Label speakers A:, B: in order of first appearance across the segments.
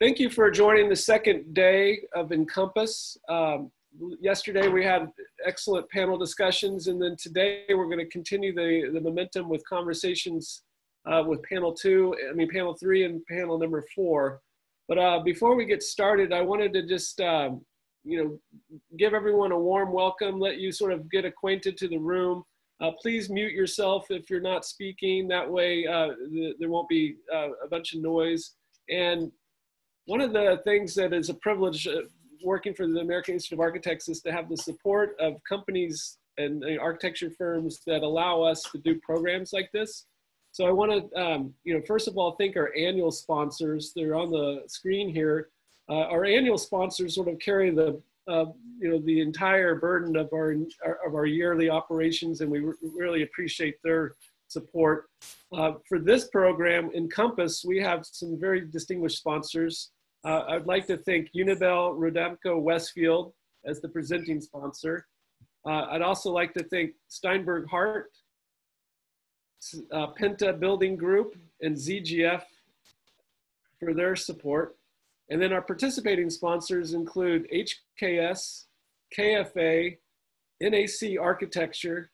A: Thank you for joining the second day of Encompass. Um, yesterday we had excellent panel discussions and then today we're going to continue the, the momentum with conversations uh, with panel two, I mean panel three and panel number four. But uh, before we get started, I wanted to just, um, you know, give everyone a warm welcome, let you sort of get acquainted to the room. Uh, please mute yourself if you're not speaking. That way uh, the, there won't be uh, a bunch of noise. And one of the things that is a privilege uh, working for the American Institute of Architects is to have the support of companies and architecture firms that allow us to do programs like this. So I want to, um, you know, first of all, thank our annual sponsors. They're on the screen here. Uh, our annual sponsors sort of carry the, uh, you know, the entire burden of our of our yearly operations, and we really appreciate their support. Uh, for this program, Encompass, we have some very distinguished sponsors. Uh, I'd like to thank Unibail Rodamco Westfield as the presenting sponsor. Uh, I'd also like to thank Steinberg Hart, uh, Penta Building Group, and ZGF for their support. And then our participating sponsors include HKS, KFA, NAC Architecture,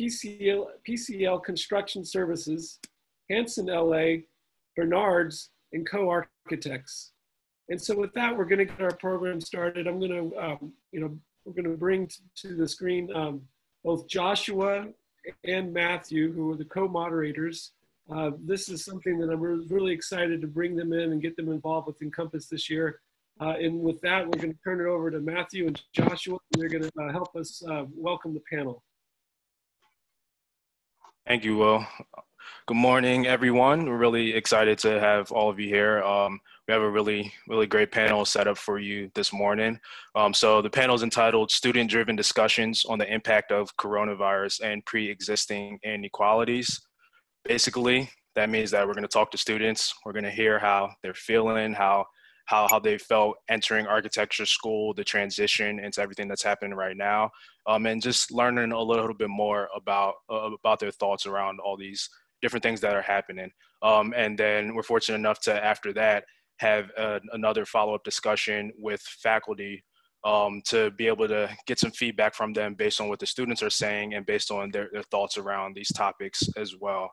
A: PCL, PCL Construction Services, Hanson LA, Bernard's, and Co-Architects. And so with that, we're gonna get our program started. I'm gonna, um, you know, we're gonna bring to the screen um, both Joshua and Matthew, who are the co-moderators. Uh, this is something that I'm really excited to bring them in and get them involved with Encompass this year. Uh, and with that, we're going to turn it over to Matthew and Joshua, and they're going to uh, help us uh, welcome the panel.
B: Thank you, Will. Good morning, everyone. We're really excited to have all of you here. Um, we have a really, really great panel set up for you this morning. Um, so the panel is entitled Student-Driven Discussions on the Impact of Coronavirus and Pre-Existing Inequalities. Basically, that means that we're gonna talk to students. We're gonna hear how they're feeling, how how, how they felt entering architecture school, the transition into everything that's happening right now, um, and just learning a little bit more about uh, about their thoughts around all these different things that are happening. Um, and then we're fortunate enough to after that have uh, another follow up discussion with faculty um, to be able to get some feedback from them based on what the students are saying and based on their, their thoughts around these topics as well.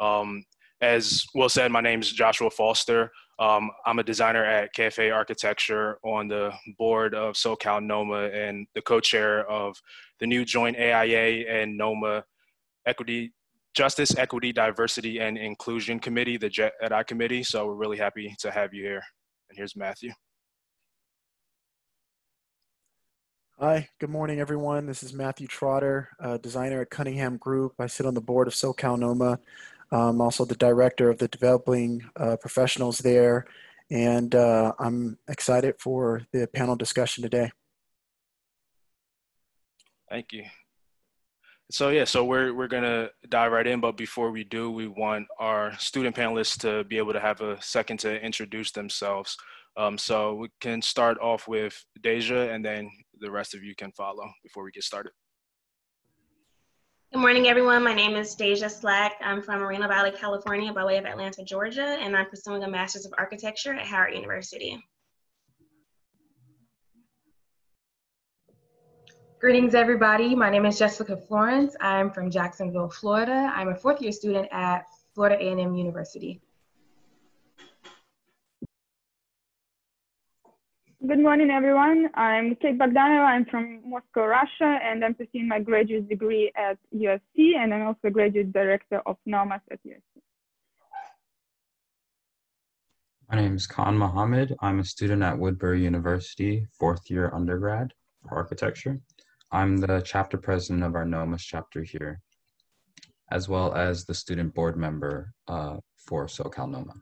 B: Um, as Will said, my name is Joshua Foster. Um, I'm a designer at KFA Architecture on the board of SoCal NOMA and the co-chair of the new joint AIA and NOMA Equity, Justice, Equity, Diversity, and Inclusion Committee, the JEDI committee. So we're really happy to have you here. And here's Matthew.
C: Hi, good morning, everyone. This is Matthew Trotter, designer at Cunningham Group. I sit on the board of SoCal NOMA. I'm also the director of the developing uh, professionals there, and uh, I'm excited for the panel discussion today.
B: Thank you. So yeah, so we're we're gonna dive right in, but before we do, we want our student panelists to be able to have a second to introduce themselves. Um, so we can start off with Deja, and then the rest of you can follow before we get started.
D: Good morning, everyone. My name is Deja Slack. I'm from Moreno Valley, California, by way of Atlanta, Georgia, and I'm pursuing a Master's of Architecture at Howard University.
E: Greetings, everybody. My name is Jessica Florence. I'm from Jacksonville, Florida. I'm a fourth year student at Florida A&M University.
F: Good morning, everyone. I'm Kate Bogdanova. I'm from Moscow, Russia, and I'm pursuing my graduate degree at USC, and I'm also graduate director of NOMAS at USC.
G: My name is Khan Mohammed. I'm a student at Woodbury University, fourth year undergrad for architecture. I'm the chapter president of our NOMAS chapter here, as well as the student board member uh, for SoCal NOMA.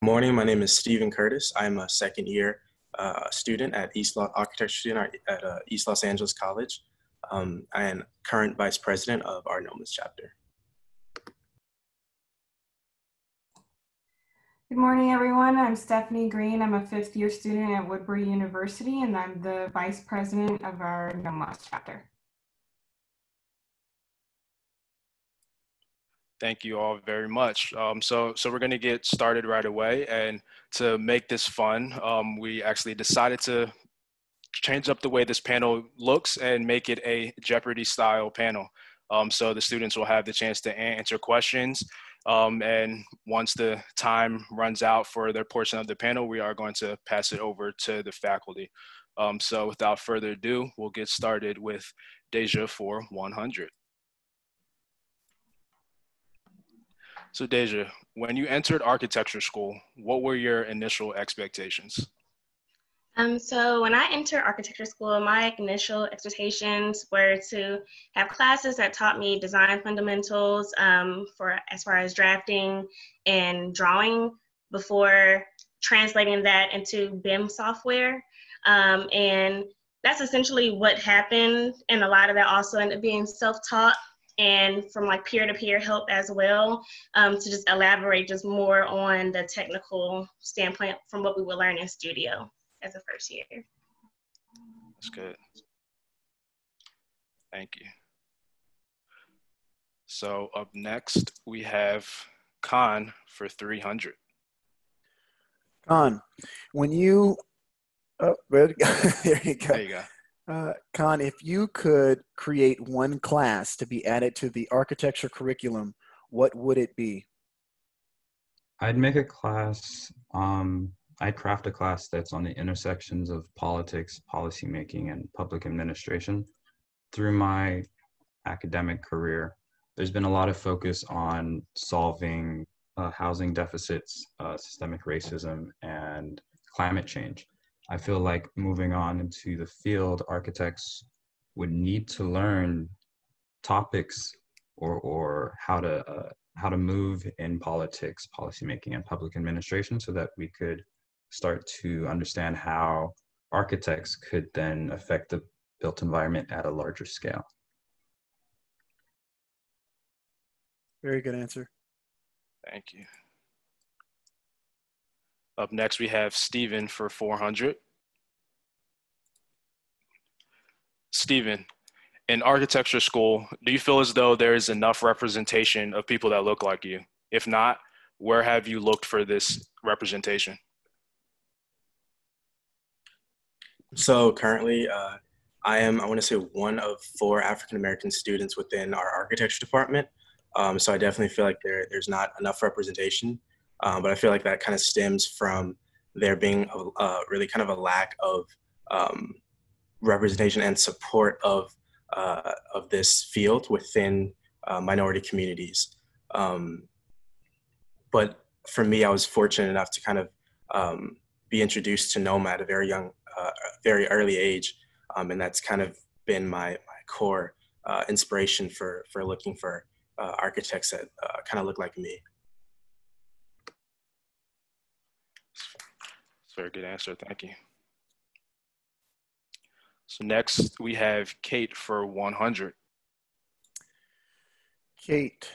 H: Morning, my name is Stephen Curtis. I'm a second year uh, student at East Los, architecture student at uh, East Los Angeles College. Um, and current vice president of our NOMAS chapter.
I: Good morning, everyone. I'm Stephanie Green. I'm a fifth year student at Woodbury University, and I'm the vice president of our NOMAS chapter.
B: Thank you all very much. Um, so, so we're going to get started right away. And to make this fun, um, we actually decided to change up the way this panel looks and make it a Jeopardy style panel. Um, so the students will have the chance to answer questions. Um, and once the time runs out for their portion of the panel, we are going to pass it over to the faculty. Um, so without further ado, we'll get started with Deja for 100. So Deja, when you entered architecture school, what were your initial expectations?
D: Um, so when I entered architecture school, my initial expectations were to have classes that taught me design fundamentals um, for as far as drafting and drawing before translating that into BIM software. Um, and that's essentially what happened. And a lot of that also ended up being self-taught and from like peer-to-peer help as well um, to just elaborate just more on the technical standpoint from what we would learn in studio as a first year.
B: That's good. Thank you. So up next, we have Khan for 300.
C: Khan, when you, oh, there you go.
B: There you go.
C: Uh, Khan, if you could create one class to be added to the architecture curriculum, what would it be?
G: I'd make a class um, I craft a class that's on the intersections of politics, policymaking, and public administration. Through my academic career, there's been a lot of focus on solving uh, housing deficits, uh, systemic racism, and climate change. I feel like moving on into the field, architects would need to learn topics or, or how to uh, how to move in politics, policymaking, and public administration so that we could start to understand how architects could then affect the built environment at a larger scale.
C: Very good answer.
B: Thank you. Up next, we have Stephen for 400. Stephen, in architecture school, do you feel as though there is enough representation of people that look like you? If not, where have you looked for this representation?
H: So currently, uh, I am, I want to say, one of four African American students within our architecture department. Um, so I definitely feel like there, there's not enough representation. Um, but I feel like that kind of stems from there being a, a really kind of a lack of um, representation and support of, uh, of this field within uh, minority communities. Um, but for me, I was fortunate enough to kind of um, be introduced to NOMA at a very young uh, very early age, um, and that's kind of been my my core uh, inspiration for for looking for uh, architects that uh, kind of look like me.
B: That's a very good answer. Thank you. So next we have Kate for 100.
C: Kate,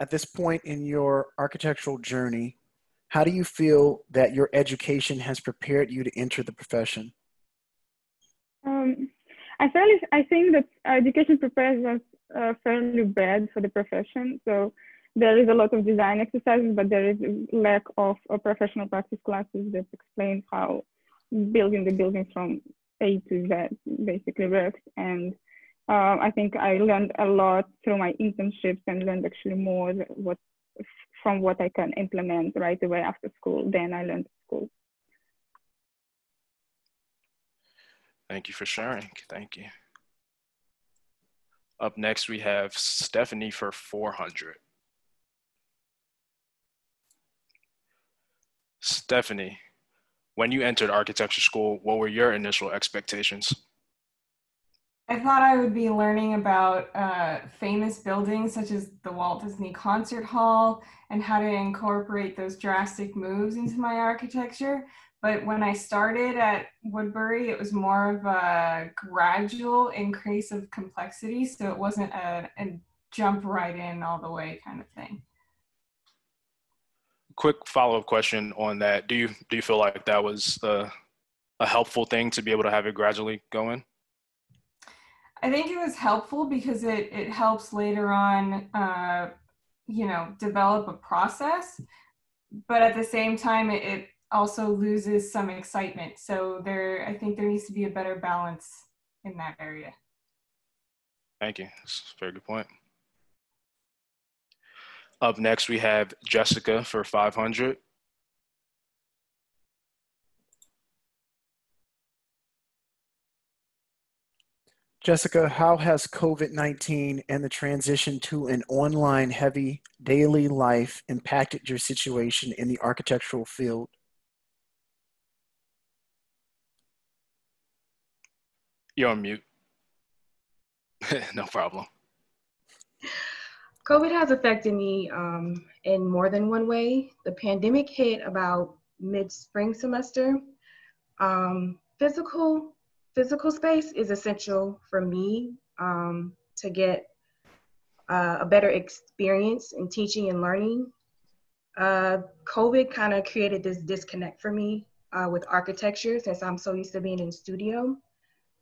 C: at this point in your architectural journey, how do you feel that your education has prepared you to enter the profession?
F: Um, I fairly, I think that education prepares us uh, fairly bad for the profession. So there is a lot of design exercises, but there is a lack of uh, professional practice classes that explain how building the building from A to Z basically works. And uh, I think I learned a lot through my internships and learned actually more what from what I can implement right away after school Then I learned at school.
B: Thank you for sharing. Thank you. Up next, we have Stephanie for 400. Stephanie, when you entered architecture school, what were your initial expectations?
I: I thought I would be learning about uh, famous buildings such as the Walt Disney Concert Hall and how to incorporate those drastic moves into my architecture. But when I started at Woodbury, it was more of a gradual increase of complexity. So it wasn't a, a jump right in all the way kind of thing.
B: Quick follow-up question on that. Do you do you feel like that was a, a helpful thing to be able to have it gradually going?
I: I think it was helpful because it it helps later on, uh, you know, develop a process, but at the same time, it, it also loses some excitement. So there, I think there needs to be a better balance in that area.
B: Thank you. That's a very good point. Up next, we have Jessica for 500.
C: Jessica, how has COVID 19 and the transition to an online heavy daily life impacted your situation in the architectural field?
B: You're on mute. no problem.
E: COVID has affected me um, in more than one way. The pandemic hit about mid spring semester. Um, physical physical space is essential for me um, to get uh, a better experience in teaching and learning. Uh, COVID kind of created this disconnect for me uh, with architecture since I'm so used to being in studio.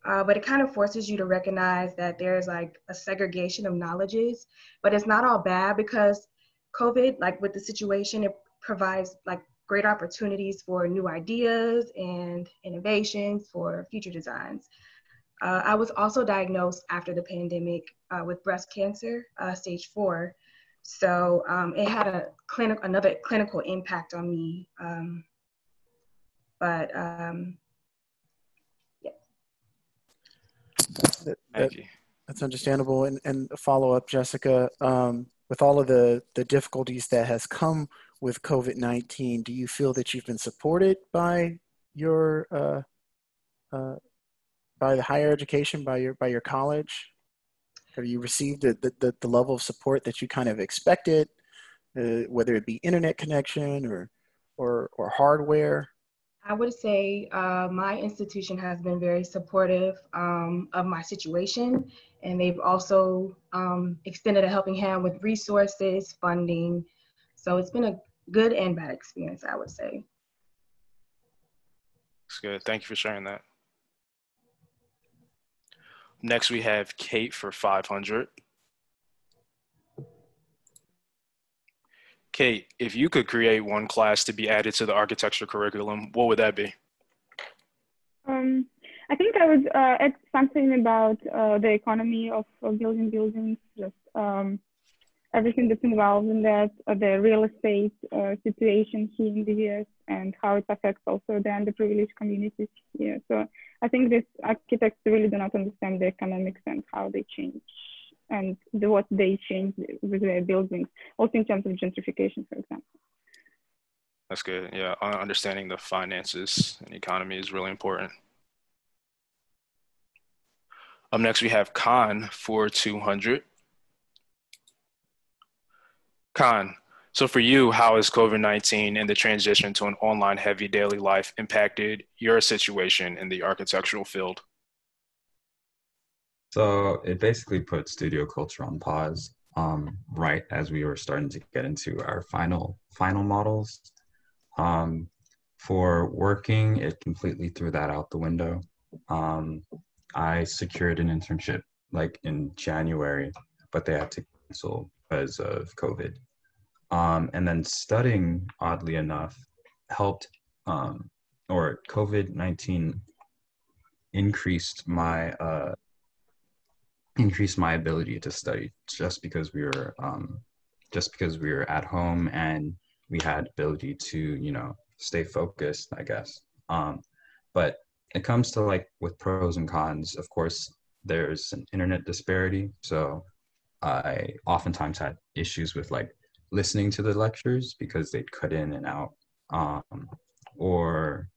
E: Uh, but it kind of forces you to recognize that there's like a segregation of knowledges, but it's not all bad because COVID, like with the situation, it provides like great opportunities for new ideas and innovations for future designs. Uh, I was also diagnosed after the pandemic uh, with breast cancer, uh, stage four. So um, it had a clinic, another clinical impact on me. Um, but um, yeah.
C: That, that, that's understandable. And, and a follow up, Jessica, um, with all of the, the difficulties that has come with COVID 19, do you feel that you've been supported by your uh, uh, by the higher education, by your by your college? Have you received the, the, the level of support that you kind of expected, uh, whether it be internet connection or or, or hardware?
E: I would say uh, my institution has been very supportive um, of my situation, and they've also um, extended a helping hand with resources, funding. So it's been a good and bad experience, I would say.
B: That's good. Thank you for sharing that. Next, we have Kate for 500. Kate, if you could create one class to be added to the architecture curriculum, what would that be?
F: Um, I think I would uh, add something about uh, the economy of, of building buildings, just um, everything that's involved in that, uh, the real estate uh, situation here in the US and how it affects also the underprivileged communities here. So I think these architects really do not understand the economics and how they change and the, what they change with their buildings, also in terms of gentrification, for example.
B: That's good. Yeah, understanding the finances and economy is really important. Up next, we have Khan for 200. Khan, so for you, how has COVID 19 and the transition to an online heavy daily life impacted your situation in the architectural field?
G: So it basically put studio culture on pause um, right as we were starting to get into our final final models. Um, for working, it completely threw that out the window. Um, I secured an internship like in January, but they had to cancel because of COVID. Um, and then studying, oddly enough, helped, um, or COVID 19 increased my. Uh, increased my ability to study just because we were um, just because we were at home and we had ability to you know stay focused i guess um, but it comes to like with pros and cons of course there's an internet disparity so i oftentimes had issues with like listening to the lectures because they'd cut in and out, um, or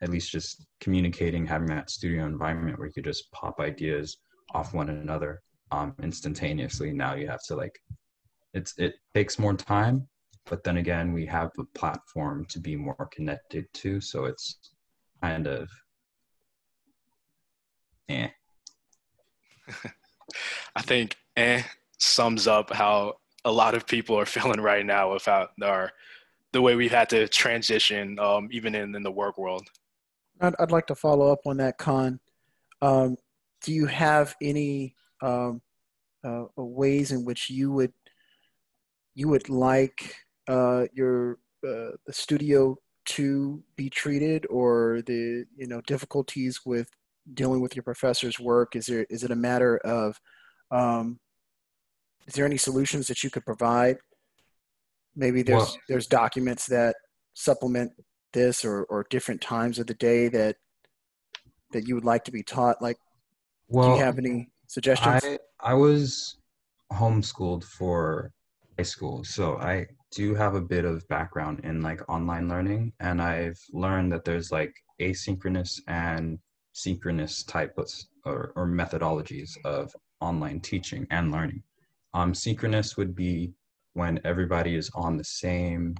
G: at least just communicating, having that studio environment where you could just pop ideas off one another um, instantaneously. Now you have to like, it's it takes more time, but then again, we have a platform to be more connected to, so it's kind of, eh.
B: I think eh sums up how a lot of people are feeling right now about our the way we've had to transition, um, even in, in the work world.
C: I'd, I'd like to follow up on that, Khan. Um, do you have any um, uh, ways in which you would you would like uh, your uh, the studio to be treated, or the you know difficulties with dealing with your professor's work? Is there is it a matter of um, is there any solutions that you could provide? Maybe there's
G: Well-
C: there's documents that supplement this, or or different times of the day that that you would like to be taught. Like,
G: Well,
C: do you have any suggestions?
G: I I was homeschooled for high school, so I do have a bit of background in like online learning, and I've learned that there's like asynchronous and synchronous types or, or methodologies of online teaching and learning. Um, synchronous would be when everybody is on the same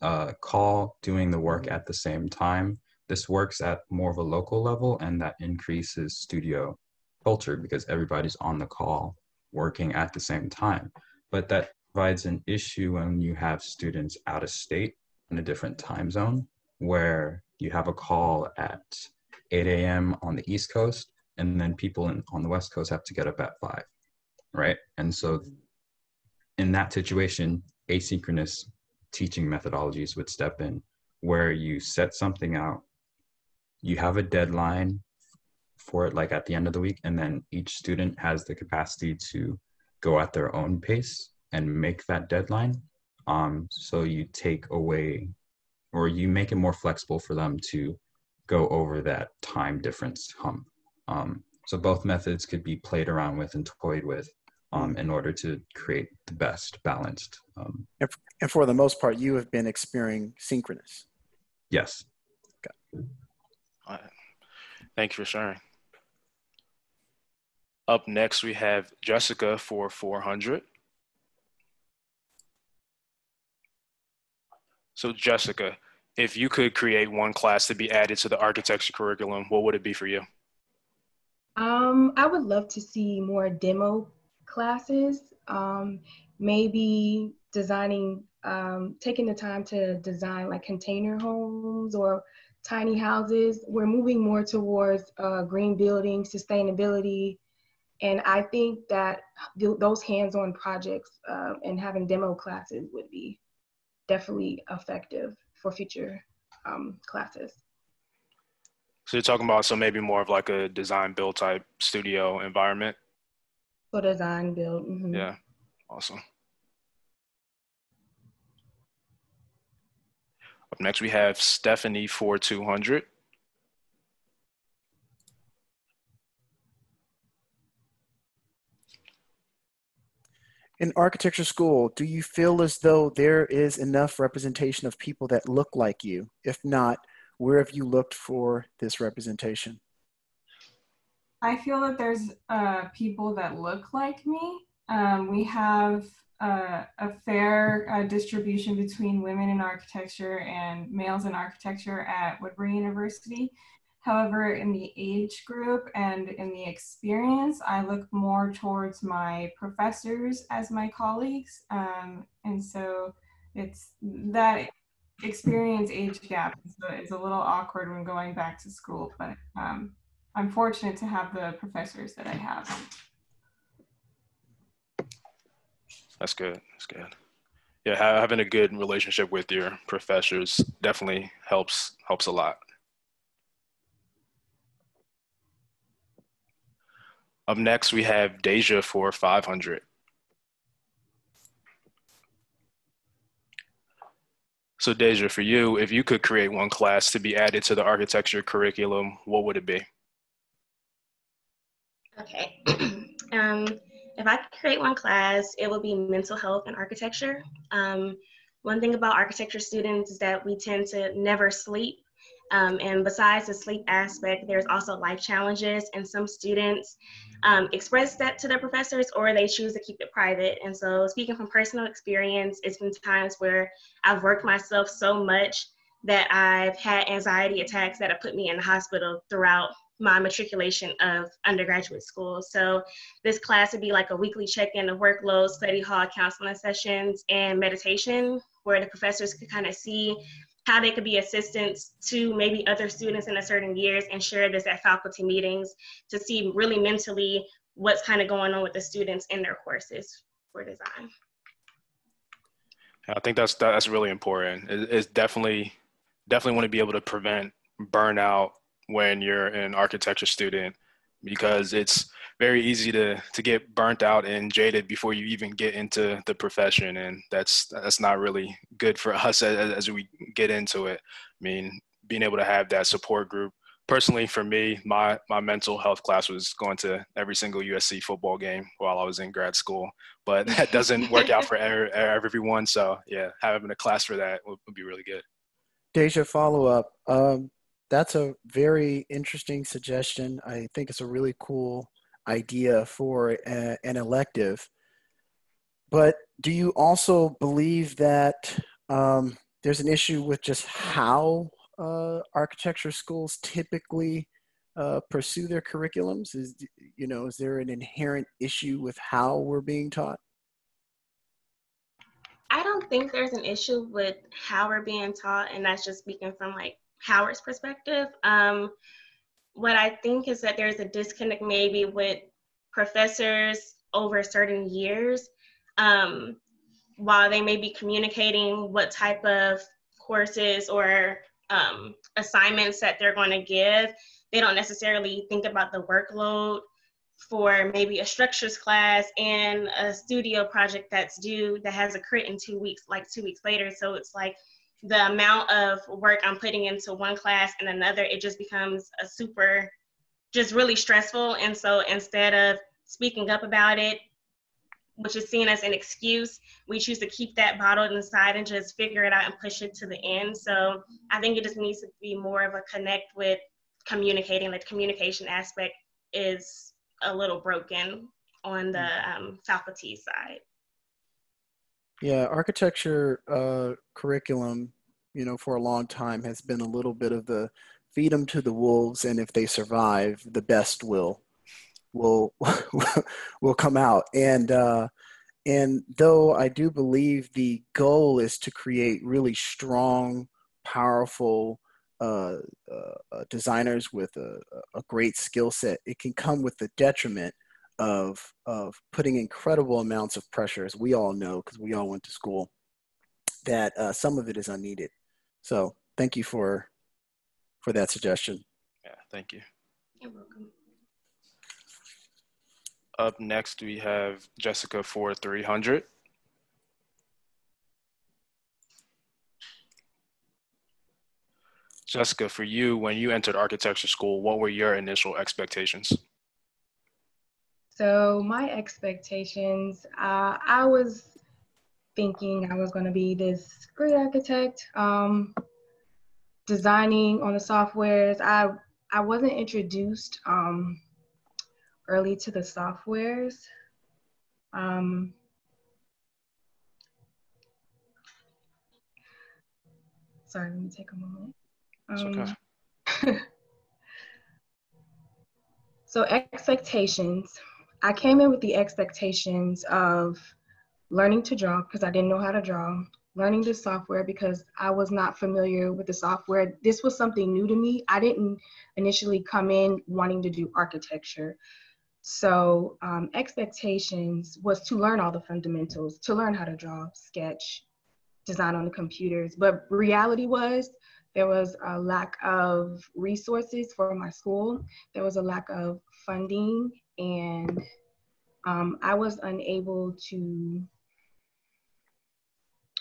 G: uh, call, doing the work at the same time. This works at more of a local level, and that increases studio culture because everybody's on the call working at the same time. But that provides an issue when you have students out of state in a different time zone where you have a call at 8 a.m. on the East Coast, and then people in, on the West Coast have to get up at 5, right? And so in that situation, asynchronous teaching methodologies would step in where you set something out, you have a deadline for it like at the end of the week and then each student has the capacity to go at their own pace and make that deadline. Um, so you take away or you make it more flexible for them to go over that time difference hump. Um, so both methods could be played around with and toyed with um, in order to create the best balanced um,
C: and for the most part, you have been experiencing synchronous.
G: yes
B: All right. Thank you for sharing. Up next, we have Jessica for 400. So, Jessica, if you could create one class to be added to the architecture curriculum, what would it be for you?
E: Um, I would love to see more demo classes. Um, maybe designing, um, taking the time to design like container homes or tiny houses. We're moving more towards uh, green building, sustainability, and I think that th- those hands-on projects uh, and having demo classes would be definitely effective for future um, classes.
B: So, you're talking about so maybe more of like a design build type studio environment?
E: For design build. mhm.
B: Yeah, awesome. Up next, we have Stephanie for 200.
C: In architecture school, do you feel as though there is enough representation of people that look like you? If not, where have you looked for this representation?
I: I feel that there's uh, people that look like me. Um, we have uh, a fair uh, distribution between women in architecture and males in architecture at Woodbury University. However, in the age group and in the experience, I look more towards my professors as my colleagues. Um, and so it's that experience age gap. It's a little awkward when going back to school, but um, I'm fortunate to have the professors that I have.
B: That's good. That's good. Yeah, having a good relationship with your professors definitely helps helps a lot. Up next, we have Deja for 500. So, Deja, for you, if you could create one class to be added to the architecture curriculum, what would it be?
D: Okay. um, if I could create one class, it would be mental health and architecture. Um, one thing about architecture students is that we tend to never sleep. Um, and besides the sleep aspect, there's also life challenges, and some students um, express that to their professors or they choose to keep it private. And so, speaking from personal experience, it's been times where I've worked myself so much that I've had anxiety attacks that have put me in the hospital throughout my matriculation of undergraduate school. So this class would be like a weekly check-in of workload, study hall, counseling sessions, and meditation, where the professors could kind of see how they could be assistants to maybe other students in a certain years and share this at faculty meetings to see really mentally what's kind of going on with the students in their courses for design.
B: I think that's that's really important. It's definitely definitely want to be able to prevent burnout when you're an architecture student because it's very easy to to get burnt out and jaded before you even get into the profession. And that's that's not really good for us as, as we get into it. I mean being able to have that support group. Personally for me my my mental health class was going to every single usc football game while i was in grad school but that doesn't work out for everyone. So yeah having a class for that would, would be really good.
C: Deja follow-up um, that's a very interesting suggestion i think it's a really cool idea for a, an elective. But do you also believe that um, there's an issue with just how uh, architecture schools typically uh, pursue their curriculums? Is you know is there an inherent issue with how we're being taught?
D: I don't think there's an issue with how we're being taught, and that's just speaking from like Howard's perspective. Um, what I think is that there's a disconnect maybe with professors over certain years. Um, while they may be communicating what type of courses or um, assignments that they're going to give, they don't necessarily think about the workload for maybe a structures class and a studio project that's due that has a crit in two weeks, like two weeks later. So it's like the amount of work I'm putting into one class and another, it just becomes a super, just really stressful. And so instead of speaking up about it, which is seen as an excuse, we choose to keep that bottled inside and just figure it out and push it to the end. So I think it just needs to be more of a connect with communicating. The communication aspect is a little broken on the um, faculty side.
C: Yeah, architecture uh, curriculum, you know, for a long time has been a little bit of the feed them to the wolves, and if they survive, the best will will will come out. And uh, and though I do believe the goal is to create really strong, powerful uh, uh, designers with a, a great skill set, it can come with the detriment of of putting incredible amounts of pressure, as we all know, because we all went to school, that uh, some of it is unneeded. So thank you for for that suggestion.
B: Yeah, thank you.
D: You're welcome.
B: Up next, we have Jessica for 300. Jessica, for you, when you entered architecture school, what were your initial expectations?
E: So my expectations, uh, I was thinking I was going to be this great architect, um, designing on the softwares. I I wasn't introduced um, early to the softwares. Um, sorry, let me take a moment. Um, okay. so expectations I came in with the expectations of learning to draw because I didn't know how to draw, learning the software because I was not familiar with the software. This was something new to me. I didn't initially come in wanting to do architecture. So um, expectations was to learn all the fundamentals, to learn how to draw, sketch, design on the computers. But reality was there was a lack of resources for my school. There was a lack of funding and um, I was unable to,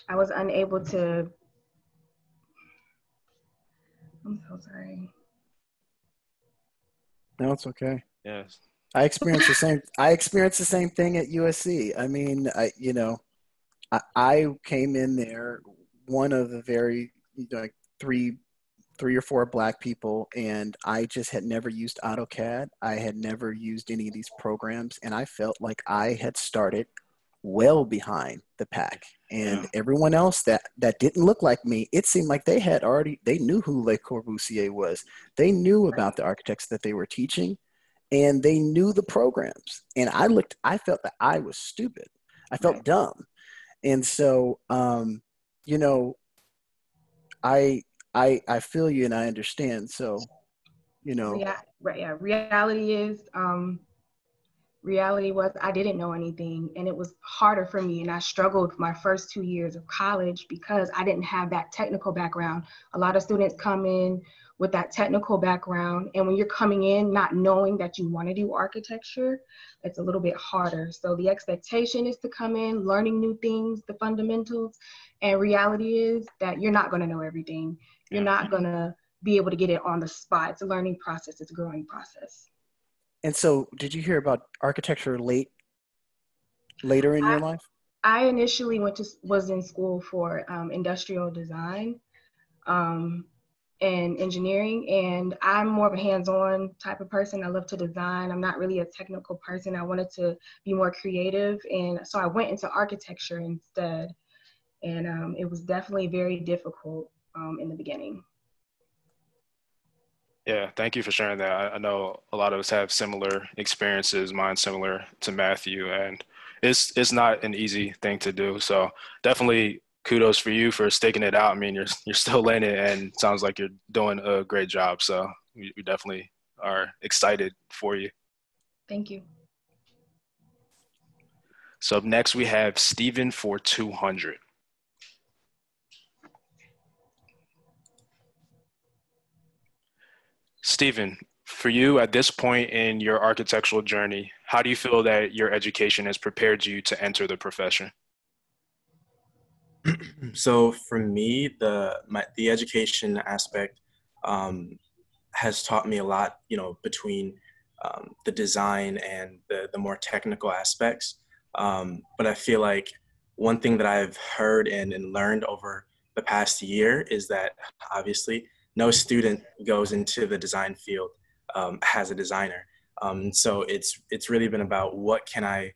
E: I was unable to, I'm so sorry.
C: No, it's okay.
B: Yes.
C: I experienced the same. I experienced the same thing at USC. I mean, I you know, I, I came in there one of the very you know, like three three or four black people and I just had never used AutoCAD. I had never used any of these programs and I felt like I had started well behind the pack and yeah. everyone else that that didn't look like me it seemed like they had already they knew who le corbusier was they knew about the architects that they were teaching and they knew the programs and i looked i felt that i was stupid i felt right. dumb and so um, you know I I I feel you and I understand. So, you know.
E: Yeah, right. Yeah. Reality is, um, reality was I didn't know anything, and it was harder for me, and I struggled my first two years of college because I didn't have that technical background. A lot of students come in with that technical background, and when you're coming in not knowing that you want to do architecture, it's a little bit harder. So the expectation is to come in learning new things, the fundamentals, and reality is that you're not going to know everything. You're not going to be able to get it on the spot. It's a learning process, it's a growing process.
C: And so, did you hear about architecture late, later in
E: I,
C: your life?
E: I initially went to was in school for um, industrial design um, and engineering, and I'm more of a hands-on type of person. I love to design. I'm not really a technical person. I wanted to be more creative, and so I went into architecture instead and um, it was definitely very difficult um, in the beginning.
B: Yeah, thank you for sharing that. I, I, know a lot of us have similar experiences. Mine similar to Matthew, and it's it's not an easy thing to do. So definitely kudos for you for sticking it out. I mean, you're you're still in it, and sounds like you're doing a great job. So we, we definitely are excited for you.
E: Thank you.
B: So up next we have Stephen for 200. Stephen, for you at this point in your architectural journey, how do you feel that your education has prepared you to enter the profession?
H: so for me, the my, the education aspect um, has taught me a lot. You know, between um, the design and the the more technical aspects. Um, but I feel like one thing that I've heard and, and learned over the past year is that obviously no student goes into the design field um, as a designer. Um, so it's it's really been about what can I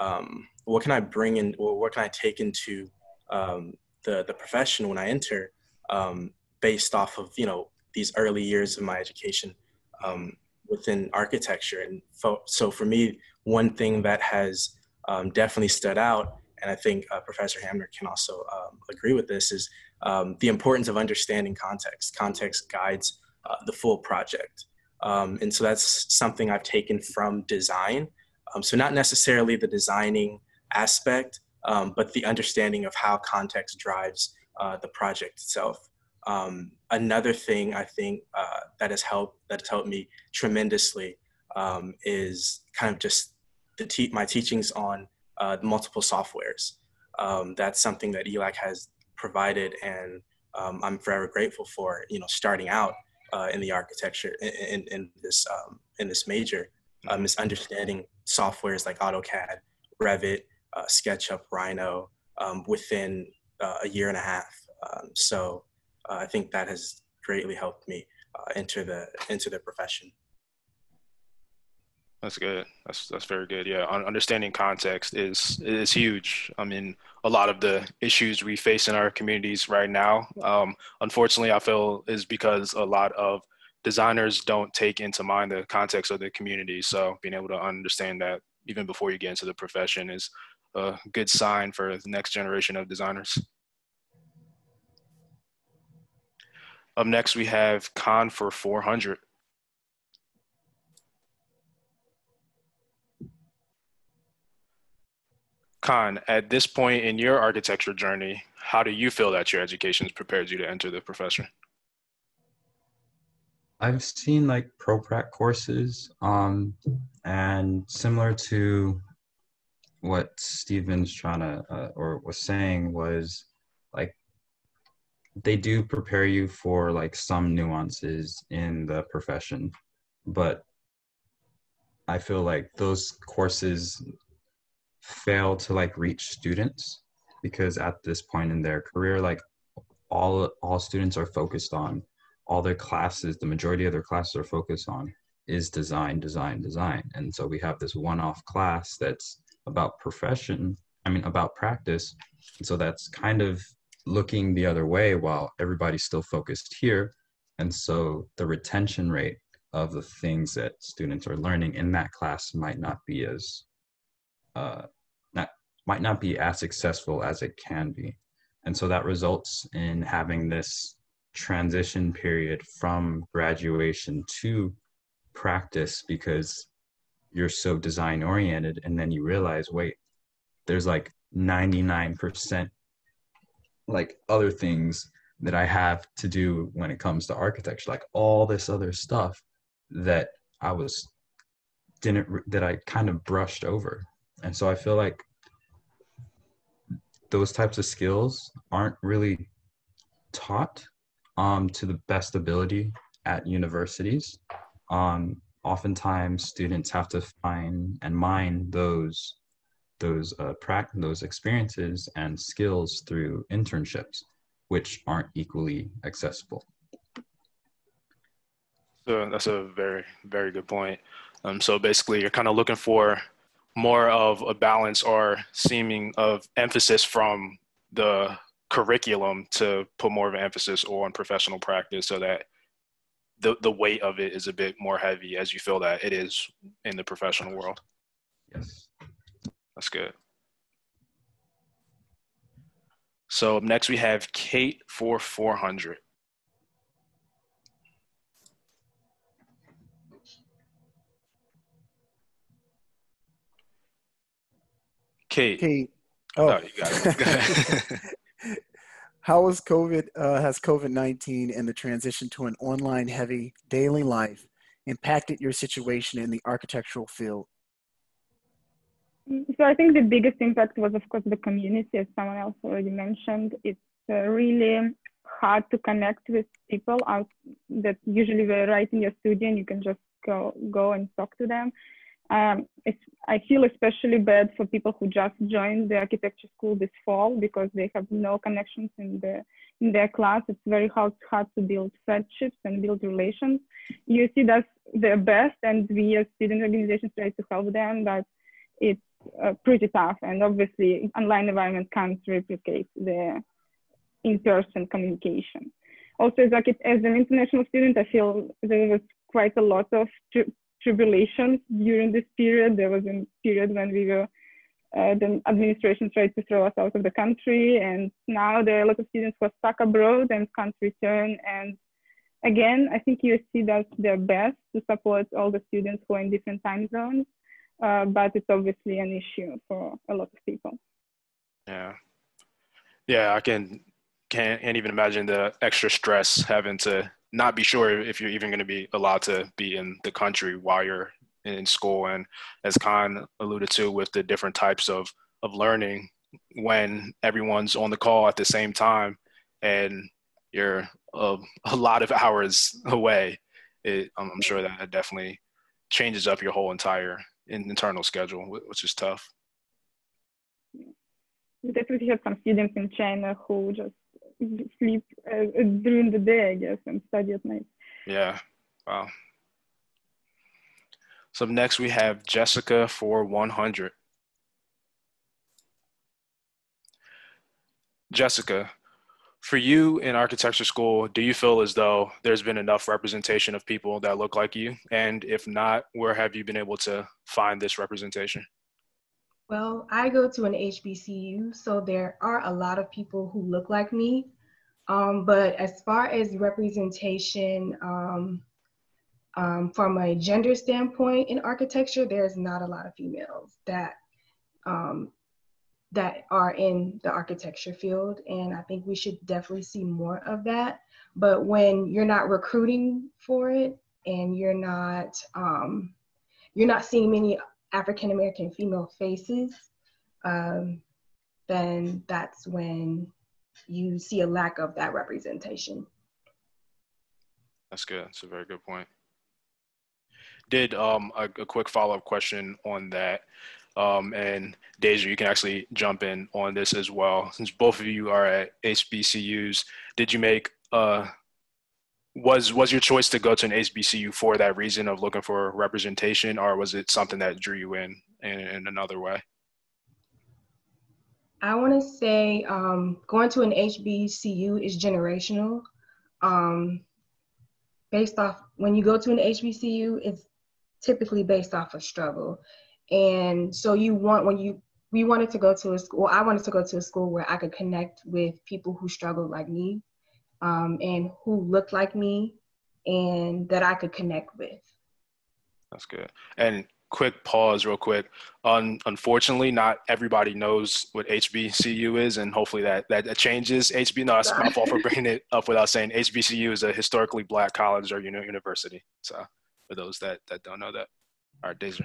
H: um, what can I bring in or what can I take into um, the the profession when I enter um, based off of you know these early years of my education um, within architecture. And fo- so for me, one thing that has definitely stood out, and I think uh, Professor Hamner can also agree with this, is um, the importance of understanding context. Context guides uh, the full project. Um, and so that's something I've taken from design. Um, so not necessarily the designing aspect, um, but the understanding of how context drives uh, the project itself. Um, another thing I think uh, that has helped that has helped me tremendously um, is kind of just the te- my teachings on uh, multiple softwares. that's something that ELAC has provided and um, I'm forever grateful for, you know, starting out uh, in the architecture in, in, in this, um, in this major, um, is understanding softwares like AutoCAD, Revit, uh, SketchUp, Rhino um, within uh, a year and a half. Um, so uh, I think that has greatly helped me uh, enter the, into the profession.
B: That's good. That's that's very good. Yeah, understanding context is is huge. I mean, a lot of the issues we face in our communities right now, um, unfortunately, I feel is because a lot of designers don't take into mind the context of the community. So being able to understand that even before you get into the profession is a good sign for the next generation of designers. Up next, we have Khan for 400. Khan, at this point in your architecture journey, how do you feel that your education has prepared you to enter the profession?
G: I've seen like pro prac courses, um, and similar to what Stephen's trying to uh, or was saying was like they do prepare you for like some nuances in the profession, but I feel like those courses fail to like reach students because at this point in their career like all all students are focused on all their classes the majority of their classes are focused on is design design design. And so we have this one-off class that's about profession i mean about practice. And so that's kind of looking the other way while everybody's still focused here. And so the retention rate of the things that students are learning in that class might not be as uh, not might not be as successful as it can be and so that results in having this transition period from graduation to practice because you're so design oriented and then you realize wait there's like 99% like other things that I have to do when it comes to architecture, like all this other stuff that I was didn't that I kind of brushed over. And so I feel like those types of skills aren't really taught um, to the best ability at universities. Um, oftentimes, students have to find and mine those those uh, pract- those experiences and skills through internships, which aren't equally accessible.
B: So that's a very very good point. Um, so basically, you're kind of looking for more of a balance or seeming of emphasis from the curriculum to put more of an emphasis on professional practice so that the, the weight of it is a bit more heavy as you feel that it is in the professional world.
G: Yes.
B: That's good. So next we have Kate for 400. Kate.
C: Kate. Oh,
B: oh you got it.
C: How has COVID uh, has COVID nineteen and the transition to an online heavy daily life impacted your situation in the architectural field?
F: So I think the biggest impact was, of course, the community, as someone else already mentioned. It's uh, really hard to connect with people out that usually were right in your studio, and you can just go go and talk to them. Um, I feel especially bad for people who just joined the architecture school this fall because they have no connections in the in their class. It's very hard hard to build friendships and build relations. USC does their best, and we as student organizations try to help them, but it's uh, pretty tough. And obviously, online environment can't replicate the in-person communication. Also, as, as an international student, I feel there was quite a lot of tribulations during this period. There was a period when we were, uh, the administration tried to throw us out of the country, and now there are a lot of students who are stuck abroad and can't return. And again, I think USC does their best to support all the students who are in different time zones, uh, but it's obviously an issue for a lot of people.
B: Yeah, yeah, I can can't, can't even imagine the extra stress having to not be sure if you're even going to be allowed to be in the country while you're in school. And as Khan alluded to, with the different types of of learning, when everyone's on the call at the same time, and you're a, a lot of hours away, it, I'm sure that definitely changes up your whole entire internal schedule, which is tough.
F: We definitely have some students in China who just sleep uh, during the day, I guess, and study at night.
B: Yeah. Wow. So next we have Jessica for 100. Jessica, for you in architecture school, do you feel as though there's been enough representation of people that look like you? And if not, where have you been able to find this representation?
E: Well, I go to an HBCU, so there are a lot of people who look like me. Um, but as far as representation um, um, from a gender standpoint in architecture, there's not a lot of females that um, that are in the architecture field, and I think we should definitely see more of that. But when you're not recruiting for it, and you're not um, you're not seeing many African American female faces, um, then that's when you see a lack of that representation.
B: That's good. That's a very good point. Did um, a, a quick follow up question on that. Um, and Deja, you can actually jump in on this as well. Since both of you are at HBCUs, did you make uh, was was your choice to go to an HBCU for that reason of looking for representation, or was it something that drew you in in, in another way?
E: I want to say um, going to an HBCU is generational. Um, based off when you go to an HBCU, it's typically based off of struggle, and so you want when you we wanted to go to a school. I wanted to go to a school where I could connect with people who struggled like me, um, and who looked like me and that I could connect with.
B: That's good. And quick pause, real quick. Un- unfortunately, not everybody knows what HBCU is, and hopefully that that, that changes. HB, no, it's my fault for bringing it up without saying HBCU is a historically black college or university. So, for those that that don't know that, all right, Deja.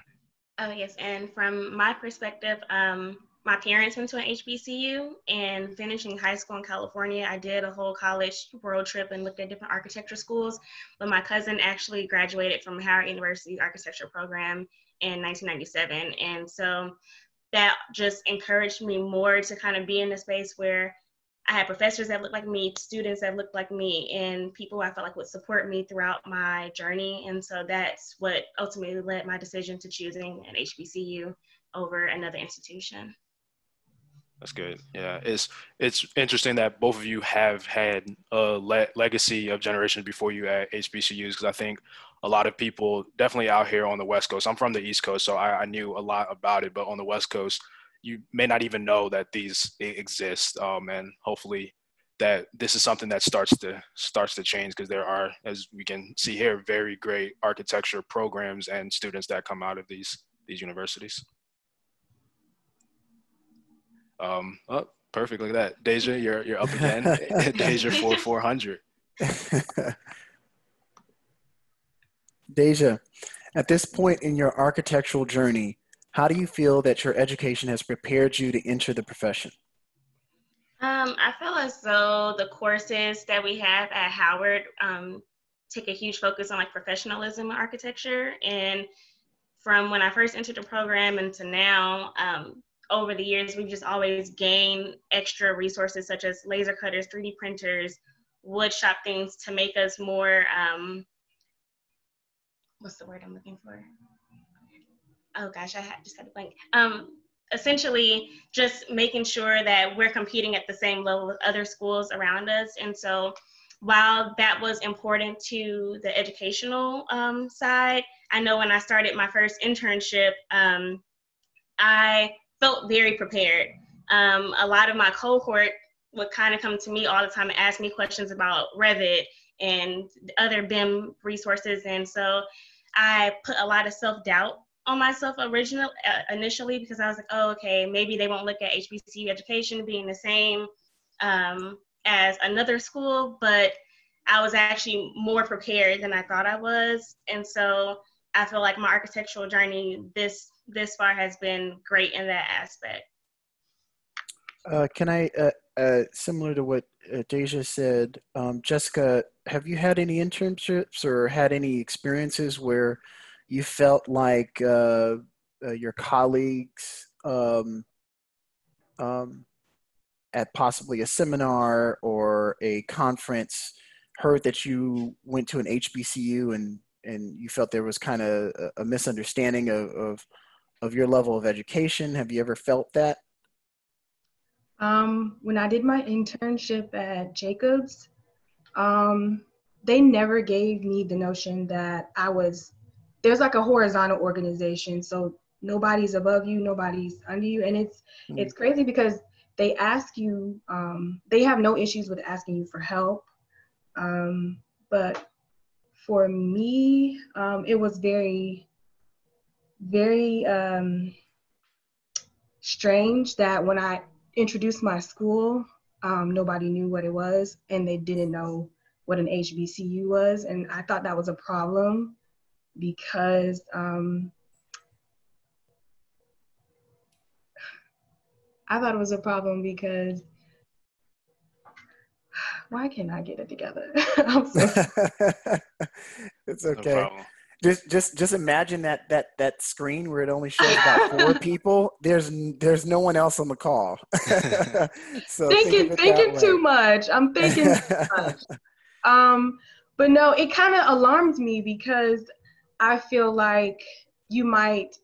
D: Oh yes, and from my perspective, um, my parents went to an HBCU, and finishing high school in California, I did a whole college world trip and looked at different architecture schools. But my cousin actually graduated from Howard University's architecture program in 1997. And so that just encouraged me more to kind of be in a space where I had professors that looked like me, students that looked like me, and people I felt like would support me throughout my journey. And so that's what ultimately led my decision to choosing an HBCU over another institution.
B: That's good. Yeah, it's it's interesting that both of you have had a le- legacy of generations before you at HBCUs because I think a lot of people definitely out here on the West Coast. I'm from the East Coast, so I, I, knew a lot about it. But on the West Coast, you may not even know that these exist. Um, and hopefully, that this is something that starts to starts to change because there are, as we can see here, very great architecture programs and students that come out of these these universities. Um, oh, perfect. Look at that, Deja. You're you're up again. Deja for 400.
C: Deja, at this point in your architectural journey, how do you feel that your education has prepared you to enter the profession?
D: Um, I feel as though the courses that we have at Howard um, take a huge focus on like professionalism in architecture. And from when I first entered the program and to now, um, over the years, we've just always gained extra resources such as laser cutters, 3D printers, wood shop things to make us more um, what's the word I'm looking for? Oh gosh, I just had a blank. Um, essentially, just making sure that we're competing at the same level with other schools around us. And so, while that was important to the educational um, side, I know when I started my first internship, um, I felt very prepared. Um, a lot of my cohort would kind of come to me all the time and ask me questions about Revit and other BIM resources. And so I put a lot of self doubt on myself originally uh, initially because I was like, oh, okay, maybe they won't look at HBCU education being the same um, as another school, but I was actually more prepared than I thought I was, and so I feel like my architectural journey this this far has been great in that aspect.
C: Uh, can I, uh, uh, similar to what uh, Deja said, um, Jessica, have you had any internships or had any experiences where you felt like uh, uh, your colleagues um, um, at possibly a seminar or a conference heard that you went to an HBCU and and you felt there was kind of a, a misunderstanding of, of of your level of education? Have you ever felt that?
E: Um, when I did my internship at Jacobs, um, they never gave me the notion that I was, there's like a horizontal organization. So nobody's above you, nobody's under you. And it's, mm-hmm. it's crazy because they ask you, um, they have no issues with asking you for help. Um, but for me, um, it was very, very um, strange that when I introduced my school, um, nobody knew what it was, and they didn't know what an HBCU was. And I thought that was a problem because um, I thought it was a problem because why can't I get it together?
C: so it's okay. No just just just imagine that that that screen where it only shows about four people. There's there's no one else on the call.
E: So thinking think thinking too much. I'm thinking too much. Um but no it kind of alarmed me because i feel like you might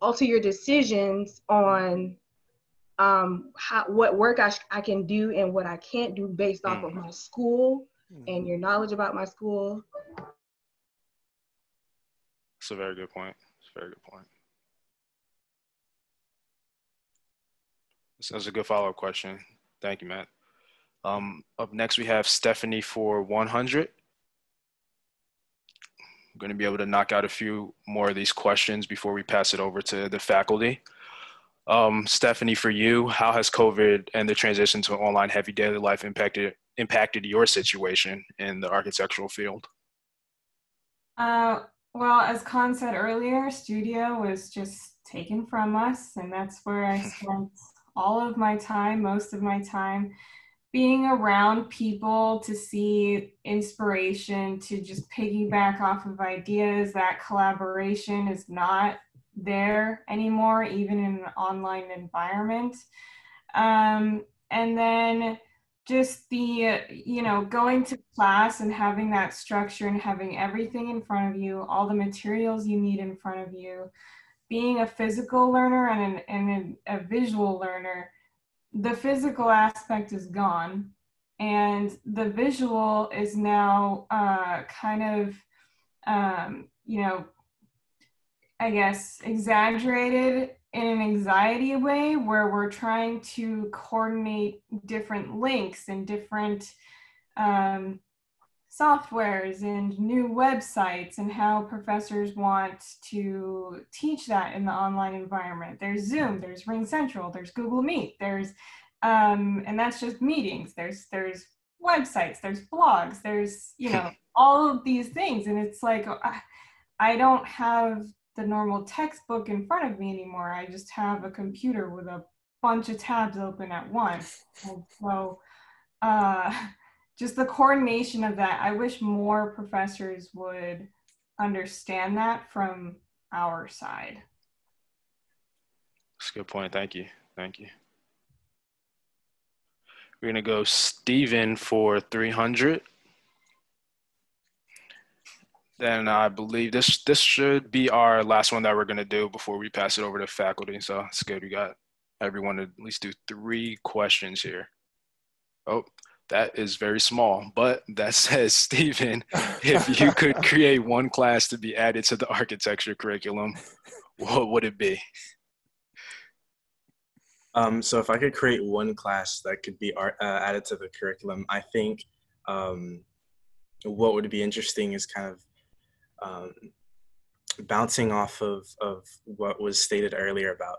E: alter your decisions on um how what work i, sh- I can do and what i can't do based off of mm. my school and mm-hmm. your knowledge about my school
B: it's a very good point. It's a very good point. That's a good follow up question. Thank you, Matt. Um, up next, we have Stephanie for 100. I'm going to be able to knock out a few more of these questions before we pass it over to the faculty. Um, Stephanie, for you, how has COVID and the transition to online heavy daily life impacted impacted your situation in the architectural field?
I: Uh, well, as Khan said earlier, studio was just taken from us, and that's where I spent all of my time, most of my time, being around people to see inspiration, to just piggyback off of ideas. That collaboration is not there anymore, even in an online environment. Um, and then just the, you know, going to class and having that structure and having everything in front of you, all the materials you need in front of you, being a physical learner and, an, and a, visual learner, the physical aspect is gone. And the visual is now uh, kind of, um, you know, I guess, exaggerated in an anxiety way where we're trying to coordinate different links and different um, softwares and new websites and how professors want to teach that in the online environment. There's Zoom, there's RingCentral, there's Google Meet, there's um, and that's just meetings. There's there's websites, there's blogs, there's you know all of these things, and it's like I, I don't have the normal textbook in front of me anymore. I just have a computer with a bunch of tabs open at once. And so uh, just the coordination of that, I wish more professors would understand that from our side.
B: That's a good point. Thank you. Thank you. We're going to go Stephen for 300 then I believe this this should be our last one that we're gonna do before we pass it over to faculty. So it's good. We got everyone to at least do three questions here. Oh, that is very small, but that says, Stephen, if you could create one class to be added to the architecture curriculum, what would it be?
H: Um, so if I could create one class that could be art, uh, added to the curriculum, I think um, what would be interesting is kind of um, bouncing off of, of what was stated earlier about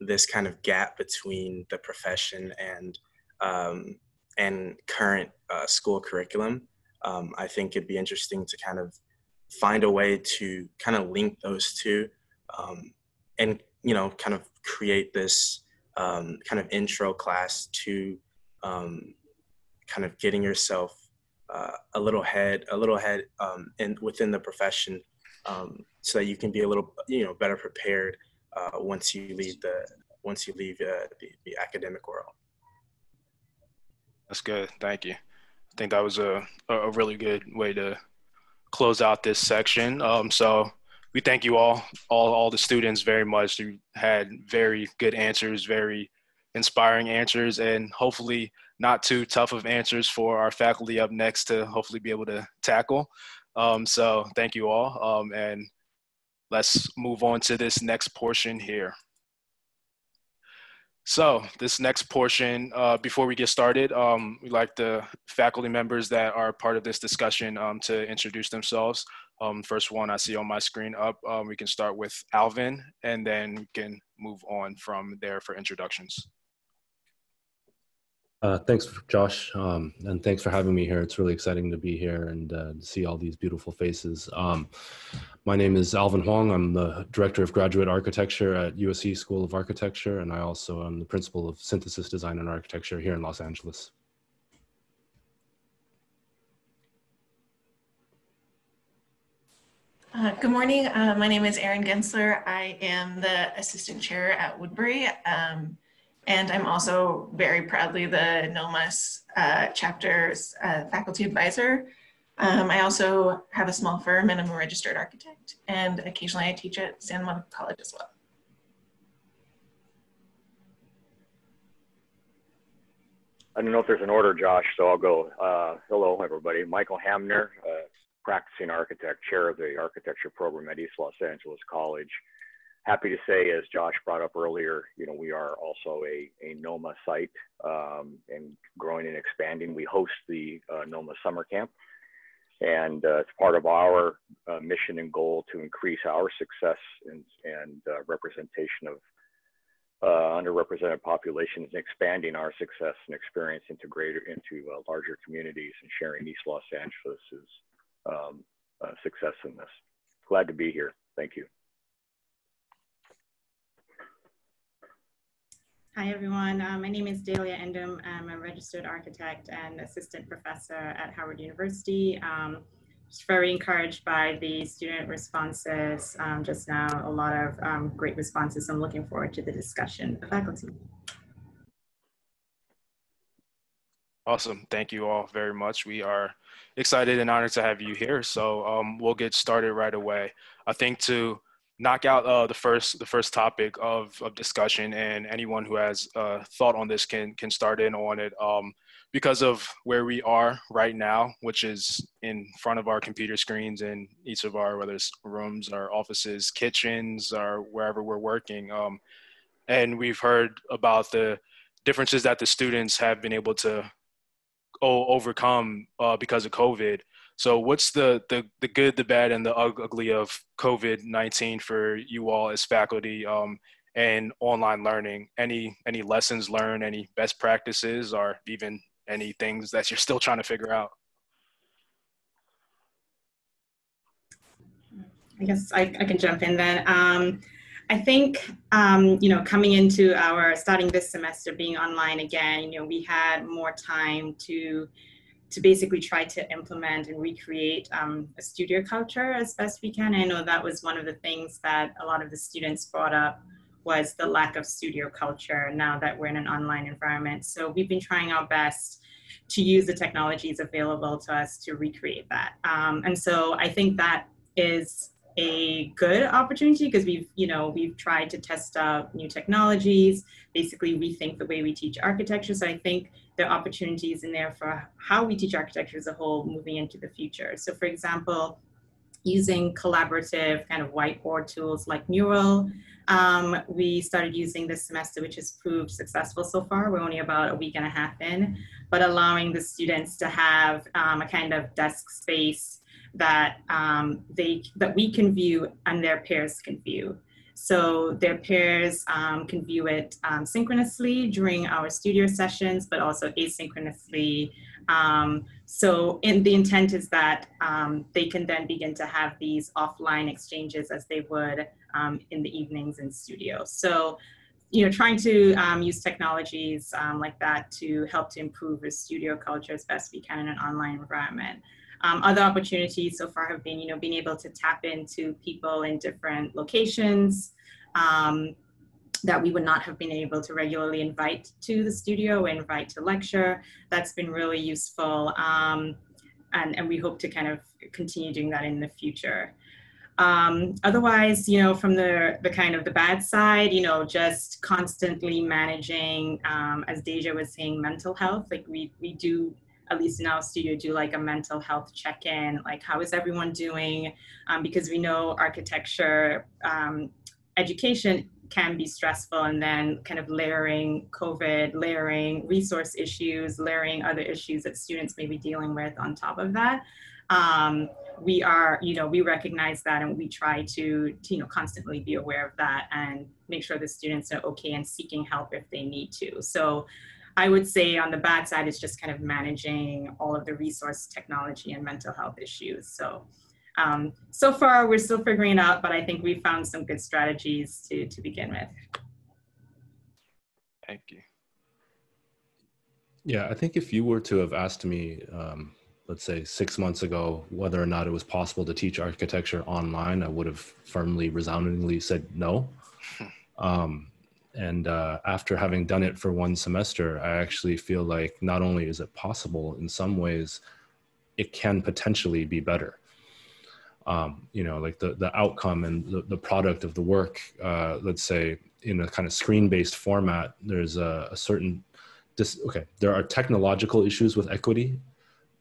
H: this kind of gap between the profession and um, and current uh, school curriculum, um, I think it'd be interesting to kind of find a way to kind of link those two, um, and you know, kind of create this um, kind of intro class to um, kind of getting yourself uh, a little head, a little head um, in within the profession, um, so that you can be a little, you know, better prepared uh, once you leave the once you leave uh, the, the academic world.
B: That's good. Thank you. I think that was a a really good way to close out this section. Um, so we thank you all, all all the students very much. You had very good answers, very inspiring answers, and hopefully not too tough of answers for our faculty up next to hopefully be able to tackle. Um, so thank you all. Um, and let's move on to this next portion here. So this next portion, uh, before we get started, um, we'd like the faculty members that are part of this discussion um, to introduce themselves. Um, first one I see on my screen up, um, we can start with Alvin and then we can move on from there for introductions.
J: Uh, thanks, Josh, um, and thanks for having me here. It's really exciting to be here and uh, see all these beautiful faces. Um, my name is Alvin Huang. I'm the Director of Graduate Architecture at USC School of Architecture, and I also am the Principal of Synthesis Design and Architecture here in Los Angeles.
K: Uh, good morning. Uh, my name is Erin Gensler. I am the Assistant Chair at Woodbury. Um, and I'm also very proudly the NOMAS uh, chapter's uh, faculty advisor. Um, I also have a small firm and I'm a registered architect. And occasionally I teach at Santa Monica College as well.
L: I don't know if there's an order, Josh, so I'll go. Uh, hello, everybody. Michael Hamner, uh, practicing architect, chair of the architecture program at East Los Angeles College. Happy to say, as Josh brought up earlier, you know, we are also a, a NOMA site um, and growing and expanding. We host the uh, NOMA Summer Camp, and uh, it's part of our uh, mission and goal to increase our success and, and uh, representation of uh, underrepresented populations and expanding our success and experience into greater into uh, larger communities and sharing East Los Angeles's um, success in this. Glad to be here. Thank you.
M: Hi, everyone. Uh, my name is Dahlia Nduom. I'm a registered architect and assistant professor at Howard University. Um, just very encouraged by the student responses um, just now. A lot of um, great responses. I'm looking forward to the discussion with faculty.
B: Awesome. Thank you all very much. We are excited and honored to have you here. So um, we'll get started right away. I think to knock out uh, the first the first topic of, of discussion and anyone who has uh, thought on this can can start in on it. Um, because of where we are right now which is in front of our computer screens in each of our whether it's rooms our offices kitchens or wherever we're working um, and we've heard about the differences that the students have been able to overcome uh, because of covid so what's the, the, the good, the bad, and the ugly of COVID-19 for you all as faculty um, and online learning? Any, any lessons learned, any best practices, or even any things that you're still trying to figure out?
M: I guess I, I can jump in then. Um, I think, um, you know, coming into our, starting this semester being online again, you know, we had more time to to basically try to implement and recreate um, a studio culture as best we can. I know that was one of the things that a lot of the students brought up was the lack of studio culture now that we're in an online environment. So we've been trying our best to use the technologies available to us to recreate that. Um, and so I think that is a good opportunity because we've you know we've tried to test out new technologies basically rethink the way we teach architecture so i think are opportunities in there for how we teach architecture as a whole moving into the future so for example using collaborative kind of whiteboard tools like mural um, we started using this semester which has proved successful so far we're only about a week and a half in but allowing the students to have um, a kind of desk space that um, they that we can view and their peers can view. So their peers um, can view it um, synchronously during our studio sessions, but also asynchronously. Um, so in, the intent is that um, they can then begin to have these offline exchanges as they would um, in the evenings in studio. So you know, trying to um, use technologies like that to help to improve the studio culture as best we can in an online environment. Um, other opportunities so far have been, you know, being able to tap into people in different locations um, that we would not have been able to regularly invite to the studio, invite to lecture. That's been really useful. Um, and, and we hope to kind of continue doing that in the future. Um, otherwise, you know, from the, the kind of the bad side, you know, just constantly managing, um, as Deja was saying, mental health. Like we, we do at least in our studio, do like a mental health check-in, like how is everyone doing? Um, because we know architecture um, education can be stressful and then kind of layering COVID, layering resource issues, layering other issues that students may be dealing with on top of that. Um, we are, you know, we recognize that and we try to, to, you know, constantly be aware of that and make sure the students are okay and seeking help if they need to. So I would say on the bad side, it's just kind of managing all of the resource technology and mental health issues. So, um, so far we're still figuring it out, but I think we found some good strategies to, to begin with.
B: Thank you.
J: Yeah, I think if you were to have asked me, um, let's say six months ago, whether or not it was possible to teach architecture online, I would have firmly, resoundingly said no. Um, and uh, after having done it for one semester i actually feel like not only is it possible in some ways it can potentially be better. Um, you know like the, the outcome and the, the product of the work uh, let's say in a kind of screen based format there's a, a certain dis- okay there are technological issues with equity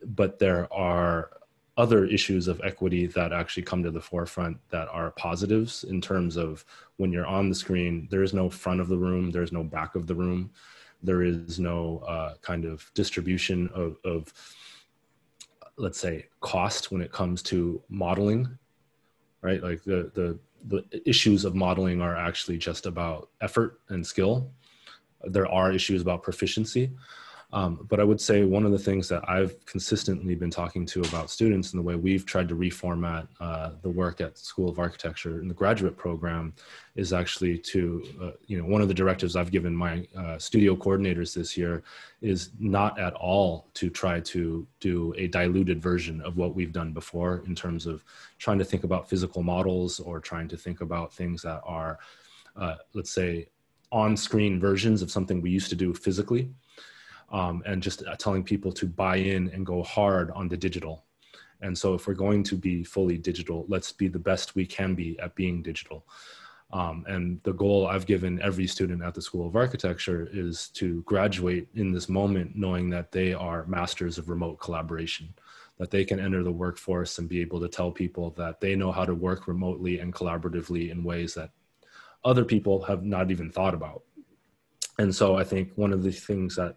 J: but there are other issues of equity that actually come to the forefront that are positives in terms of when you're on the screen, there is no front of the room, there's no back of the room, there is no uh, kind of distribution of, of, let's say, cost when it comes to modeling, right? Like the, the, the issues of modeling are actually just about effort and skill. There are issues about proficiency. Um, but I would say one of the things that I've consistently been talking to about students and the way we've tried to reformat uh, the work at School of Architecture in the graduate program is actually to, uh, you know, one of the directives I've given my uh, studio coordinators this year is not at all to try to do a diluted version of what we've done before in terms of trying to think about physical models or trying to think about things that are, uh, let's say, on screen versions of something we used to do physically um, and just uh, telling people to buy in and go hard on the digital. And so, if we're going to be fully digital, let's be the best we can be at being digital. Um, and the goal I've given every student at the School of Architecture is to graduate in this moment knowing that they are masters of remote collaboration, that they can enter the workforce and be able to tell people that they know how to work remotely and collaboratively in ways that other people have not even thought about. And so I think one of the things that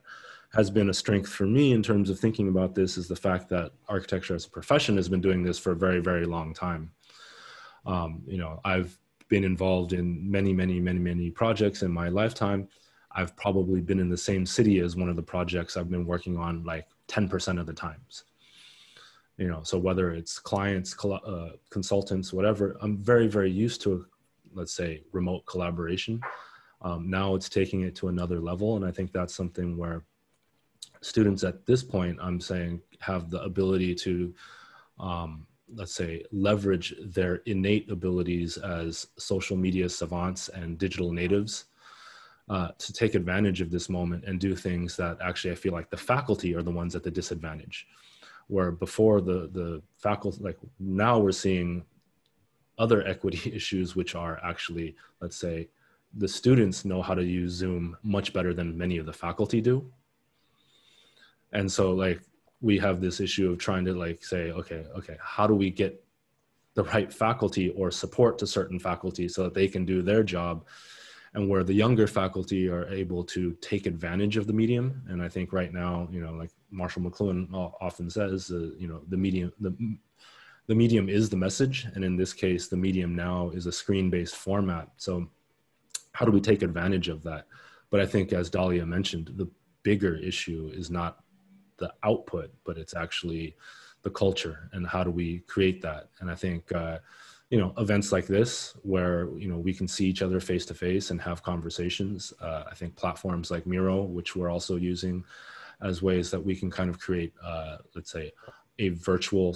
J: has been a strength for me in terms of thinking about this is the fact that architecture as a profession has been doing this for a very, very long time. Um, you know, I've been involved in many, many, many, many projects in my lifetime. I've probably been in the same city as one of the projects I've been working on like 10% of the times. You know, so whether it's clients, uh, consultants, whatever, I'm very, very used to, let's say, remote collaboration. Um, now it's taking it to another level. And I think that's something where students at this point, I'm saying, have the ability to, um, let's say, leverage their innate abilities as social media savants and digital natives uh, to take advantage of this moment and do things that actually I feel like the faculty are the ones at the disadvantage. Where before the the faculty, like now we're seeing other equity issues, which are actually, let's say, the students know how to use Zoom much better than many of the faculty do and so like we have this issue of trying to like say okay okay how do we get the right faculty or support to certain faculty so that they can do their job and where the younger faculty are able to take advantage of the medium? And i think right now you know like marshall mcluhan often says uh, you know the medium the the medium is the message. And in this case the medium now is a screen based format. So how do we take advantage of that? But i think as dahlia mentioned the bigger issue is not the output, but it's actually the culture and how do we create that. And I think uh, you know events like this where you know we can see each other face to face and have conversations. Uh, I think platforms like Miro, which we're also using as ways that we can kind of create, uh, let's say, a virtual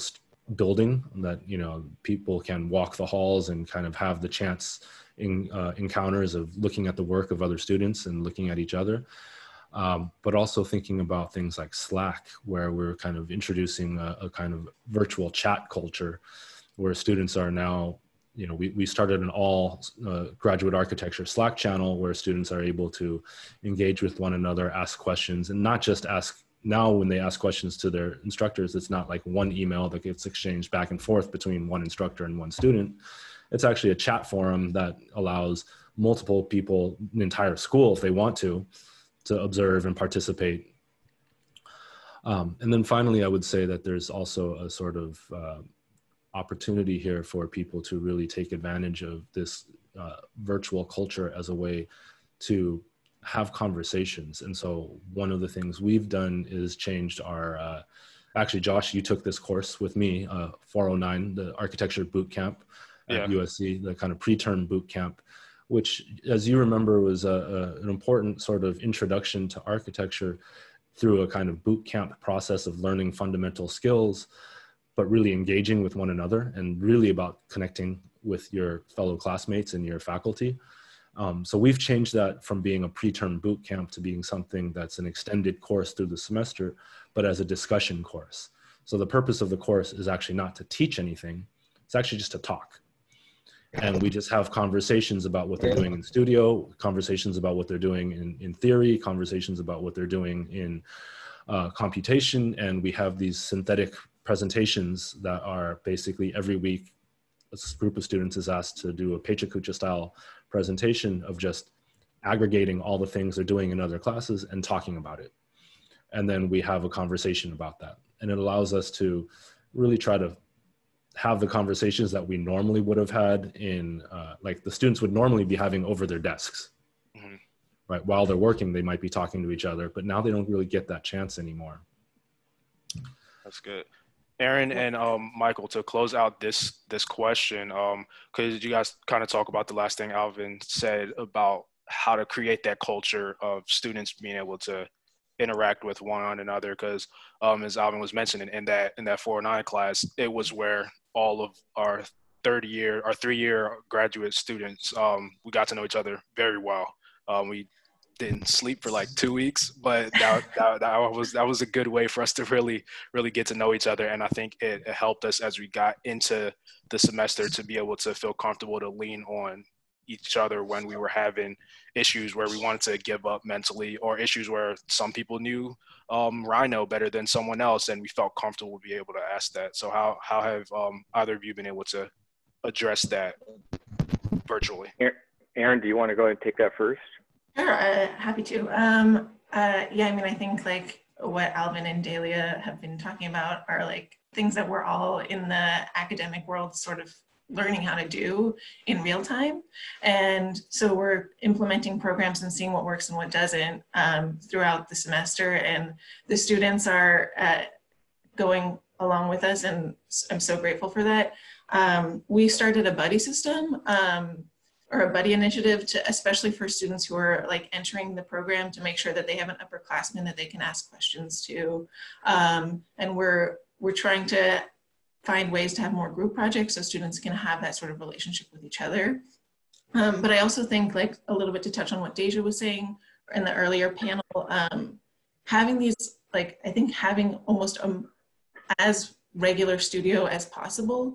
J: building that you know people can walk the halls and kind of have the chance in uh, encounters of looking at the work of other students and looking at each other um, but also thinking about things like Slack, where we're kind of introducing a, a, kind of virtual chat culture where students are now, you know, we, we started an all uh, graduate architecture Slack channel where students are able to engage with one another, ask questions, and not just ask. Now, when they ask questions to their instructors, it's not like one email that gets exchanged back and forth between one instructor and one student. It's actually a chat forum that allows multiple people, an entire school, if they want to, to observe and participate. Um, and then finally, I would say that there's also a sort of uh, opportunity here for people to really take advantage of this uh, virtual culture as a way to have conversations. And so one of the things we've done is changed our, uh, actually, Josh, you took this course with me, uh, 409, the architecture boot camp at yeah. USC, the kind of pre-term boot camp which, as you remember, was a, a, an important sort of introduction to architecture through a kind of boot camp process of learning fundamental skills, but really engaging with one another and really about connecting with your fellow classmates and your faculty. Um, so we've changed that from being a pre-term boot camp to being something that's an extended course through the semester, but as a discussion course. So the purpose of the course is actually not to teach anything, it's actually just to talk and we just have conversations about what they're doing in studio conversations about what they're doing in, in theory conversations about what they're doing in uh, computation and we have these synthetic presentations that are basically every week a group of students is asked to do a PechaKucha style presentation of just aggregating all the things they're doing in other classes and talking about it. And then we have a conversation about that. And it allows us to really try to have the conversations that we normally would have had in, uh, like the students would normally be having over their desks. Mm-hmm. Right. While they're working, they might be talking to each other, but now they don't really get that chance anymore.
B: That's good. Aaron and um, Michael, to close out this this question, um, could you guys kind of talk about the last thing Alvin said about how to create that culture of students being able to interact with one another? Because um, as Alvin was mentioning, in that in that 409 class, it was where all of our third year, our three year graduate students, um, we got to know each other very well. Um, we didn't sleep for like two weeks, but that, that, that, was that was a good way for us to really really get to know each other, and I think it, it, helped us as we got into the semester to be able to feel comfortable to lean on each other when we were having issues where we wanted to give up mentally, or issues where some people knew um, Rhino better than someone else, and we felt comfortable to be able to ask that. So how how have um, either of you been able to address that virtually?
L: Aaron, do you want to go ahead and take that first?
K: Sure, uh, happy to. Um, uh, yeah, I mean, I think like what Alvin and Dahlia have been talking about are like things that we're all in the academic world sort of learning how to do in real time. And so we're implementing programs and seeing what works and what doesn't um, throughout the semester. And the students are uh, going along with us, and I'm so grateful for that. Um, we started a buddy system um, or a buddy initiative to especially for students who are like entering the program to make sure that they have an upperclassman that they can ask questions to um, and we're we're trying to find ways to have more group projects so students can have that sort of relationship with each other um, but i also think like a little bit to touch on what deja was saying in the earlier panel um, having these like i think having almost a, as regular studio as possible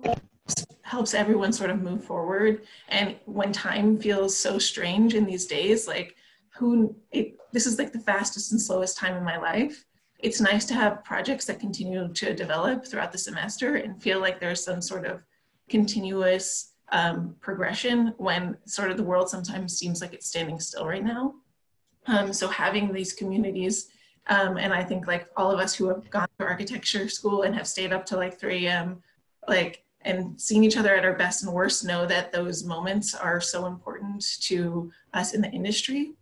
K: helps everyone sort of move forward. And when time feels so strange in these days, like who it, this is like the fastest and slowest time in my life. It's nice to have projects that continue to develop throughout the semester and feel like there's some sort of continuous um, progression when sort of the world sometimes seems like it's standing still right now. Um, so having these communities, um, and I think like all of us who have gone to architecture school and have stayed up to like 3 a.m., like and seeing each other at our best and worst know that those moments are so important to us in the industry.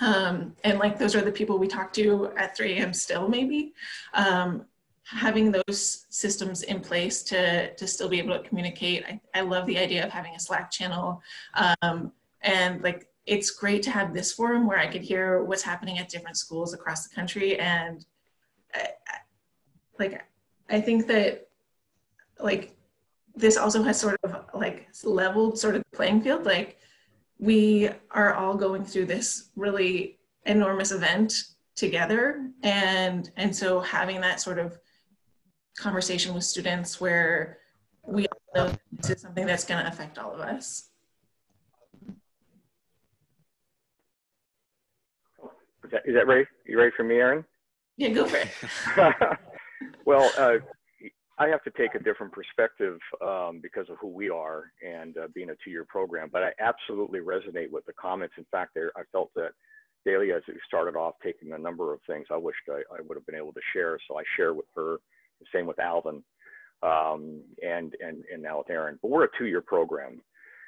K: Um, and like those are the people we talk to at 3 a.m. still maybe. Um, having those systems in place to, to still be able to communicate. I, I love the idea of having a Slack channel. Um, and like it's great to have this forum where I could hear what's happening at different schools across the country. And I, I, like I think that like this also has sort of like leveled sort of the playing field. Like we are all going through this really enormous event together. And, and so having that sort of conversation with students where we all know this is something that's going to affect all of us.
L: Is that, is that ready? You ready for me, Aaron?
K: Yeah, go for it.
L: well, uh, I have to take a different perspective um, because of who we are and uh, being a two-year program. But I absolutely resonate with the comments. In fact, there, I felt that Dahlia, as we started off, taking a number of things I wished I, I, would have been able to share. So I share with her. The same with Alvin, um, and and and now with Aaron. But we're a two-year program,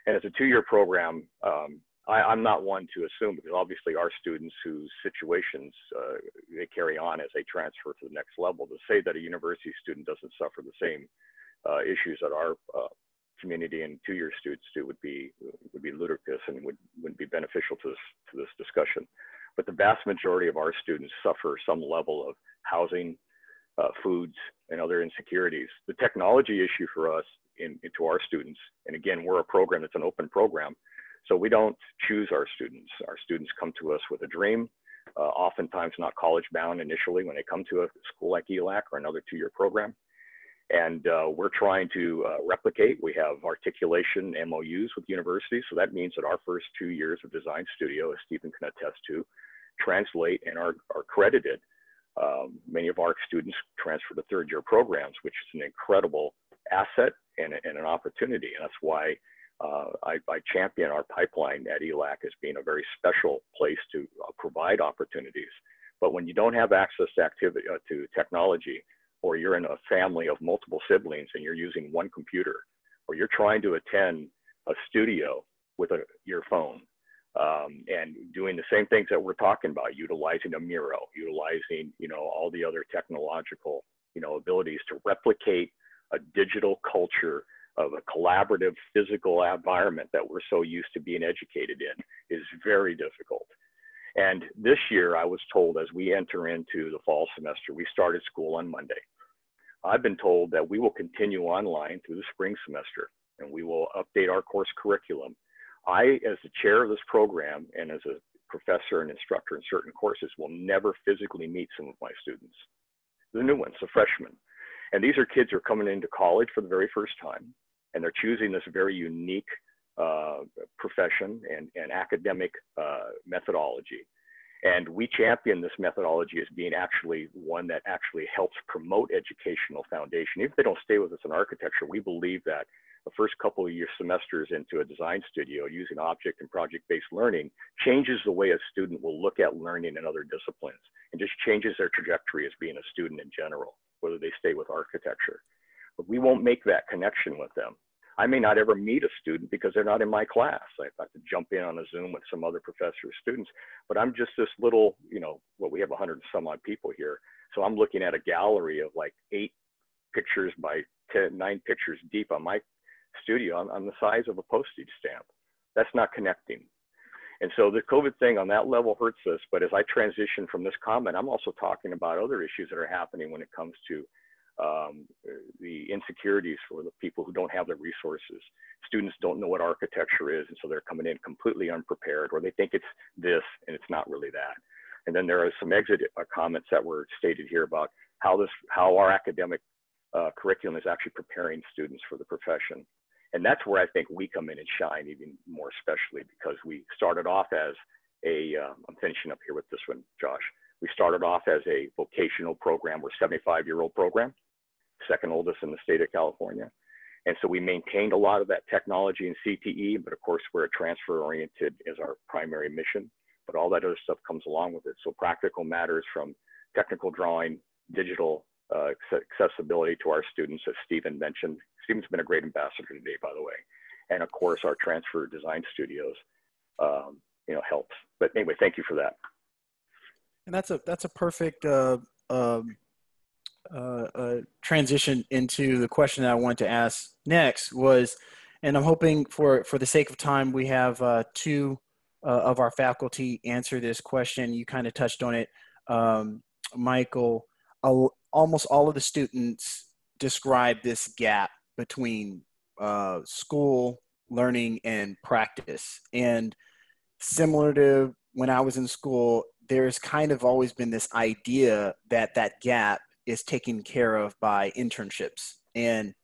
L: and as a two-year program, um, I, am not one to assume because obviously our students whose situations uh, they carry on as they transfer to the next level. To say that a university student doesn't suffer the same uh, issues that our uh, community and two-year students do would be would be ludicrous and would wouldn't be beneficial to this to this discussion. But the vast majority of our students suffer some level of housing, uh, foods, and other insecurities. The technology issue for us in, into our students, and again, we're a program that's an open program so we don't choose our students. Our students come to us with a dream, uh, oftentimes not college bound initially when they come to a school like ELAC or another two year program. And uh, we're trying to uh, replicate. We have articulation MOUs with universities. So that means that our first two years of Design Studio, as Stephen can attest to, translate and are, are credited Um, many of our students transfer to third year programs, which is an incredible asset and, and an opportunity. And that's why uh, I, I, champion our pipeline at ELAC as being a very special place to uh, provide opportunities. But when you don't have access to, activity, uh, to technology, or you're in a family of multiple siblings and you're using one computer, or you're trying to attend a studio with a, your phone, um, and doing the same things that we're talking about, utilizing a Miro, utilizing you know all the other technological you know abilities to replicate a digital culture of a collaborative physical environment that we're so used to being educated in is very difficult. And this year, I was told as we enter into the fall semester, we started school on Monday. I've been told that we will continue online through the spring semester and we will update our course curriculum. I, as the chair of this program and as a professor and instructor in certain courses, will never physically meet some of my students, the new ones, the freshmen. And these are kids who are coming into college for the very first time and they're choosing this very unique uh, profession and, and academic uh, methodology. And we champion this methodology as being actually one that actually helps promote educational foundation. Even if they don't stay with us in architecture, we believe that the first couple of year semesters into a design studio using object and project-based learning changes the way a student will look at learning in other disciplines and just changes their trajectory as being a student in general, whether they stay with architecture but we won't make that connection with them. I may not ever meet a student because they're not in my class. I have to jump in on a Zoom with some other professor or students, but I'm just this little, you know, well, we have 100 and some odd people here. So I'm looking at a gallery of like eight pictures by nine pictures deep on my studio. I'm, I'm the size of a postage stamp. That's not connecting. And so the COVID thing on that level hurts us. But as I transition from this comment, I'm also talking about other issues that are happening when it comes to um, the insecurities for the people who don't have the resources. Students don't know what architecture is, and so they're coming in completely unprepared, or they think it's this and it's not really that. And then there are some exit uh, comments that were stated here about how this, how our academic uh, curriculum is actually preparing students for the profession. And that's where I think we come in and shine even more especially because we started off as a. am uh, finishing up here with this one, Josh. We started off as a vocational program. We're 75 year old program, second oldest in the state of California. And so we maintained a lot of that technology and CTE, but of course we're a transfer oriented as our primary mission, but all that other stuff comes along with it. So practical matters from technical drawing, digital uh, accessibility to our students, as Stephen mentioned. Stephen's been a great ambassador today, by the way. And of course, our transfer design studios, um, you know, helps. But anyway, thank you for that.
C: And that's a that's a perfect uh, um, uh, uh, transition into the question that I wanted to ask next was, and I'm hoping for for the sake of time, we have uh, two uh, of our faculty answer this question. You kind of touched on it, um, Michael. almost all of the students describe this gap between uh, school learning and practice, and similar to when I was in school, there's kind of always been this idea that that gap is taken care of by internships. And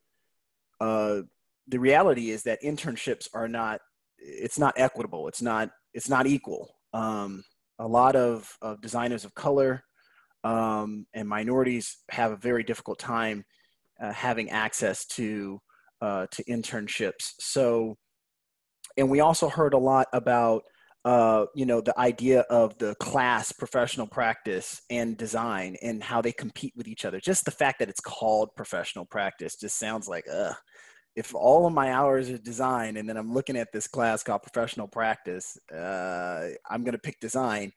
C: uh, the reality is that internships are not it's not equitable. It's not it's not equal. Um, a lot of, of designers of color um, and minorities have a very difficult time uh, having access to uh, to internships so and we also heard a lot about uh, you know, the idea of the class, professional practice, and design, and how they compete with each other. Just the fact that it's called professional practice just sounds like. If all of my hours are design, and then I'm looking at this class called professional practice, uh, I'm going to pick design.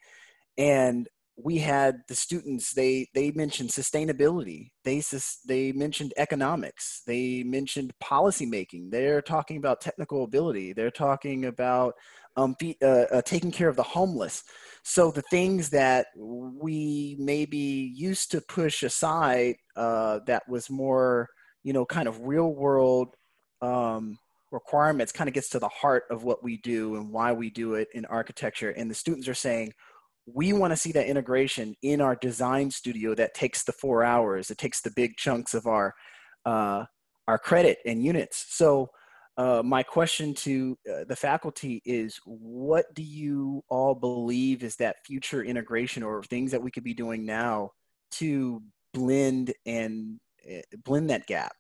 C: And we had the students they they mentioned sustainability they they mentioned economics they mentioned policy making they're talking about technical ability they're talking about um, be, uh, uh, taking care of the homeless. So the things that we maybe used to push aside uh, that was more, you know, kind of real world um, requirements kind of gets to the heart of what we do and why we do it in architecture. And the students are saying, we want to see that integration in our design studio that takes the four hours, it takes the big chunks of our, uh, our credit and units. So uh, my question to uh, the faculty is what do you all believe is that future integration or things that we could be doing now to blend and uh, blend that gap?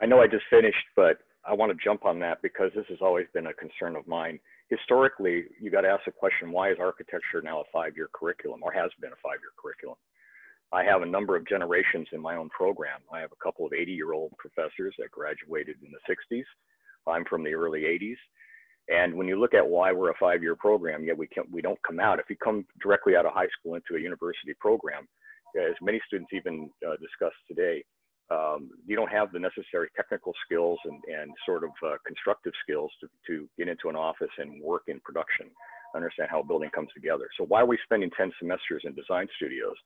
L: I know I just finished, but I want to jump on that because this has always been a concern of mine. Historically, you got to ask the question why is architecture now a five year curriculum or has been a five year curriculum? I have a number of generations in my own program. I have a couple of 80 year old professors that graduated in the 60s. I'm from the early 80s. And when you look at why we're a five year program, yet we, can, we don't come out, if you come directly out of high school into a university program, as many students even uh, discussed today, um, you don't have the necessary technical skills and, and sort of uh, constructive skills to, to get into an office and work in production, understand how a building comes together. So why are we spending 10 semesters in design studios?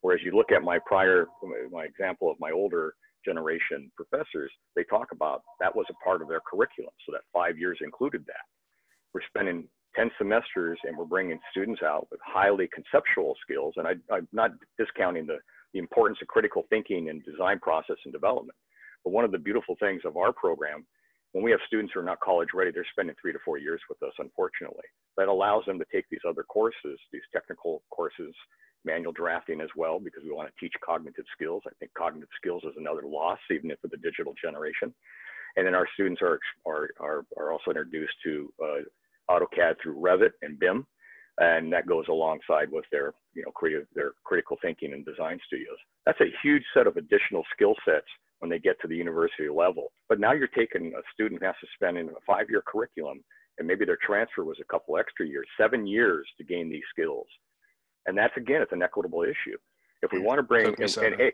L: Whereas you look at my prior, my example of my older generation professors, they talk about that was a part of their curriculum. So that five years included that. We're spending 10 semesters and we're bringing students out with highly conceptual skills. And I, I'm not discounting the the importance of critical thinking and design process and development. But one of the beautiful things of our program, when we have students who are not college ready, they're spending three to four years with us, unfortunately. That allows them to take these other courses, these technical courses, manual drafting as well, because we want to teach cognitive skills. I think cognitive skills is another loss, even if for the digital generation. And then our students are, are, are, are also introduced to uh, AutoCAD through Revit and BIM and that goes alongside with their you know creative their critical thinking and design studios. That's a huge set of additional skill sets when they get to the university level. But now you're taking a student who has to spend in a five year curriculum and maybe their transfer was a couple extra years seven years to gain these skills. And that's again it's an equitable issue. If we mm. want to bring and, and, and,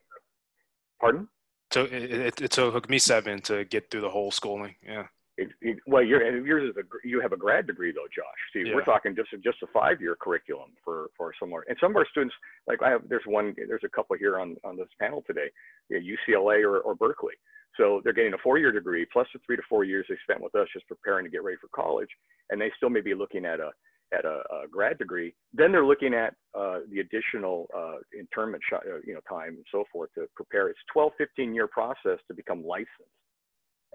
L: pardon?
B: So it, it, it took me seven to get through the whole schooling yeah
L: it, it, well, you're, yours is a, you have a grad degree though, Josh. See, yeah. we're talking just just a five year curriculum for for somewhere. And some of our students, like I have, there's one, there's a couple here on on this panel today, you know, UCLA or, or Berkeley. So they're getting a four year degree plus the three to four years they spent with us just preparing to get ready for college, and they still may be looking at a at a, a grad degree. Then they're looking at uh, the additional uh, internment, sh- uh, you know, time and so forth to prepare. It's 12, 15 year process to become licensed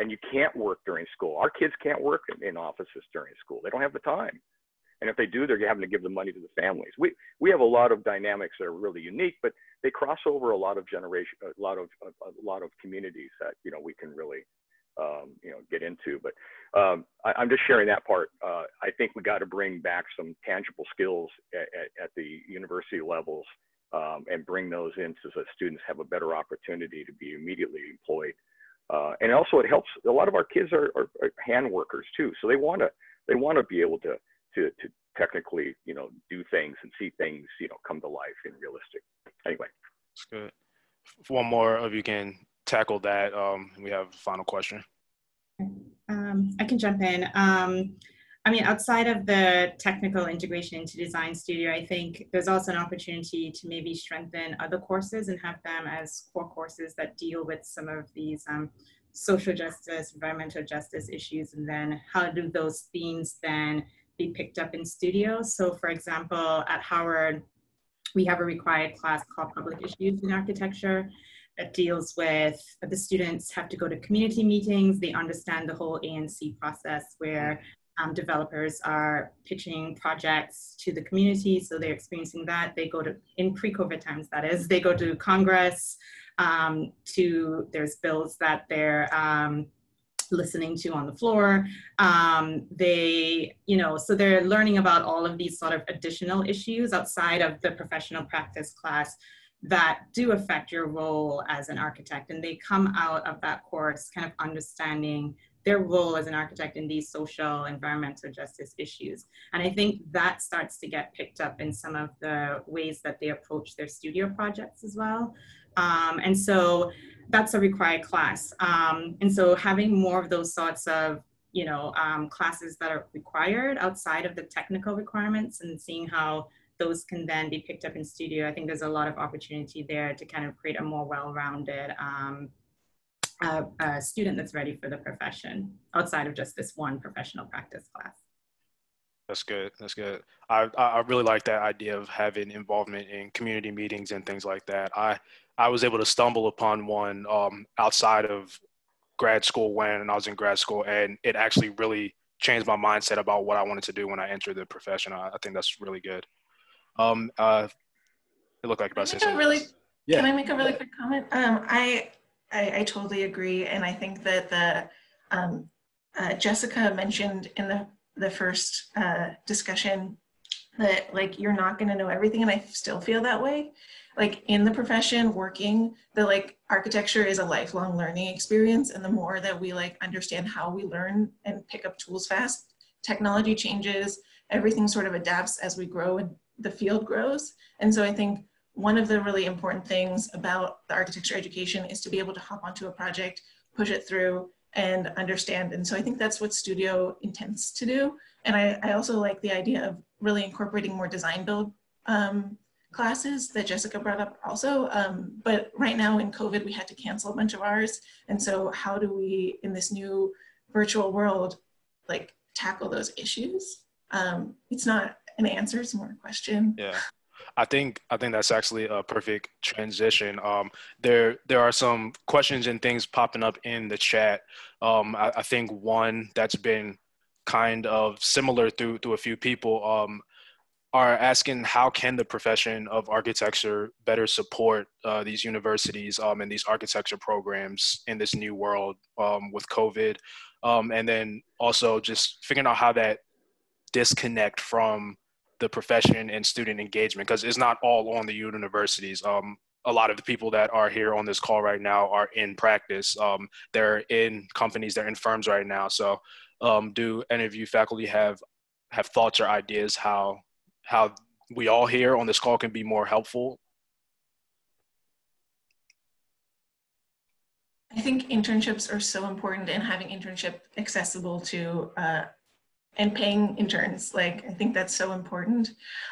L: and you can't work during school. Our kids can't work in, offices during school. They don't have the time. And if they do, they're having to give the money to the families. We, we have a lot of dynamics that are really unique, but they cross over a lot of generation, a lot of, a, a lot of communities that, you know, we can really, um, you know, get into. But um, I, am just sharing that part. Uh, I think we got to bring back some tangible skills at, at, at the university levels um, and bring those in so that students have a better opportunity to be immediately employed uh, and also it helps a lot of our kids are, are, are hand workers too so they want to they want to be able to, to to technically you know do things and see things you know come to life in realistic anyway.
B: That's good. One more of you can tackle that um, we have a final question.
M: Um, i can jump in. Um, I mean, outside of the technical integration into Design Studio, I think there's also an opportunity to maybe strengthen other courses and have them as core courses that deal with some of these um, social justice, environmental justice issues, and then how do those themes then be picked up in studio? So for example, at Howard, we have a required class called Public Issues in Architecture that deals with the students have to go to community meetings, they understand the whole ANC process where um, developers are pitching projects to the community, so they're experiencing that. They go to, in pre-COVID times that is, they go to Congress, um, to, there's bills that they're um, listening to on the floor. Um, they, you know, so they're learning about all of these sort of additional issues outside of the professional practice class that do affect your role as an architect. And they come out of that course kind of understanding their role as an architect in these social environmental justice issues. And I think that starts to get picked up in some of the ways that they approach their studio projects as well. Um, and so that's a required class. Um, and so having more of those sorts of you know, um, classes that are required outside of the technical requirements and seeing how those can then be picked up in studio. I think there's a lot of opportunity there to kind of create a more well-rounded um, a, a student that's ready for the profession outside of just this one professional practice class.
B: That's good. That's good. I, I really like that idea of having involvement in community meetings and things like that. I, I was able to stumble upon one um, outside of grad school when I was in grad school, and it actually really changed my mindset about what I wanted to do when I entered the profession. I, I think that's really good. Um, uh, it looked like about
K: Can I make a really,
J: Yeah.
K: Can I make a really quick comment? Um, I, I, I totally agree, and I think that the um, uh, Jessica mentioned in the the first uh, discussion that like you're not going to know everything, and I still feel that way. Like in the profession, working, the like architecture is a lifelong learning experience, and the more that we like understand how we learn and pick up tools fast, technology changes, everything sort of adapts as we grow and the field grows, and so I think one of the really important things about the architecture education is to be able to hop onto a project, push it through, and understand. And so I think that's what Studio intends to do. And I, I also like the idea of really incorporating more design build um, classes that Jessica brought up also. Um, but right now in COVID, we had to cancel a bunch of ours. And so how do we, in this new virtual world, like tackle those issues? Um, it's not an answer, it's more a question.
B: Yeah. I think I think that's actually a perfect transition. Um, there there are some questions and things popping up in the chat. Um, I, I, think one that's been kind of similar through through a few people um, are asking how can the profession of architecture better support uh, these universities um, and these architecture programs in this new world um, with COVID, um, and then also just figuring out how that disconnect from the profession and student engagement because it's not all on the universities. Um, a lot of the people that are here on this call right now are in practice. Um, they're in companies, they're in firms right now. So, um, do any of you faculty have have thoughts or ideas how how we all here on this call can be more helpful?
K: I think internships are so important and having internship accessible to uh, and paying interns. Like, I think that's so important.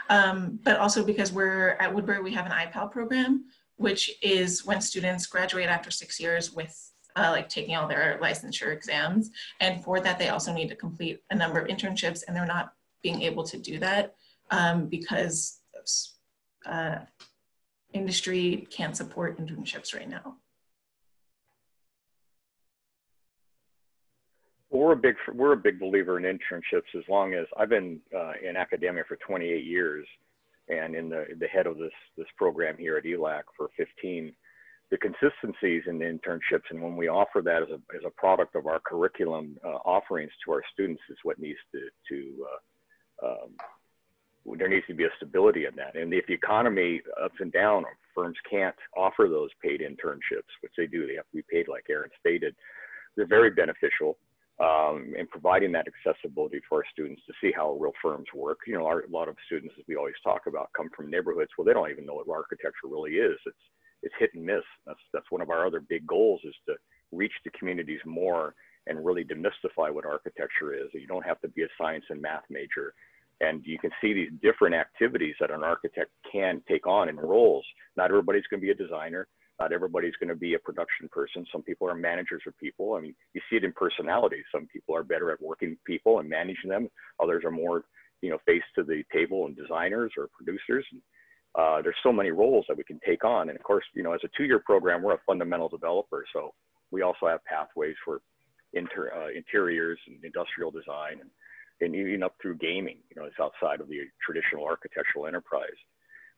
K: Um, but also because we're at Woodbury, we have an IPAL program, which is when students graduate after six years with uh, like taking all their licensure exams. And for that, they also need to complete a number of internships and they're not being able to do that um, because uh, industry can't support internships right now.
L: We're a big we're a big believer in internships. As long as I've been uh, in academia for 28 years, and in the the head of this this program here at ELAC for 15, the consistencies in the internships and when we offer that as a as a product of our curriculum uh, offerings to our students is what needs to to uh, um, there needs to be a stability in that. And if the economy ups and down, firms can't offer those paid internships, which they do. They have to be paid, like Aaron stated. They're very beneficial um, and providing that accessibility for our students to see how real firms work. You know, our, a lot of students, as we always talk about, come from neighborhoods. Well, they don't even know what architecture really is. It's it's hit and miss. That's that's one of our other big goals is to reach the communities more and really demystify what architecture is. You don't have to be a science and math major. And you can see these different activities that an architect can take on in roles. Not everybody's going to be a designer. Not everybody's going to be a production person. Some people are managers of people. I mean, you see it in personality. Some people are better at working people and managing them. Others are more, you know, face to the table and designers or producers. Uh, there's so many roles that we can take on. And of course, you know, as a two-year program, we're a fundamental developer. So we also have pathways for inter, uh, interiors and industrial design and, and even up through gaming, you know, it's outside of the traditional architectural enterprise.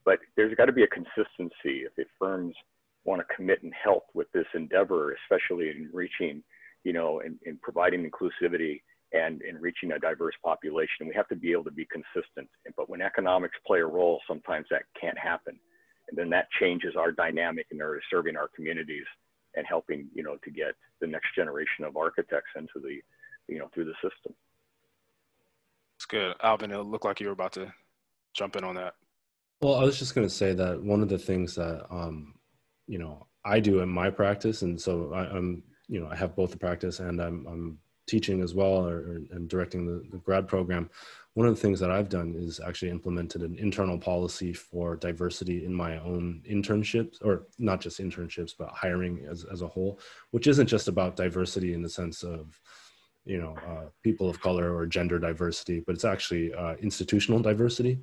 L: But there's got to be a consistency if the firms want to commit and help with this endeavor, especially in reaching, you know, and, in providing inclusivity and in reaching a diverse population. We have to be able to be consistent. But when economics play a role, sometimes that can't happen. And then that changes our dynamic and our serving our communities and helping, you know, to get the next generation of architects into the, you know, through the system.
B: It's good. Alvin, it looked like you were about to jump in on that.
J: Well, I was just going to say that one of the things that um, you know I do in my practice, and so I, am you know I have both the practice and I'm I'm teaching as well or, or and directing the, the grad program. One of the things that I've done is actually implemented an internal policy for diversity in my own internships, or not just internships, but hiring as, as a whole, which isn't just about diversity in the sense of, you know, uh, people of color or gender diversity, but it's actually uh, institutional diversity.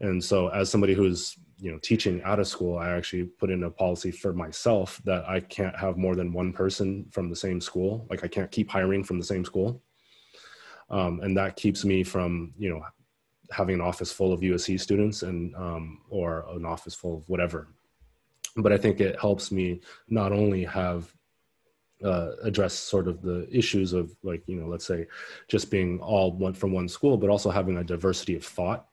J: And so, as somebody who's you know teaching out of school i actually put in a policy for myself that i can't have more than one person from the same school like i can't keep hiring from the same school um, and that keeps me from you know having an office full of USC students and um, or an office full of whatever. But I think it helps me not only have uh, address sort of the issues of like you know let's say just being all one from one school, but also having a diversity of thought.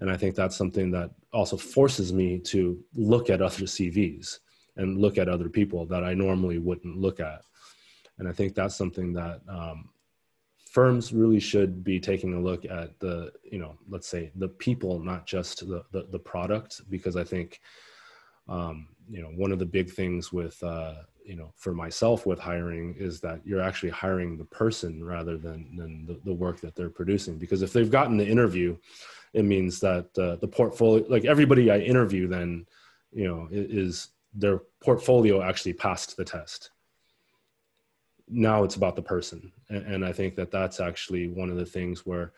J: And I think that's something that also forces me to look at other CVs and look at other people that I normally wouldn't look at. And I think that's something that um, firms really should be taking a look at the you know let's say the people not just the the, the product because i think um, you know one of the big things with uh, you know for myself with hiring is that you're actually hiring the person rather than than the, the work that they're producing because if they've gotten the interview it means that uh, the portfolio like everybody i interview then you know is their portfolio actually passed the test. Now it's about the person. And, and, i think that that's actually one of the things where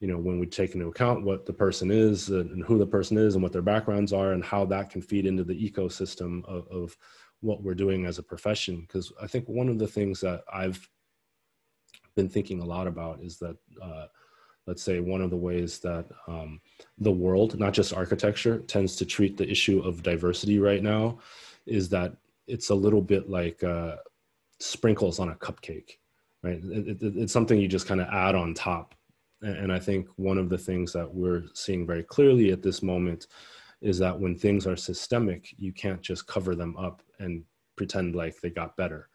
J: you know when we take into account what the person is and who the person is and what their backgrounds are and how that can feed into the ecosystem of, of what we're doing as a profession because i think one of the things that i've been thinking a lot about is that uh, let's say one of the ways that um, the world not just architecture tends to treat the issue of diversity right now is that it's a little bit like uh, sprinkles on a cupcake, right? It, it, it's something you just kind of add on top. And I think one of the things that we're seeing very clearly at this moment is that when things are systemic, you can't just cover them up and pretend like they got better.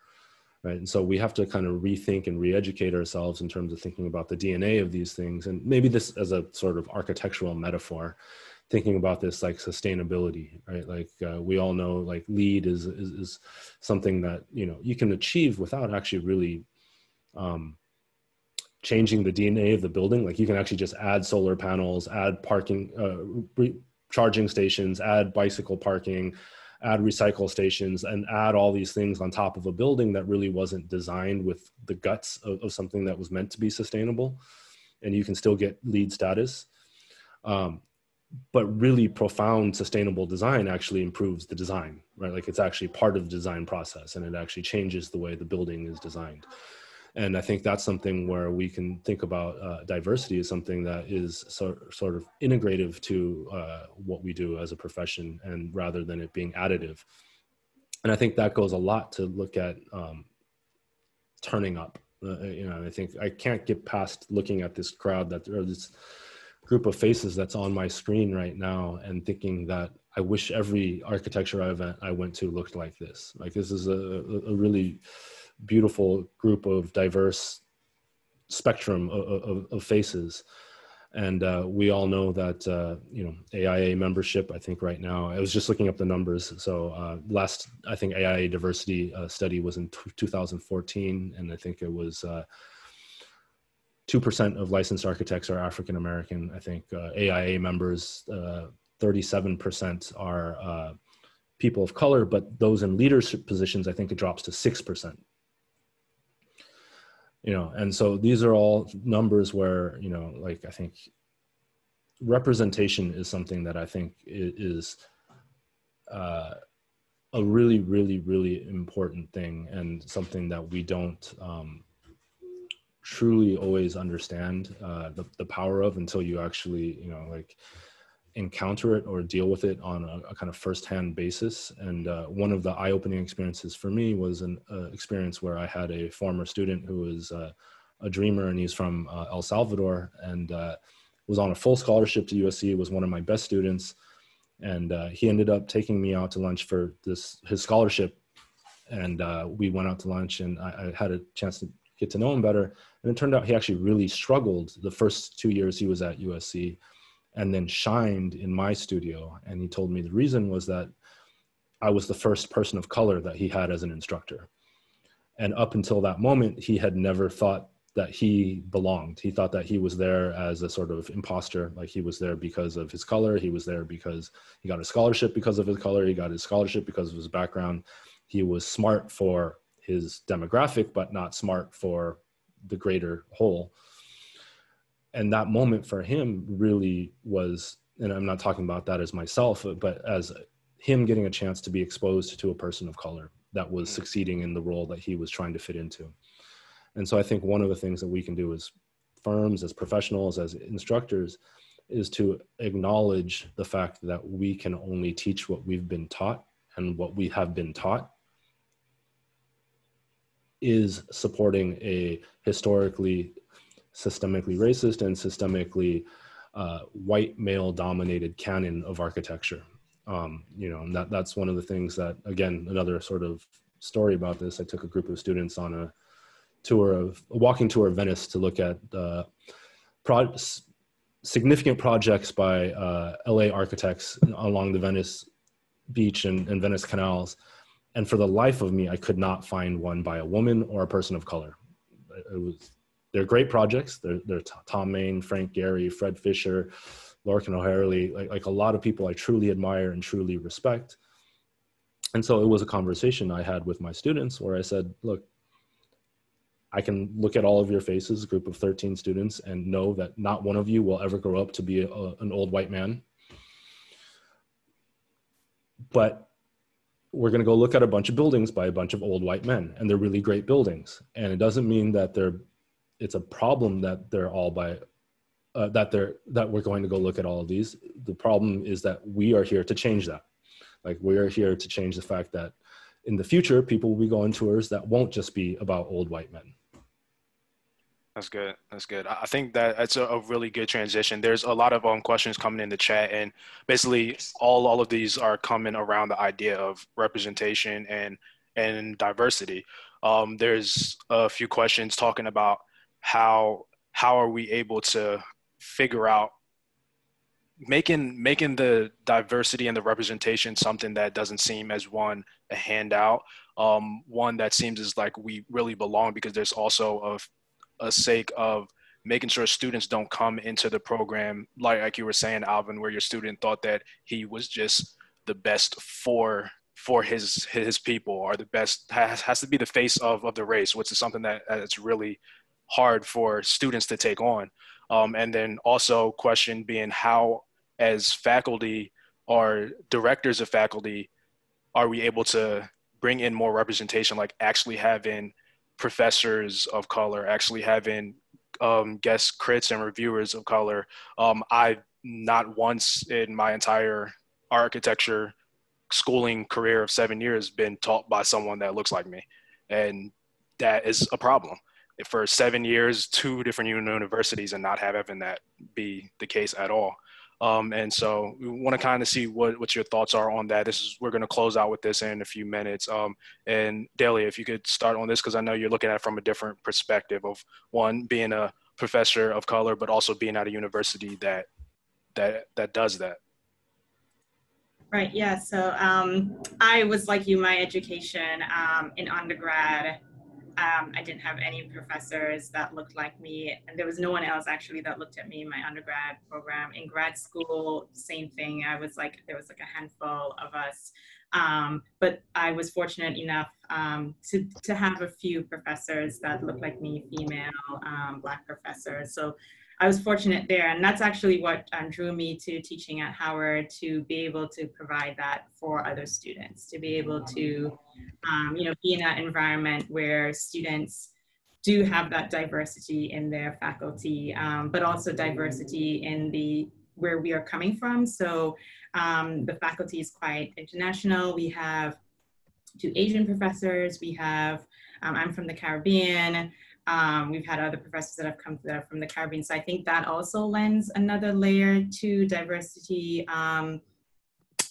J: Right. And so we have to kind of rethink and re educate ourselves in terms of thinking about the DNA of these things. And maybe this as a sort of architectural metaphor thinking about this like sustainability right like uh, we all know like LEED is, is, is something that you know you can achieve without actually really um, changing the dna of the building like you can actually just add solar panels add parking uh, charging stations add bicycle parking add recycle stations and add all these things on top of a building that really wasn't designed with the guts of, of something that was meant to be sustainable. And you can still get LEED status. Um, but really profound sustainable design actually improves the design right? Like it's actually part of the design process and it actually changes the way the building is designed and i think that's something where we can think about uh, diversity as something that is sort, sort of integrative to uh, what we do as a profession and rather than it being additive and i think that goes a lot to look at um, turning up uh, you know i think i can't get past looking at this crowd that or this group of faces that's on my screen right now and thinking that I wish every architecture event I went to looked like this. Like this is a, a really beautiful group of diverse spectrum of, of, of faces. And uh, we all know that, uh, you know, AIA membership, I think right now, I was just looking up the numbers. So uh, last, I think AIA diversity uh, study was in 2014. And I think it was uh, 2% of licensed architects are African American. I think AIA members, uh, 37% are uh, people of color, but those in leadership positions, I think it drops to 6%. You know, and so these are all numbers where, you know, like I think representation is something that I think is uh, a really, really, really important thing and something that we don't um, truly always understand uh, the, the power of until you actually you know like encounter it or deal with it on a, a kind of firsthand basis. And uh, one of the eye-opening experiences for me was an uh, experience where i had a former student who was uh, a dreamer and he's from uh, el salvador and uh, was on a full scholarship to usc was one of my best students. And he ended up taking me out to lunch for this his scholarship. And we went out to lunch and I, I had a chance to get to know him better. And it turned out he actually really struggled the first two years he was at USC and then shined in my studio. And he told me the reason was that I was the first person of color that he had as an instructor. And up until that moment, he had never thought that he belonged. He thought that he was there as a sort of imposter, like he was there because of his color. He was there because he got a scholarship because of his color. He got his scholarship because of his background. He was smart for his demographic, but not smart for the greater whole. And that moment for him really was, and I'm not talking about that as myself, but as him getting a chance to be exposed to a person of color that was mm. succeeding in the role that he was trying to fit into. And so I think one of the things that we can do as firms, as professionals, as instructors, is to acknowledge the fact that we can only teach what we've been taught and what we have been taught is supporting a historically systemically racist and systemically uh, white male dominated canon of architecture. Um, you know that that's one of the things that again another sort of story about this. I took a group of students on a tour of a walking tour of venice to look at uh, pro- significant projects by uh, la architects along the venice beach and, and venice canals. And for the life of me i could not find one by a woman or a person of color. It was they're great projects they're, they're Thom Mayne frank gehry fred fisher Lorcan O'Herlihy, like, like a lot of people I truly admire and truly respect. And so it was a conversation I had with my students where I said, look, I can look at all of your faces, a group of 13 students, and know that not one of you will ever grow up to be a, an old white man. But we're going to go look at a bunch of buildings by a bunch of old white men, and they're really great buildings. And it doesn't mean that they're, it's a problem that they're all by uh, that they're that we're going to go look at all of these. The problem is that we are here to change that. Like we are here to change the fact that in the future, people will be going tours that won't just be about old white men.
B: That's good. That's good. I think that that's a, a, really good transition. There's a lot of um, questions coming in the chat, and basically all all of these are coming around the idea of representation and and diversity. Um, there's a few questions talking about how how are we able to figure out making making the diversity and the representation something that doesn't seem as one a handout um, one that seems as like we really belong because there's also a, a sake of making sure students don't come into the program like like you were saying alvin where your student thought that he was just the best for for his his people or the best has, has to be the face of of the race which is something that it's really hard for students to take on um, and then also question being how, as faculty or directors of faculty, are we able to bring in more representation, like actually having professors of color, actually having um, guest crits and reviewers of color. Um, I've not once in my entire architecture schooling career of seven years been taught by someone that looks like me. And that is a problem for seven years, two different universities, and not having that be the case at all. Um, and so we want to kind of see what, what your thoughts are on that. This is we're going to close out with this in a few minutes. Um, and Dahlia, if you could start on this because I know you're looking at it from a different perspective of one being a professor of color, but also being at a university that that that does that.
M: Right. Yeah. So um, I was like you. My education um, in undergrad um, I didn't have any professors that looked like me, and there was no one else actually that looked at me in my undergrad program. In grad school, same thing. I was like, there was like a handful of us, um, but I was fortunate enough um, to to have a few professors that looked like me, female, um, black professors. So I was fortunate there, and that's actually what um, drew me to teaching at Howard to be able to provide that for other students, to be able to, um, you know, be in that environment where students do have that diversity in their faculty, um, but also diversity in the where we are coming from. So um, the faculty is quite international. We have two Asian professors. We have um, I'm from the Caribbean. Um, we've had other professors that have come from the Caribbean. So I think that also lends another layer to diversity um,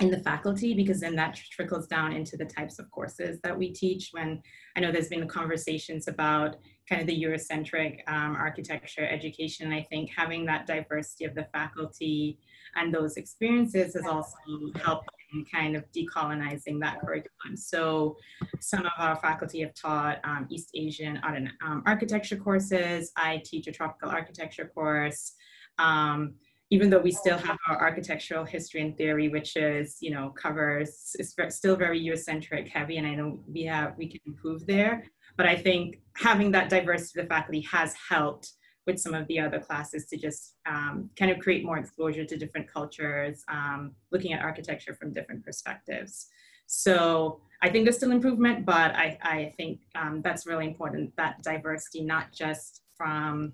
M: in the faculty because then that trickles down into the types of courses that we teach when I know there's been conversations about kind of the Eurocentric um, architecture education. I think having that diversity of the faculty and those experiences has also helped in kind of decolonizing that curriculum. So some of our faculty have taught um, East Asian um, architecture courses. I teach a tropical architecture course. Um, even though we still have our architectural history and theory, which is, you know, covers, is still very Eurocentric heavy, and I know we have, we can improve there. But I think having that diversity of the faculty has helped with some of the other classes to just um, kind of create more exposure to different cultures, um, looking at architecture from different perspectives. So I think there's still improvement, but I, I think um, that's really important, that diversity, not just from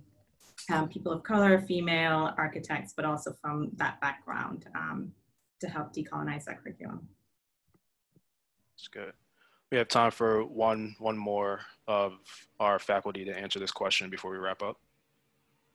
M: um, people of color, female architects, but also from that background um, to help decolonize that curriculum.
B: That's good. We have time for one, one more of our faculty to answer this question before we wrap up.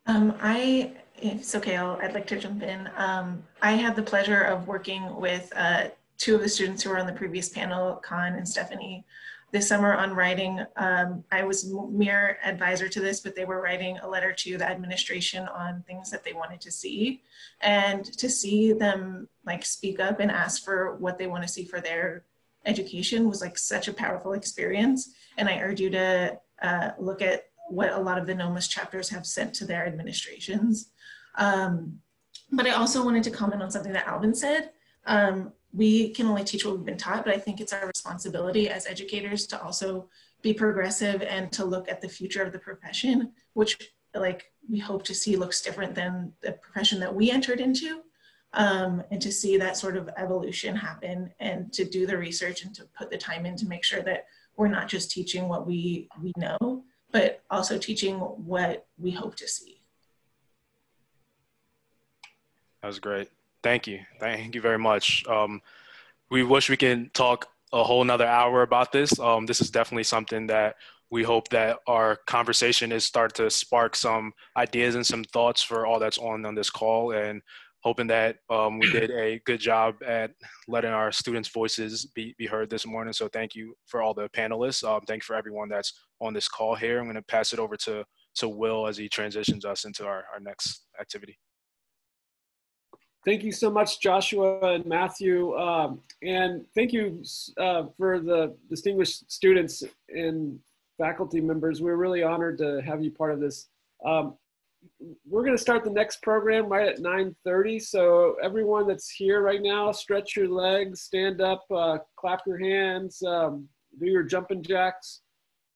K: Um, I, it's okay, i would like to jump in. Um, I had the pleasure of working with uh, two of the students who were on the previous panel, Khan and Stephanie, this summer on writing. Um, I was mere advisor to this, but they were writing a letter to the administration on things that they wanted to see. And to see them like speak up and ask for what they want to see for their education was like such a powerful experience. And I urge you to uh, look at what a lot of the NOMAS chapters have sent to their administrations. Um, but I also wanted to comment on something that Alvin said. Um, we can only teach what we've been taught, but I think it's our responsibility as educators to also be progressive and to look at the future of the profession, which like we hope to see looks different than the profession that we entered into. Um, and to see that sort of evolution happen and to do the research and to put the time in to make sure that we're not just teaching what we, we know, but also teaching what we hope to see.
B: That was great. Thank you. Thank you very much. Um, we wish we can talk a whole nother hour about this. Um, this is definitely something that we hope that our conversation is start to spark some ideas and some thoughts for all that's on on this call and hoping that um, we did a good job at letting our students voices be, be heard this morning so thank you for all the panelists um, thank you for everyone that's on this call here i'm going to pass it over to to will as he transitions us into our, our next activity
A: Thank you so much, Joshua and Matthew. Um, and thank you uh, for the distinguished students and faculty members. We're really honored to have you part of this. Um, we're going to start the next program right at 9.30. So everyone that's here right now, stretch your legs, stand up, uh, clap your hands, um, do your jumping jacks.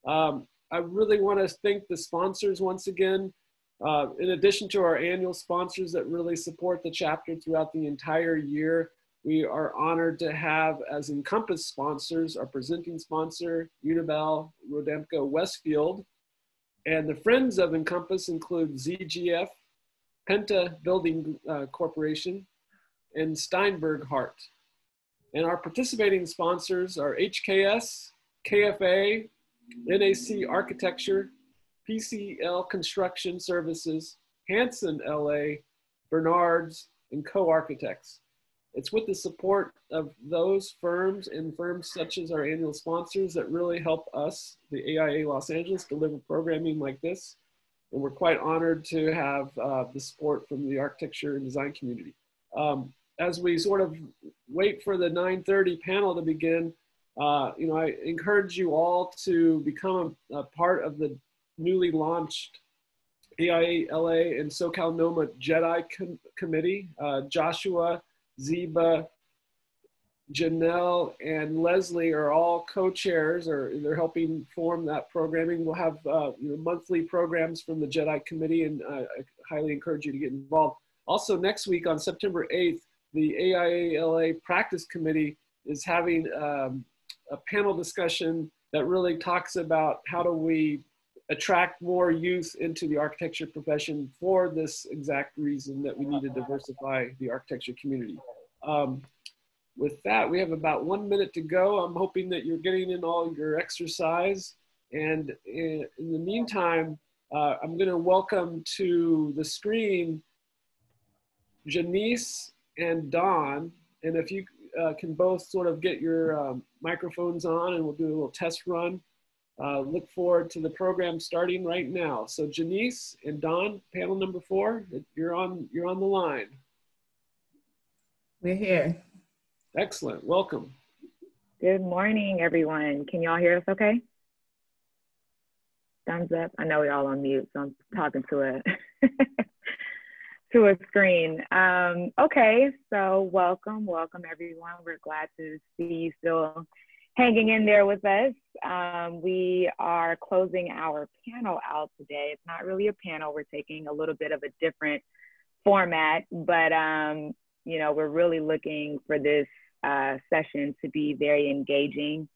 A: Um, I really want to thank the sponsors once again. Uh, in addition to our annual sponsors that really support the chapter throughout the entire year, we are honored to have as Encompass sponsors our presenting sponsor, Unibail Rodamco Westfield. And the friends of Encompass include ZGF, Penta Building uh, Corporation, and Steinberg Hart. And our participating sponsors are HKS, KFA, NAC Architecture, PCL Construction Services, Hanson LA, Bernards, and Co-Architects. It's with the support of those firms and firms such as our annual sponsors that really help us, the AIA Los Angeles, deliver programming like this. And we're quite honored to have uh, the support from the architecture and design community. Um, as we sort of wait for the 9.30 panel to begin, uh, you know, I encourage you all to become a, a part of the newly launched AIA LA and SoCal NOMA JEDI com Committee. Uh, Joshua, Ziba, Janelle, and Leslie are all co-chairs, or they're helping form that programming. We'll have uh, you know, monthly programs from the JEDI Committee, and uh, I highly encourage you to get involved. Also, next week on September 8th, the AIA LA Practice Committee is having um, a panel discussion that really talks about how do we attract more youth into the architecture profession for this exact reason that we need to diversify the architecture community. Um, with that, we have about one minute to go. I'm hoping that you're getting in all your exercise. And in, in the meantime, uh, I'm going to welcome to the screen Janice and Dawn. And if you uh, can both sort of get your um, microphones on and we'll do a little test run. Uh, look forward to the program starting right now. So Janice and Dawn, panel number four, you're on, you're on the line.
N: We're here.
A: Excellent, welcome.
N: Good morning, everyone. Can y'all hear us okay? Thumbs up. I know we're all on mute, so I'm talking to a to a screen. Um, okay, so welcome, welcome everyone. We're glad to see you still hanging in there with us. Um, we are closing our panel out today. It's not really a panel, we're taking a little bit of a different format, but um, you know, we're really looking for this uh, session to be very engaging.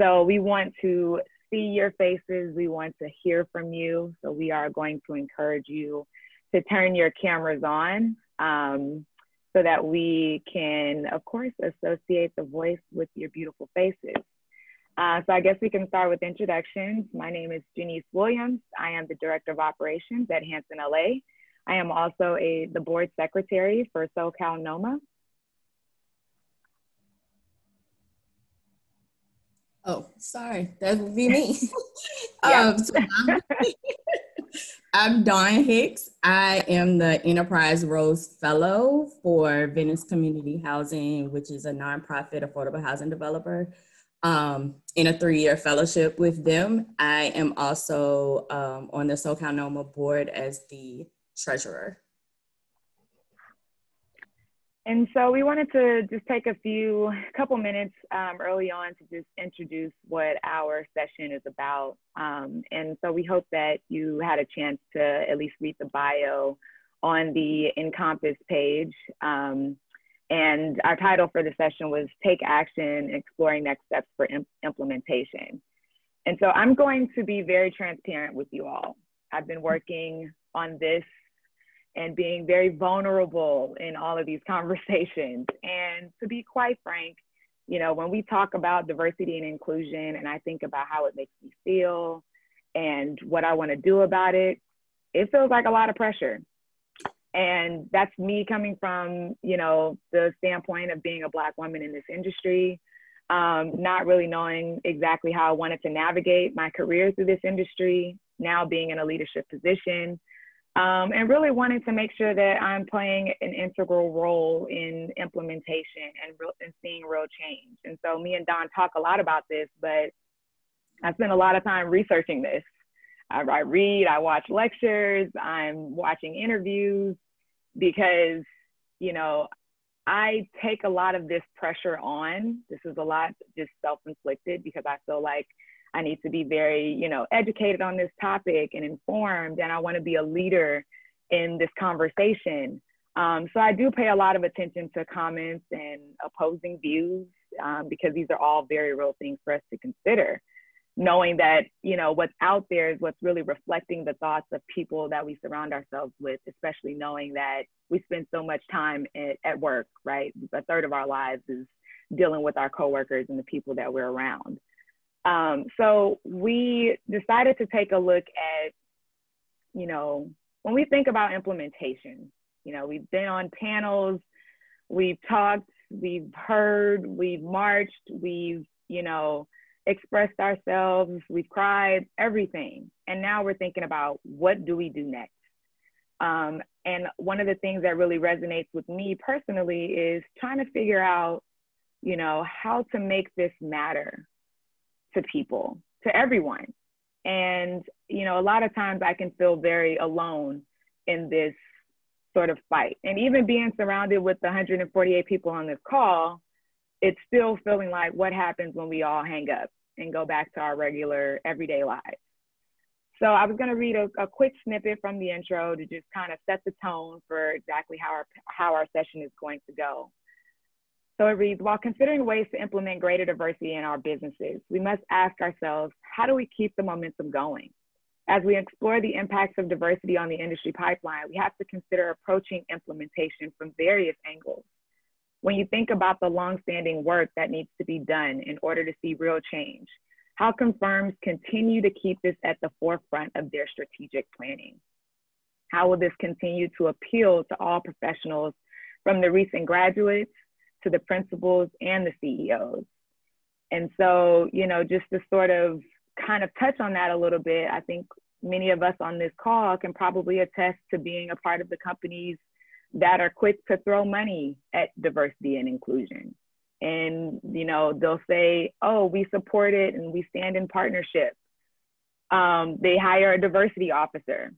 N: So we want to see your faces. We want to hear from you. So we are going to encourage you to turn your cameras on um, so that we can, of course, associate the voice with your beautiful faces. Uh, so I guess we can start with introductions. My name is Janice Williams. I am the Director of Operations at Hanson LA. I am also a, the board secretary for SoCal NOMA.
O: Oh, sorry, that would be me. um, I'm, I'm Dawn Hicks. I am the Enterprise Rose Fellow for Venice Community Housing, which is a nonprofit affordable housing developer um, in a three-year fellowship with them. I am also um, on the SoCal NOMA board as the treasurer.
N: And so we wanted to just take a few, couple minutes um, early on to just introduce what our session is about. Um, and so we hope that you had a chance to at least read the bio on the Encompass page. Um, and our title for the session was Take Action, Exploring Next Steps for Im Implementation. And so I'm going to be very transparent with you all. I've been working on this and being very vulnerable in all of these conversations. And to be quite frank, you know, when we talk about diversity and inclusion and I think about how it makes me feel and what I want to do about it, it feels like a lot of pressure and that's me coming from you know the standpoint of being a black woman in this industry um, not really knowing exactly how i wanted to navigate my career through this industry now being in a leadership position um, and really wanting to make sure that i'm playing an integral role in implementation and, and seeing real change. And so me and Dawn talk a lot about this but i spent a lot of time researching this I, I read, I watch lectures, I'm watching interviews because, you know, I take a lot of this pressure on. This is a lot just self inflicted because I feel like I need to be very, you know, educated on this topic and informed, and I want to be a leader in this conversation. Um, so I do pay a lot of attention to comments and opposing views um, because these are all very real things for us to consider knowing that you know what's out there is what's really reflecting the thoughts of people that we surround ourselves with especially knowing that we spend so much time at, at work right? A third of our lives is dealing with our coworkers and the people that we're around. Um, so we decided to take a look at you know when we think about implementation you know we've been on panels we've talked we've heard we've marched we've you know expressed ourselves, we've cried, everything. And now we're thinking about what do we do next? Um, and one of the things that really resonates with me personally is trying to figure out, you know, how to make this matter to people, to everyone. And, you know, a lot of times I can feel very alone in this sort of fight. And even being surrounded with 148 people on this call, it's still feeling like what happens when we all hang up and go back to our regular everyday lives. So I was going to read a, a, quick snippet from the intro to just kind of set the tone for exactly how our, how our session is going to go. So it reads, while considering ways to implement greater diversity in our businesses, we must ask ourselves, how do we keep the momentum going? As we explore the impacts of diversity on the industry pipeline, we have to consider approaching implementation from various angles. When you think about the longstanding work that needs to be done in order to see real change, how can firms continue to keep this at the forefront of their strategic planning? How will this continue to appeal to all professionals from the recent graduates to the principals and the CEOs? And so, you know, just to sort of kind of touch on that a little bit, I think many of us on this call can probably attest to being a part of the companies that are quick to throw money at diversity and inclusion. And, you know, they'll say, oh, we support it and we stand in partnership. Um, they hire a diversity officer.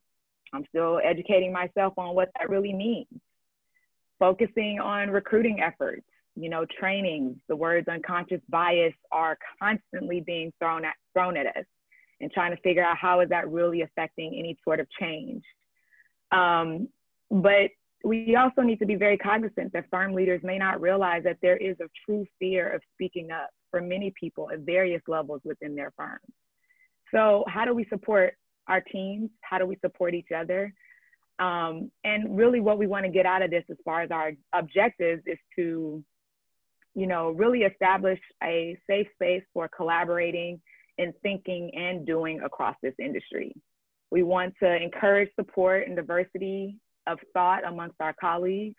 N: I'm still educating myself on what that really means. Focusing on recruiting efforts, you know, trainings, the words unconscious bias are constantly being thrown at, thrown at us and trying to figure out how is that really affecting any sort of change. Um, but we also need to be very cognizant that firm leaders may not realize that there is a true fear of speaking up for many people at various levels within their firms. So how do we support our teams? How do we support each other? Um, and really what we want to get out of this as far as our objectives is to, you know, really establish a safe space for collaborating and thinking and doing across this industry. We want to encourage support and diversity of thought amongst our colleagues.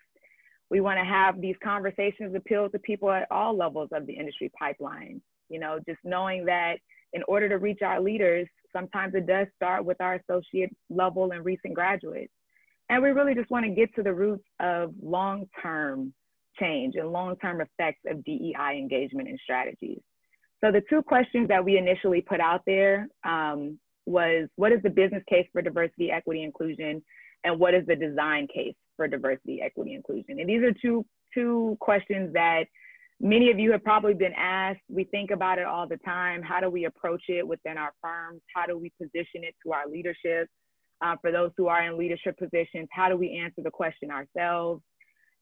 N: We want to have these conversations appeal to people at all levels of the industry pipeline. You know, just knowing that in order to reach our leaders, sometimes it does start with our associate level and recent graduates. And we really just want to get to the roots of long term change and long term effects of DEI engagement and strategies. So, the two questions that we initially put out there um, was what is the business case for diversity, equity, inclusion, and what is the design case for diversity, equity, inclusion? And these are two, two questions that many of you have probably been asked. We think about it all the time. How do we approach it within our firms? How do we position it to our leadership? Uh, for those who are in leadership positions, how do we answer the question ourselves?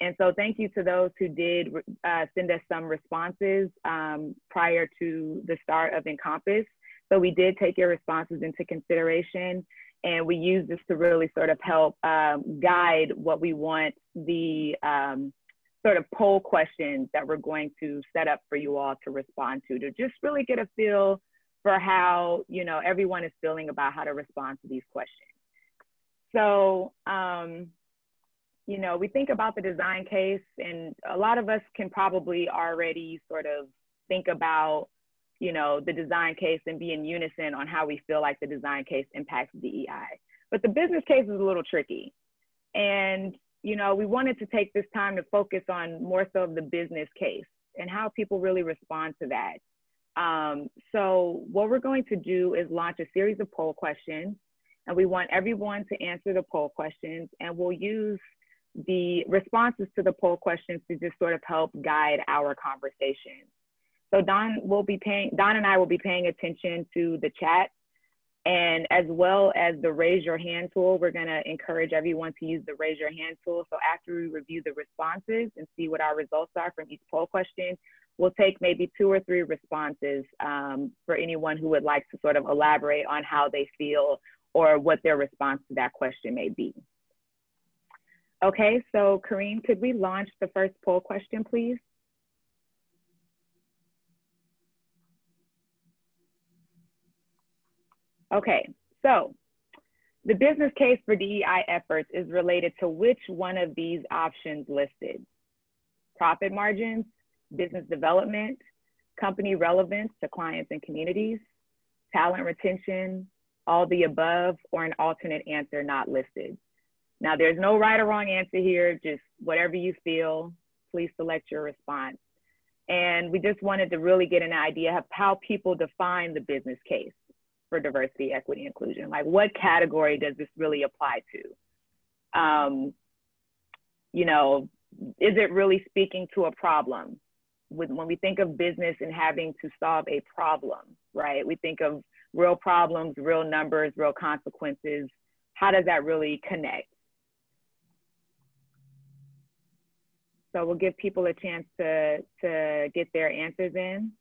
N: And so thank you to those who did uh, send us some responses um, prior to the start of Encompass. So we did take your responses into consideration and we use this to really sort of help um, guide what we want the um, sort of poll questions that we're going to set up for you all to respond to, to just really get a feel for how, you know, everyone is feeling about how to respond to these questions. So, um, you know, we think about the design case, and a lot of us can probably already sort of think about, you know, the design case and be in unison on how we feel like the design case impacts DEI. But the business case is a little tricky. And, you know, we wanted to take this time to focus on more so of the business case and how people really respond to that. Um, so, what we're going to do is launch a series of poll questions and we want everyone to answer the poll questions and we'll use the responses to the poll questions to just sort of help guide our conversation. So Dawn will be paying, Dawn and I will be paying attention to the chat and as well as the raise your hand tool, we're gonna encourage everyone to use the raise your hand tool. So after we review the responses and see what our results are from each poll question, we'll take maybe two or three responses um, for anyone who would like to sort of elaborate on how they feel or what their response to that question may be. Okay, so Kareem, could we launch the first poll question, please? Okay, so the business case for DEI efforts is related to which one of these options listed? Profit margins, business development, company relevance to clients and communities, talent retention, all the above, or an alternate answer not listed. Now, there's no right or wrong answer here, just whatever you feel, please select your response. And we just wanted to really get an idea of how people define the business case for diversity, equity, inclusion. Like, what category does this really apply to? Um, you know, is it really speaking to a problem? when we think of business and having to solve a problem, right? We think of real problems, real numbers, real consequences. How does that really connect? So we'll give people a chance to, to get their answers in.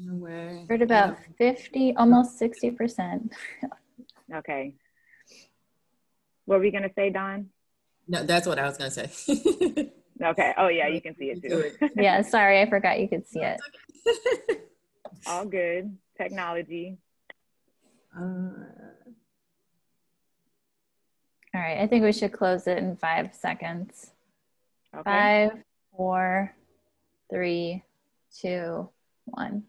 P: No way. Heard about 50, almost 60%.
N: okay. What were we going to say, Dawn?
O: No, that's what I was going to say.
N: okay. Oh, yeah, you can see it too.
P: yeah, sorry, I forgot you could see it.
N: All good. Technology.
P: Uh, All right, I think we should close it in five seconds. Okay. Five, four, three, two, one.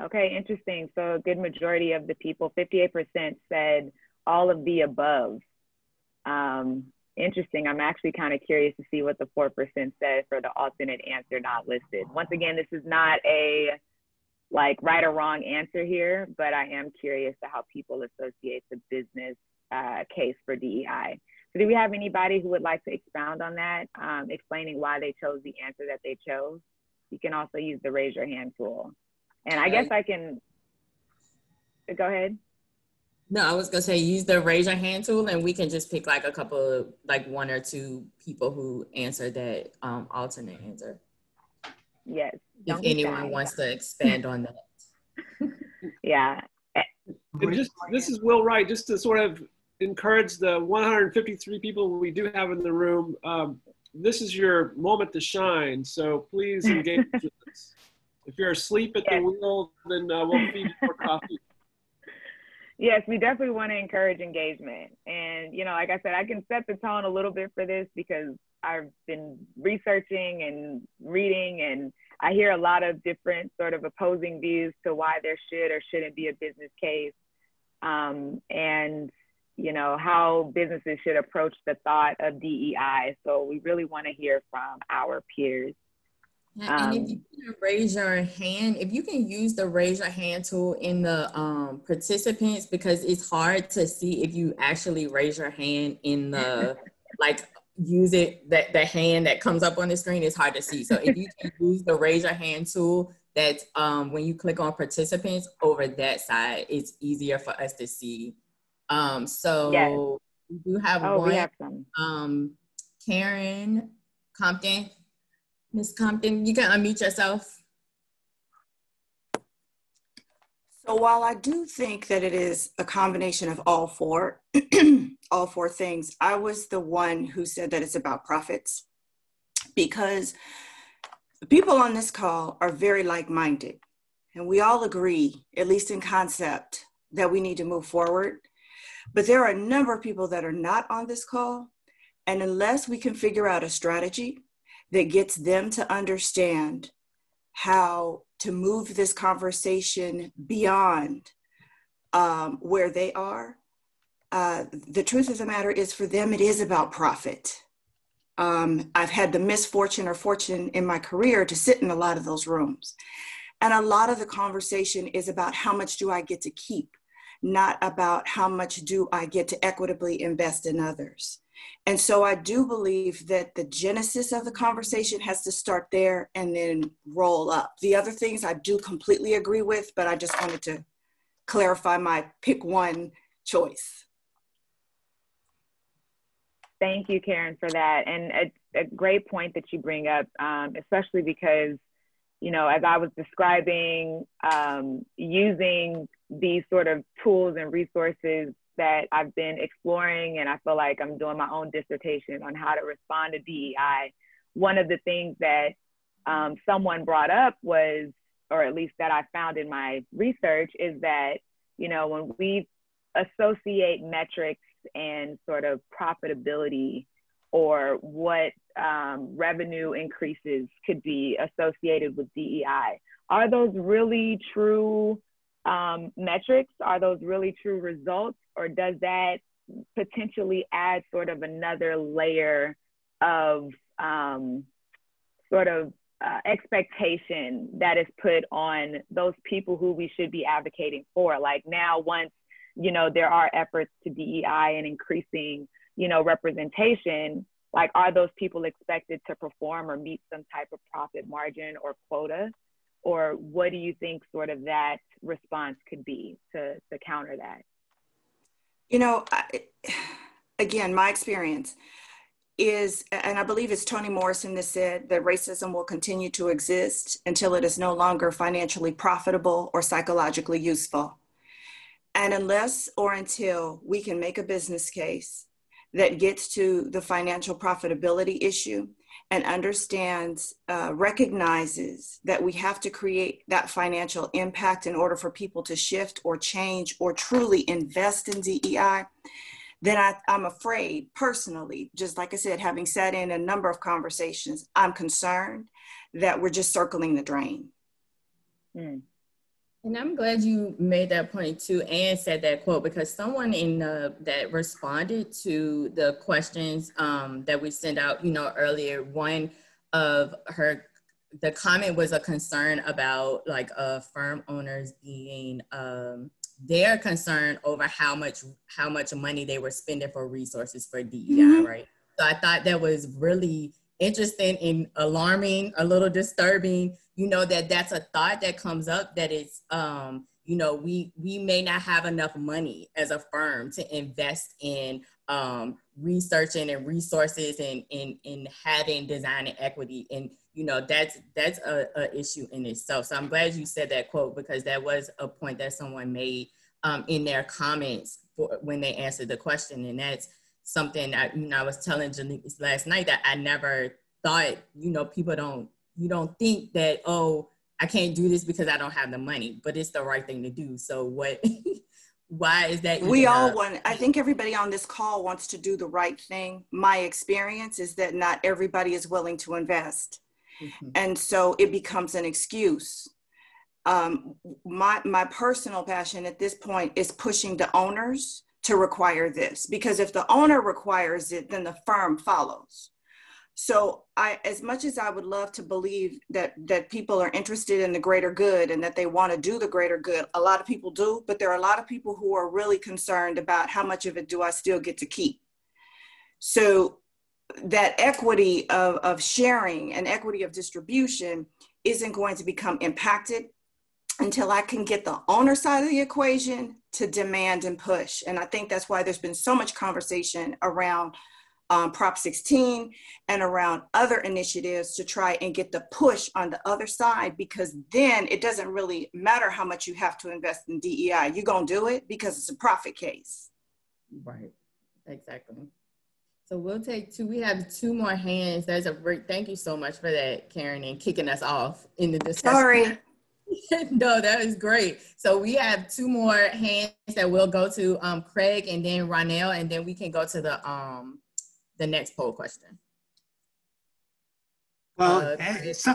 N: Okay, interesting. So a good majority of the people, 58% said all of the above. Um, interesting. I'm actually kind of curious to see what the 4% said for the alternate answer not listed. Once again, this is not a like right or wrong answer here, but I am curious to how people associate the business uh, case for DEI. So do we have anybody who would like to expound on that, um, explaining why they chose the answer that they chose? You can also use the raise your hand tool. And I guess I can, go ahead.
O: No, I was gonna say use the raise your hand tool, and we can just pick like a couple, like one or two people who answer that um, alternate answer.
N: Yes.
O: If anyone wants to expand on that.
N: yeah.
A: And just this is Will Wright, just to sort of encourage the 153 people we do have in the room. Um, this is your moment to shine, so please engage with us. If you're asleep at the wheel, then uh, we'll feed you more coffee.
N: Yes, we definitely want to encourage engagement. And, you know, like I said, I can set the tone a little bit for this because I've been researching and reading, and I hear a lot of different sort of opposing views to why there should or shouldn't be a business case. Um, and, you know, how businesses should approach the thought of DEI. So we really want to hear from our peers.
O: And if you can raise your hand, if you can use the raise your hand tool in the um, participants, because it's hard to see if you actually raise your hand in the like use it that the hand that comes up on the screen is hard to see. So if you can use the raise your hand tool, that um, when you click on participants over that side, it's easier for us to see. Um, so
N: Yes.
O: we do have
N: Oh, we
O: one.
N: have.
O: Um, Karen Compton, Miss Compton, you can unmute yourself.
Q: So while I do think that it is a combination of all four, all four things, I was the one who said that it's about profits because the people on this call are very like-minded and we all agree, at least in concept, that we need to move forward. But there are a number of people that are not on this call. And unless we can figure out a strategy that gets them to understand how to move this conversation beyond um, where they are. Uh, the truth of the matter is, for them, it is about profit. Um, I've had the misfortune or fortune in my career to sit in a lot of those rooms. And a lot of the conversation is about how much do I get to keep, not about how much do I get to equitably invest in others. And so I do believe that the genesis of the conversation has to start there and then roll up. The other things I do completely agree with, but I just wanted to clarify my pick one choice.
N: Thank you, Karen, for that. And a, a great point that you bring up, um, especially because, you know, as I was describing um, using these sort of tools and resources that I've been exploring, and I feel like I'm doing my own dissertation on how to respond to DEI. One of the things that um, someone brought up was, or at least that I found in my research, is that, you know, when we associate metrics and sort of profitability or what um, revenue increases could be associated with DEI. Are those really true um, metrics? Are those really true results? Or does that potentially add sort of another layer of um, sort of uh, expectation that is put on those people who we should be advocating for? Like now, once you know there are efforts to DEI and increasing you know representation like are those people expected to perform or meet some type of profit margin or quota or what do you think sort of that response could be to, to counter that
Q: You know, I, again, my experience is, and I believe it's Toni Morrison that said that racism will continue to exist until it is no longer financially profitable or psychologically useful. And unless or until we can make a business case that gets to the financial profitability issue and understands, uh, recognizes that we have to create that financial impact in order for people to shift or change or truly invest in DEI, then I, I'm afraid personally, just like I said, having sat in a number of conversations, I'm concerned that we're just circling the drain.
N: Mm.
O: And I'm glad you made that point too and said that quote because someone in the, that responded to the questions um, that we sent out, you know, earlier, one of her, the comment was a concern about like uh, firm owners being, um, their concern over how much, how much money they were spending for resources for DEI,
Q: Mhm.
O: right? So I thought that was really interesting and alarming, a little disturbing. You know that that's a thought that comes up that is, um, you know, we we may not have enough money as a firm to invest in um, researching and resources and in in having design and equity. And you know that's that's a, a issue in itself so i'm glad you said that quote because that was a point that someone made um, in their comments for, when they answered the question and that's something I, you know, I was telling Janice last night that I never thought, you know, people don't, you don't think that, oh, I can't do this because I don't have the money, but it's the right thing to do. So what, why is that?
Q: We all want, I think everybody on this call wants to do the right thing. My experience is that not everybody is willing to invest. Mm-hmm. And so it becomes an excuse. Um, my, my personal passion at this point is pushing the owners to require this because if the owner requires it, then the firm follows. So I, as much as I would love to believe that that people are interested in the greater good and that they want to do the greater good, a lot of people do, but there are a lot of people who are really concerned about how much of it do I still get to keep. So that equity of, of sharing and equity of distribution isn't going to become impacted until I can get the owner side of the equation to demand and push. And I think that's why there's been so much conversation around um, Prop 16 and around other initiatives to try and get the push on the other side because then it doesn't really matter how much you have to invest in DEI. You're going to do it because it's a profit case.
O: Right, exactly. So we'll take two. We have two more hands. There's a great thank you so much for that, Karen, and kicking us off in the discussion.
Q: Sorry.
O: no, that is great. So we have two more hands that we'll go to um, Craig and then Ronell, and then we can go to the um, the next poll question.
R: Well, uh, eh, so,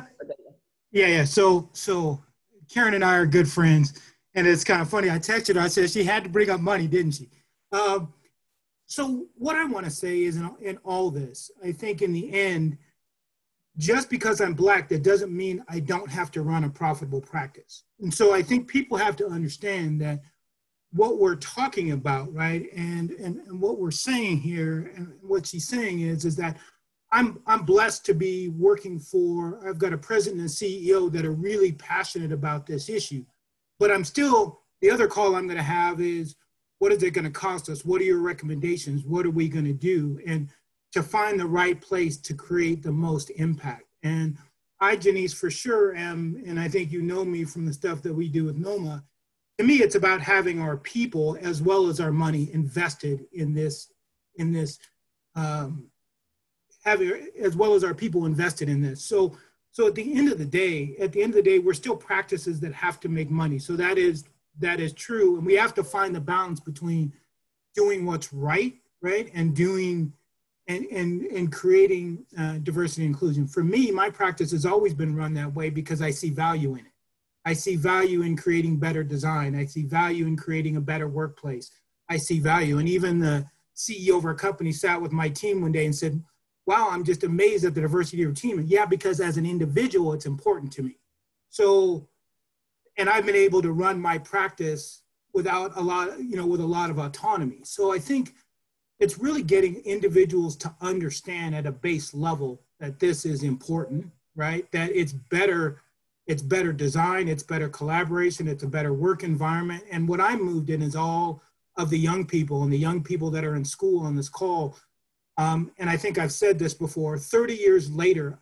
R: yeah, yeah. So, so Karen and I are good friends, and it's kind of funny. I texted her. I said she had to bring up money, didn't she? Um, so, what I want to say is, in, in all this, I think in the end, just because I'm black, that doesn't mean I don't have to run a profitable practice. And so, I think people have to understand that what we're talking about, right? And, and, and what we're saying here, and what she's saying is, is that I'm, I'm blessed to be working for, I've got a president and CEO that are really passionate about this issue. But I'm still, the other call I'm going to have is, what is it going to cost us? What are your recommendations? What are we going to do? And to find the right place to create the most impact. And I, Janice, for sure am, and I think you know me from the stuff that we do with NOMA, to me, it's about having our people as well as our money invested in this, in this, um, having as well as our people invested in this. So, so at the end of the day, at the end of the day, we're still practices that have to make money. So that is that is true, and we have to find the balance between doing what's right, right, and doing and and and creating uh, diversity and inclusion. For me, my practice has always been run that way because I see value in it. I see value in creating better design. I see value in creating a better workplace. I see value. And even the CEO of our company sat with my team one day and said, Wow, I'm just amazed at the diversity of your team. And yeah, because as an individual, it's important to me. So, and I've been able to run my practice without a lot, you know, with a lot of autonomy. So I think it's really getting individuals to understand at a base level that this is important, right? That it's better it's better design, it's better collaboration, it's a better work environment. And what I moved in is all of the young people and the young people that are in school on this call. Um, and I think I've said this before 30 years later,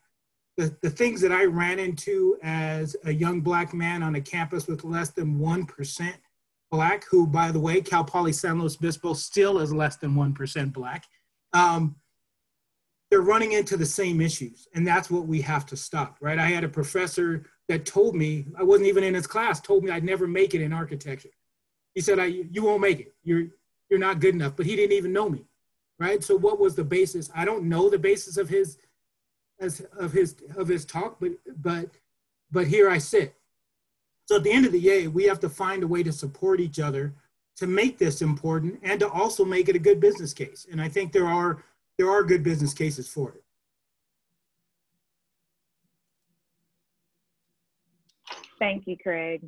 R: the, the things that I ran into as a young black man on a campus with less than 1% black, who, by the way, Cal Poly San Luis Obispo still is less than 1% black. Um, they're running into the same issues, and that's what we have to stop, right? I had a professor that told me I wasn't even in his class told me I'd never make it in architecture. He said, I, "You won't make it. You're you're not good enough." But he didn't even know me, right? So what was the basis? I don't know the basis of his as of his of his talk, but but but here I sit. So at the end of the day, we have to find a way to support each other to make this important and to also make it a good business case. And I think there are there are good business cases for it.
N: Thank you, Craig.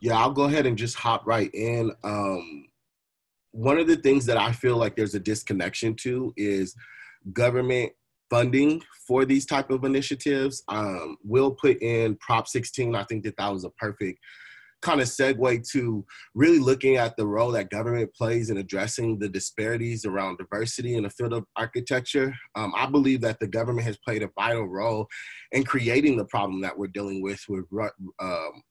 S: Yeah, I'll go ahead and just hop right in. Um, one of the things that I feel like there's a disconnection to is government funding for these type of initiatives. Um, we'll put in Prop 16. I think that that was a perfect kind of segue to really looking at the role that government plays in addressing the disparities around diversity in the field of architecture. Um, I believe that the government has played a vital role in creating the problem that we're dealing with with um,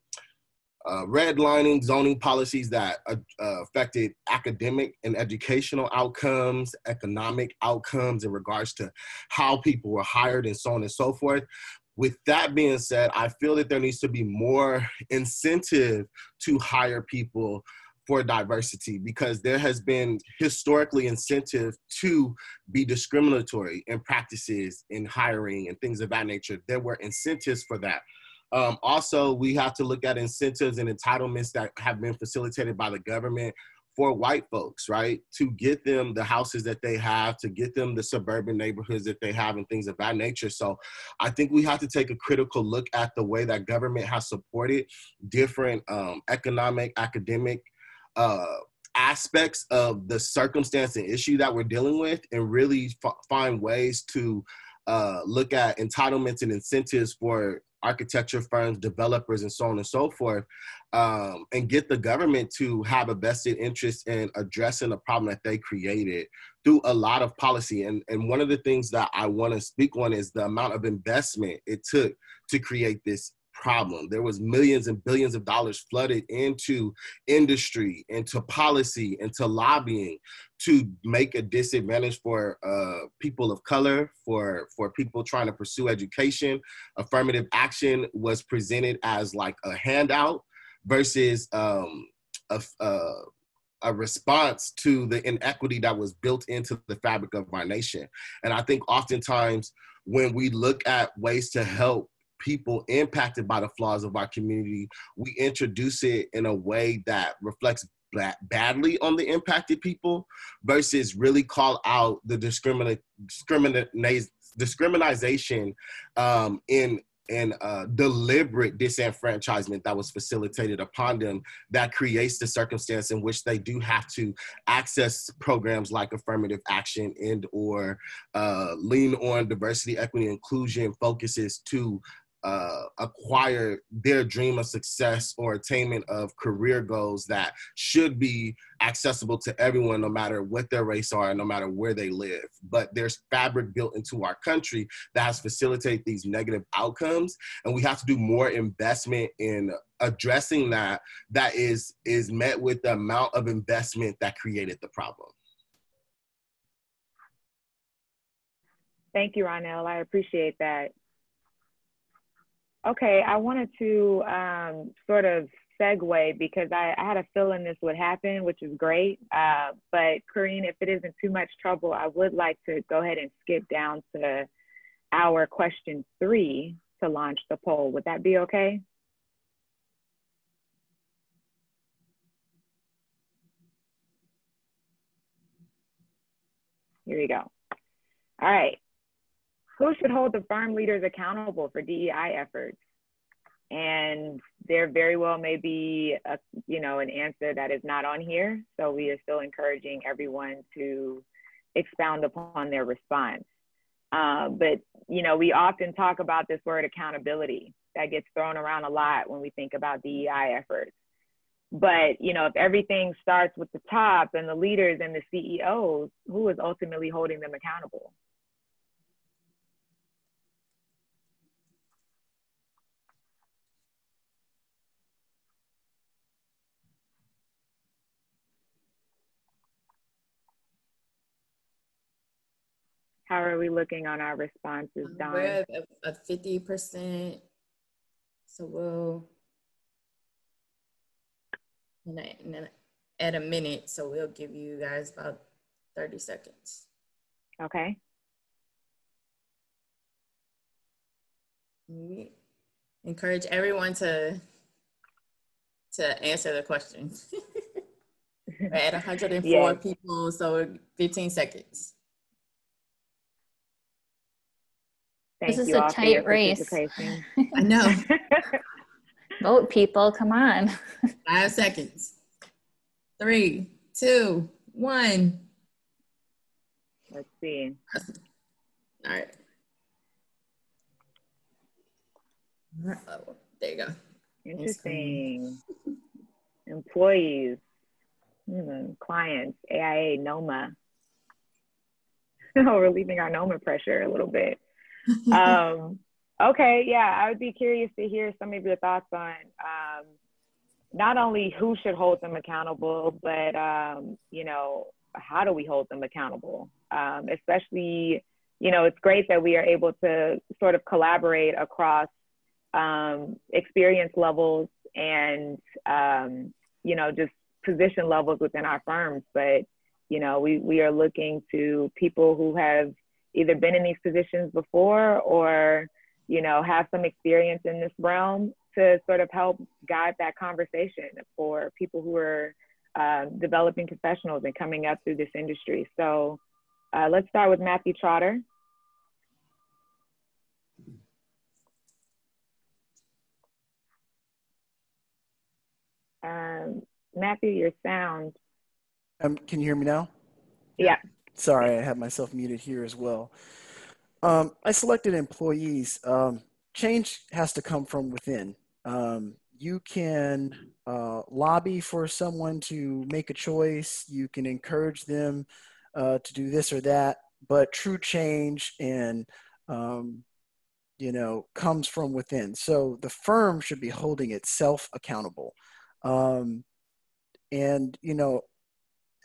S: uh, redlining zoning policies that uh, uh, affected academic and educational outcomes, economic outcomes in regards to how people were hired and so on and so forth. With that being said, I feel that there needs to be more incentive to hire people for diversity because there has been historically incentive to be discriminatory in practices in hiring and things of that nature. There were incentives for that. Um, also, we have to look at incentives and entitlements that have been facilitated by the government for white folks, right? To get them the houses that they have, to get them the suburban neighborhoods that they have, and things of that nature. So I think we have to take a critical look at the way that government has supported different um, economic, academic, uh, aspects of the circumstance and issue that we're dealing with and really f- find ways to uh, look at entitlements and incentives for architecture firms, developers, and so on and so forth, um, and get the government to have a vested interest in addressing the problem that they created through a lot of policy. And, and one of the things that I want to speak on is the amount of investment it took to create this problem. There was millions and billions of dollars flooded into industry, into policy, into lobbying to make a disadvantage for uh, people of color, for for people trying to pursue education. Affirmative action was presented as like a handout versus um, a, a a response to the inequity that was built into the fabric of our nation. And I think oftentimes when we look at ways to help people impacted by the flaws of our community, we introduce it in a way that reflects badly on the impacted people versus really call out the discriminate discriminate discrimination um, in and uh, deliberate disenfranchisement that was facilitated upon them that creates the circumstance in which they do have to access programs like affirmative action and or uh, lean on diversity equity inclusion focuses to uh, acquire their dream of success or attainment of career goals that should be accessible to everyone, no matter what their race are, no matter where they live. But there's fabric built into our country that has facilitated these negative outcomes, and we have to do more investment in addressing that. That is is met with the amount of investment that created the problem.
N: Thank you, Ronell. I appreciate that. Okay, I wanted to um, sort of segue because I, I, had a feeling this would happen, which is great. Uh, but Corrine, if it isn't too much trouble, I would like to go ahead and skip down to our question three to launch the poll. Would that be okay? Here we go. All right who should hold the farm leaders accountable for DEI efforts? And there very well may be a, you know, an answer that is not on here. So we are still encouraging everyone to expound upon their response. Uh, but, you know, we often talk about this word accountability that gets thrown around a lot when we think about DEI efforts. But, you know, if everything starts with the top and the leaders and the CEOs, who is ultimately holding them accountable? How are we looking on our responses, Dawn?
O: We're at a fifty percent. So we'll at a minute. So we'll give you guys about thirty seconds.
N: Okay.
O: We encourage everyone to to answer the question. We're at 104 yes. people, so 15 seconds.
P: Thank this is a tight race.
O: I know.
P: Vote, people. Come on.
O: Five seconds. Three, two, one.
N: Let's see.
O: All right. Oh, there you go.
N: Interesting. Employees, hmm, clients, AIA, NOMA. oh, relieving our NOMA pressure a little bit. Um, okay, yeah, I would be curious to hear some of your thoughts on um, not only who should hold them accountable, but um, you know, how do we hold them accountable? Um, especially, you know, it's great that we are able to sort of collaborate across um, experience levels and um, you know just position levels within our firms, but you know, we, we are looking to people who have either been in these positions before or, you know, have some experience in this realm to sort of help guide that conversation for people who are uh, developing professionals and coming up through this industry. So uh, let's start with Matthew Trotter. Um, Matthew, your sound
C: um, can you hear me now?
N: Yeah.
C: Sorry, I have myself muted here as well. Um, I selected employees. Um, change has to come from within. Um, you can uh, lobby for someone to make a choice. You can encourage them uh, to do this or that. But true change and um, you know comes from within. So the firm should be holding itself accountable. Um, and you know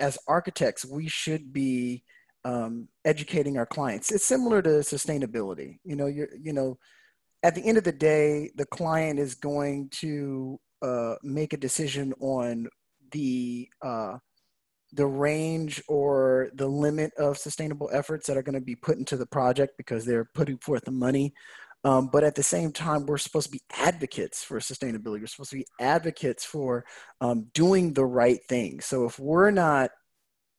C: as architects, we should be um, educating our clients. It's similar to sustainability. You know, you're, you know, at the end of the day, the client is going to uh, make a decision on the uh, the range or the limit of sustainable efforts that are going to be put into the project because they're putting forth the money. Um, but at the same time, we're supposed to be advocates for sustainability. We're supposed to be advocates for um, doing the right thing. So if we're not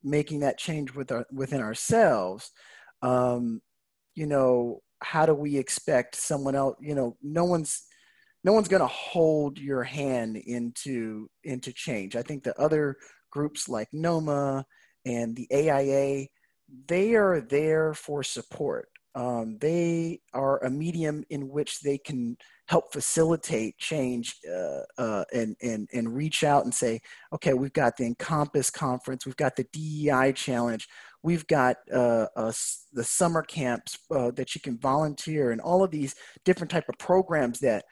C: making that change with our, within ourselves, um, you know, how do we expect someone else? You know, no one's no one's going to hold your hand into into change. I think the other groups like NOMA and the AIA, they are there for support um, they are a medium in which they can help facilitate change uh, uh, and, and, and reach out and say, okay, we've got the Encompass conference, we've got the DEI challenge, we've got uh, the summer camps uh, that you can volunteer and all of these different type of programs that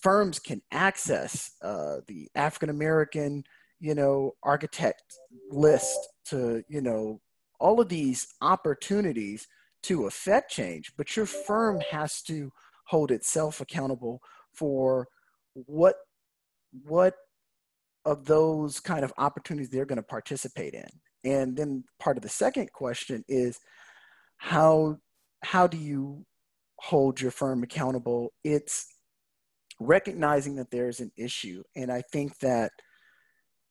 C: firms can access uh, the African American, you know, architect list to, you know, all of these opportunities to affect change, but your firm has to hold itself accountable for what what of those kind of opportunities they're going to participate in. And then part of the second question is how how do you hold your firm accountable? It's recognizing that there's an issue. And I think that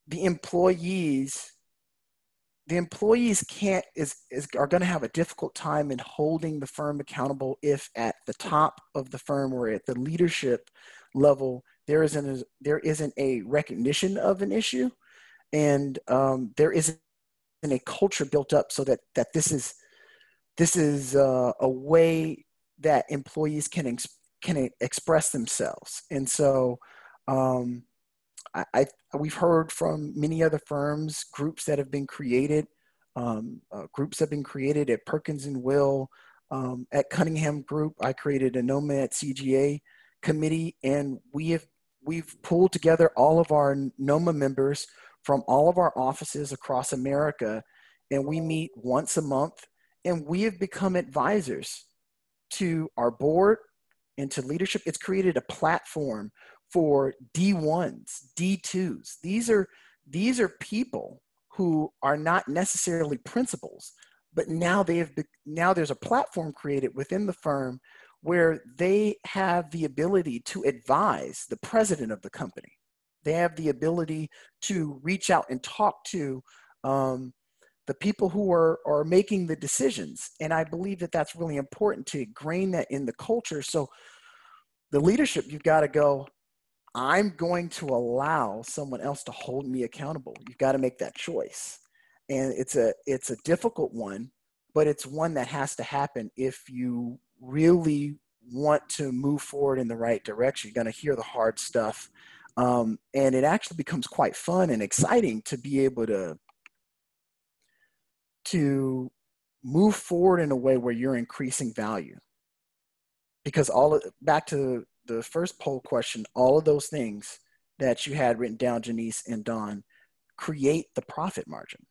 C: the employees the employees can't is, is are going to have a difficult time in holding the firm accountable if at the top of the firm or at the leadership level there isn't a, there isn't a recognition of an issue. And um, there isn't a culture built up so that that this is this is uh, a way that employees can ex- can express themselves. And so um, I, I, we've heard from many other firms, groups that have been created. Um, uh, groups have been created at Perkins and Will, um, at Cunningham Group. I created a NOMA CGA committee, and we have we've pulled together all of our NOMA members from all of our offices across America, and we meet once a month, and we have become advisors to our board and to leadership. It's created a platform for D1s, D2s. These are these are people who are not necessarily principals, but now they have now there's a platform created within the firm where they have the ability to advise the president of the company. They have the ability to reach out and talk to um, the people who are, are making the decisions. And I believe that that's really important to ingrain that in the culture. So the leadership, you've got to go, I'm going to allow someone else to hold me accountable. You've got to make that choice. And it's a it's a difficult one, but it's one that has to happen if you really want to move forward in the right direction. You're going to hear the hard stuff. Um, and it actually becomes quite fun and exciting to be able to to move forward in a way where you're increasing value because all of, back to the first poll question all of those things that you had written down janice and Dawn create the profit margin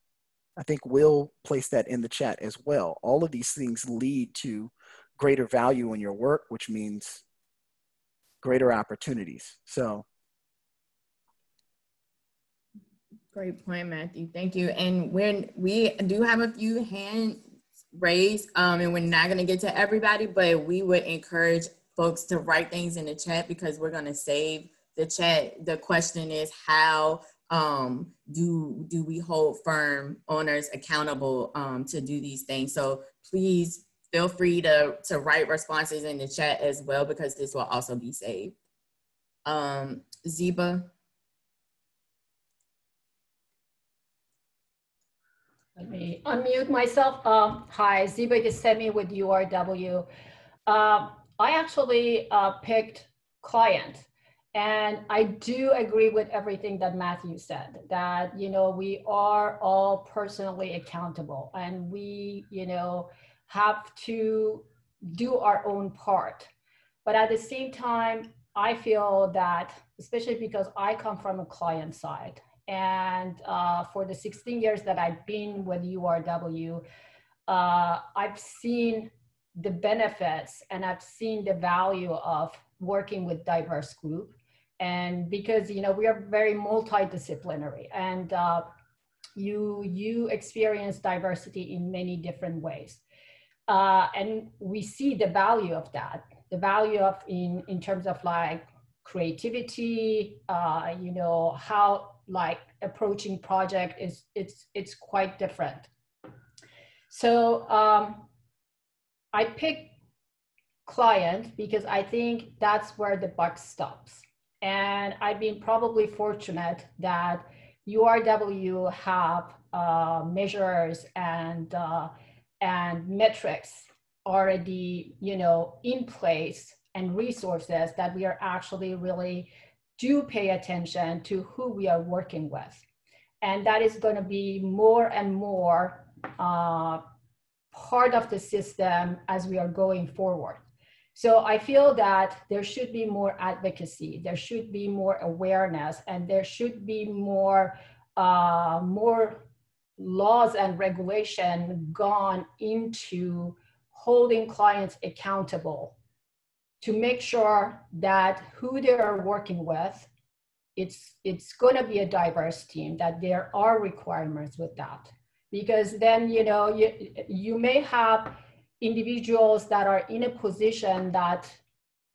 C: i think we'll place that in the chat as well all of these things lead to greater value in your work which means greater opportunities so
O: Great point, Matthew. Thank you. And when we do have a few hands raised, um, and we're not going to get to everybody, but we would encourage folks to write things in the chat because we're going to save the chat. The question is how um, do do we hold firm owners accountable um, to do these things? So please feel free to to write responses in the chat as well because this will also be saved. Um, Ziba.
T: Let me unmute myself. Um, hi, Ziba Gissemi with URW. Uh, I actually uh, picked client. And I do agree with everything that Matthew said that, you know, we are all personally accountable and we, you know, have to do our own part. But at the same time, I feel that, especially because I come from a client side, and uh, for the 16 years that I've been with URW, uh, I've seen the benefits and I've seen the value of working with diverse group. And because, you know, we are very multidisciplinary and uh, you, you experience diversity in many different ways. Uh, and we see the value of that, the value of in, in terms of like creativity, uh, you know, how like approaching project is it's it's quite different. So um, I pick client because I think that's where the buck stops. And I've been probably fortunate that URW have uh, measures and uh, and metrics already, you know, in place and resources that we are actually really do pay attention to who we are working with. And that is going to be more and more uh, part of the system as we are going forward. So I feel that there should be more advocacy, there should be more awareness, and there should be more, uh, more laws and regulation gone into holding clients accountable to make sure that who they are working with, it's, it's going to be a diverse team, that there are requirements with that. Because then, you know, you, you may have individuals that are in a position that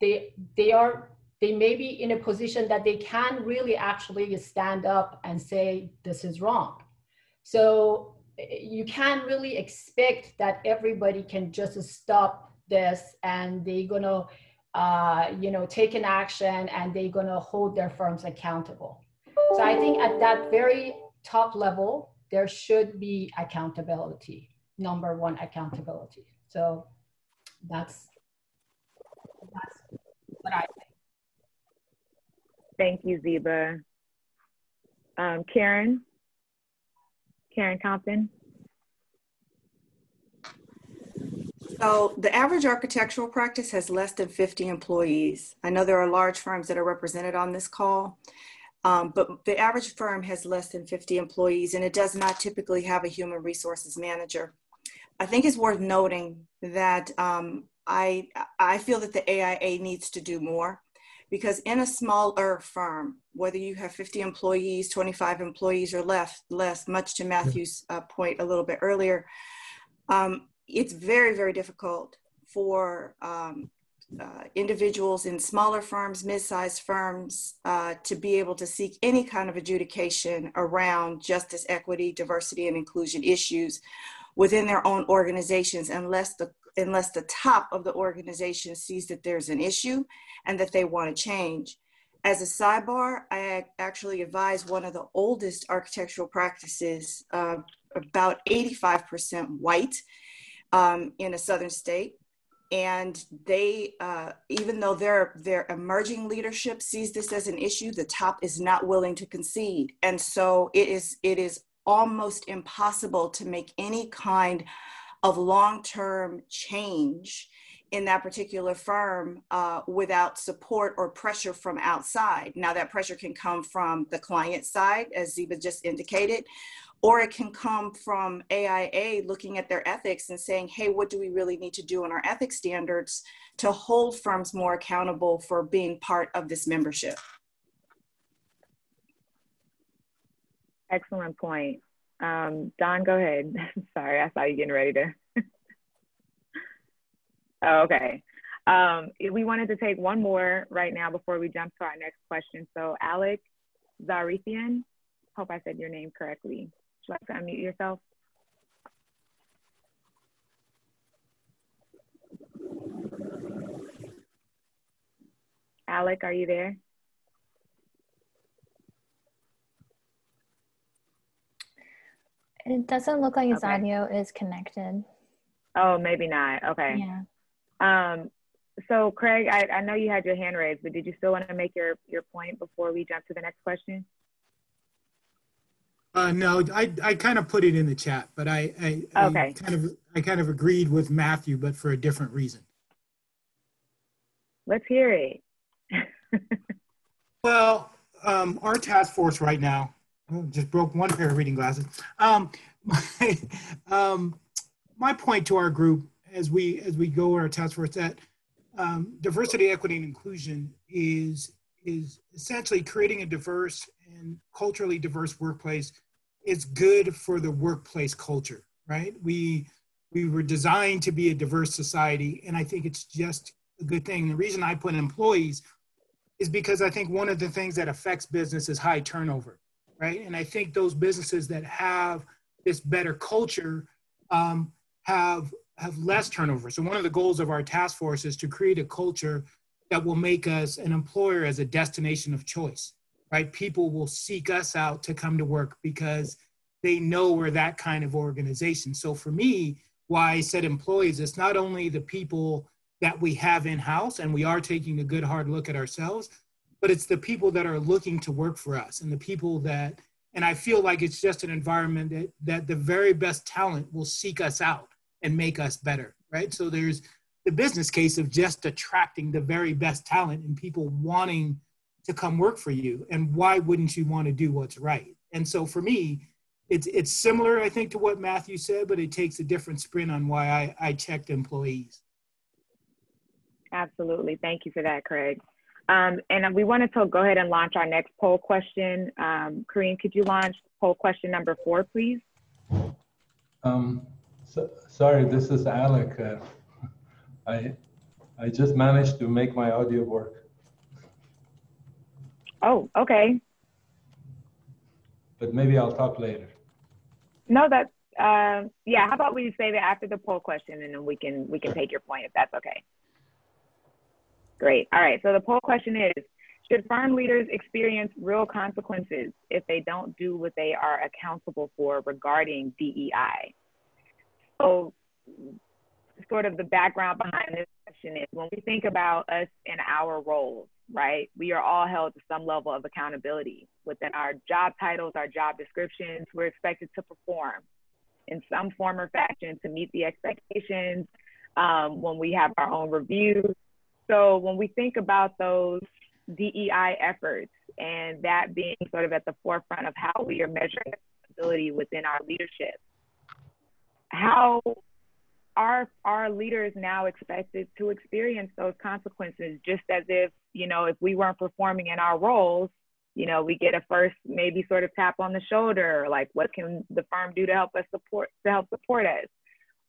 T: they, they are they may be in a position that they can really actually stand up and say this is wrong so you can't really expect that everybody can just stop this and they're gonna uh, you know, take an action and they're to hold their firms accountable. So I think at that very top level, there should be accountability, number one accountability. So that's, that's what I think.
N: Thank you, Ziba. Um, Karen, Karen Compton.
Q: So the average architectural practice has less than 50 employees. I know there are large firms that are represented on this call, um, but the average firm has less than 50 employees and it does not typically have a human resources manager. I think it's worth noting that um, I, I feel that the AIA needs to do more because in a smaller firm, whether you have 50 employees, 25 employees or less, less much to Matthew's uh, point a little bit earlier, um, it's very, very difficult for um, uh, individuals in smaller firms, mid-sized firms, uh, to be able to seek any kind of adjudication around justice, equity, diversity, and inclusion issues within their own organizations unless the unless the top of the organization sees that there's an issue and that they want to change. As a sidebar, I actually advise one of the oldest architectural practices, uh, about 85% white, um, in a southern state. And they, uh, even though their their emerging leadership sees this as an issue, the top is not willing to concede, and so it is it is almost impossible to make any kind of long term change in that particular firm uh, without support or pressure from outside. Now, that pressure can come from the client side, as Ziba just indicated, or it can come from AIA looking at their ethics and saying, hey, what do we really need to do in our ethics standards to hold firms more accountable for being part of this membership?
N: Excellent point. Um, Dawn, go ahead. Sorry, I saw you getting ready to. oh, okay. Um, we wanted to take one more right now before we jump to our next question. So, Alec Zarithian, hope I said your name correctly. Would you like to unmute yourself? Alec, are you there?
P: It doesn't look like his okay. audio is connected.
N: Oh, maybe not. Okay.
P: Yeah.
N: Um, so Craig, I, I know you had your hand raised, but did you still want to make your, your point before we jump to the next question?
R: Uh, no, I, I kind of put it in the chat, but I, I, okay. I kind of I kind of agreed with Matthew, but for a different reason.
N: Let's hear it.
R: well, um, our task force right now oh, just broke one pair of reading glasses. Um, my, um, my point to our group as we as we go with our task force that um, diversity, equity, and inclusion is is essentially creating a diverse and culturally diverse workplace is good for the workplace culture, right? We we were designed to be a diverse society, and I think it's just a good thing. The reason I put employees is because I think one of the things that affects business is high turnover, right? And I think those businesses that have this better culture um, have have less turnover. So one of the goals of our task force is to create a culture that will make us an employer as a destination of choice right? People will seek us out to come to work because they know we're that kind of organization. So for me, why I said employees, it's not only the people that we have in house, and we are taking a good hard look at ourselves, but it's the people that are looking to work for us and the people that, and I feel like it's just an environment that, that the very best talent will seek us out and make us better, right? So there's the business case of just attracting the very best talent and people wanting to come work for you and why wouldn't you want to do what's right? And so for me it's it's similar i think to what matthew said but it takes a different spin on why i, I checked employees.
N: Absolutely. Thank you for that craig. Um, and we wanted to go ahead and launch our next poll question. Um, Kareem, could you launch poll question number four please?
U: Um, so, sorry this is alec. Uh, i i just managed to make my audio work
N: Oh, okay.
U: But maybe I'll talk later.
N: No, that's uh, yeah. How about we save it after the poll question, and then we can we can take your point if that's okay. Great. All right. So the poll question is: Should firm leaders experience real consequences if they don't do what they are accountable for regarding DEI? So, sort of the background behind this question is when we think about us in our roles, right? We are all held to some level of accountability within our job titles, our job descriptions. We're expected to perform in some form or fashion to meet the expectations um, when we have our own reviews. So when we think about those DEI efforts and that being sort of at the forefront of how we are measuring accountability within our leadership, how are our leaders now expected to experience those consequences just as if you know if we weren't performing in our roles you know we get a first maybe sort of tap on the shoulder like what can the firm do to help us support to help support us?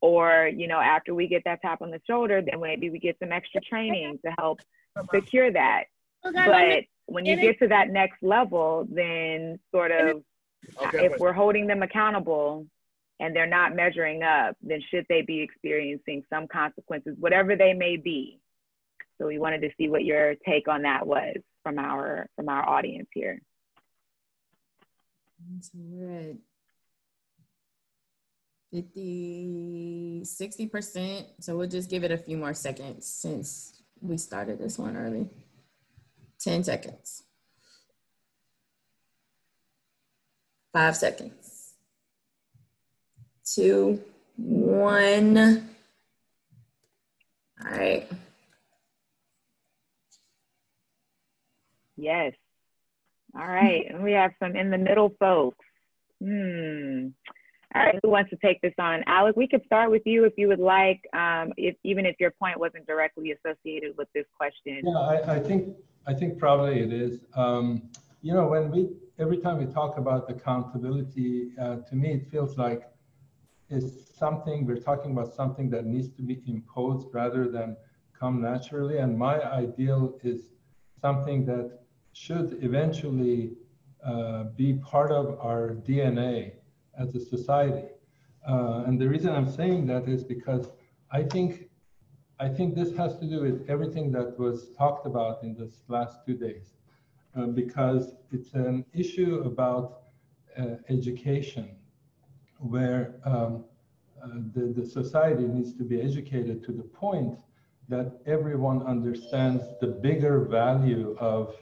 N: Or you know after we get that tap on the shoulder then maybe we get some extra training to help secure that. But when you get to that next level then sort of okay, if we're holding them accountable and they're not measuring up, then should they be experiencing some consequences, whatever they may be? So we wanted to see what your take on that was from our from our audience here.
O: So we're at 50, 60%. So we'll just give it a few more seconds since we started this one early. 10 seconds. Five seconds. Two, one. All right.
N: Yes. All right. And we have some in the middle folks. Hmm. All right, who wants to take this on? Alec, we could start with you if you would like, um, if, even if your point wasn't directly associated with this question.
U: Yeah, I, I think I think probably it is. Um, you know, when we every time we talk about accountability, uh, to me it feels like it's something we're talking about something that needs to be imposed rather than come naturally. And my ideal is something that should eventually uh, be part of our DNA as a society. Uh, and the reason I'm saying that is because I think I think this has to do with everything that was talked about in this last two days, uh, because it's an issue about uh, education, where um, uh, the, the society needs to be educated to the point that everyone understands the bigger value of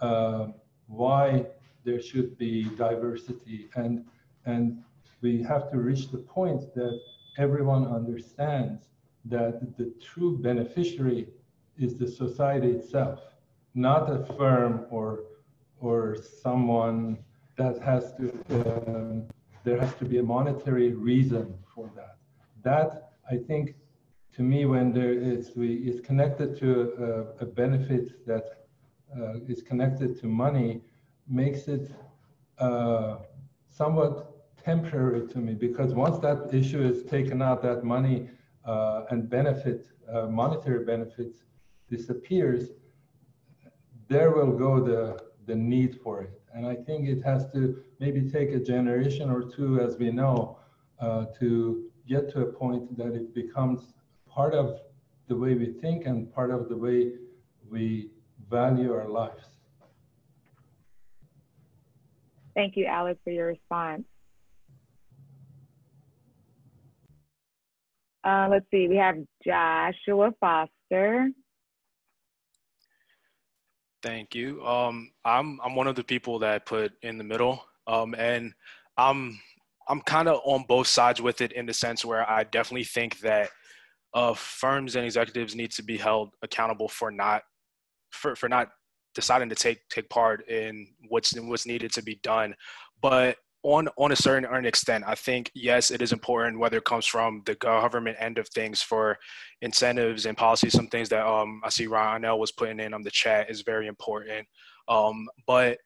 U: uh, why there should be diversity. And and we have to reach the point that everyone understands that the true beneficiary is the society itself, not a firm or or someone that has to um, there has to be a monetary reason for that. That I think to me when there is we is connected to a, a benefit that uh, is connected to money makes it uh, somewhat temporary to me because once that issue is taken out, that money uh, and benefit, uh, monetary benefits disappears, there will go the, the need for it. And I think it has to maybe take a generation or two, as we know, uh, to get to a point that it becomes part of the way we think and part of the way we value our lives.
N: Thank you, Alex, for your response. Uh, let's see, we have Joshua Foster.
B: Thank you. Um, I'm I'm one of the people that put in the middle, um, and I'm I'm kind of on both sides with it in the sense where I definitely think that uh, firms and executives need to be held accountable for not for, for not deciding to take take part in what's what's needed to be done. But on on a certain extent, I think yes, it is important whether it comes from the government end of things for incentives and policies. Some things that um, I see ryan Ronell was putting in on the chat is very important. Um, but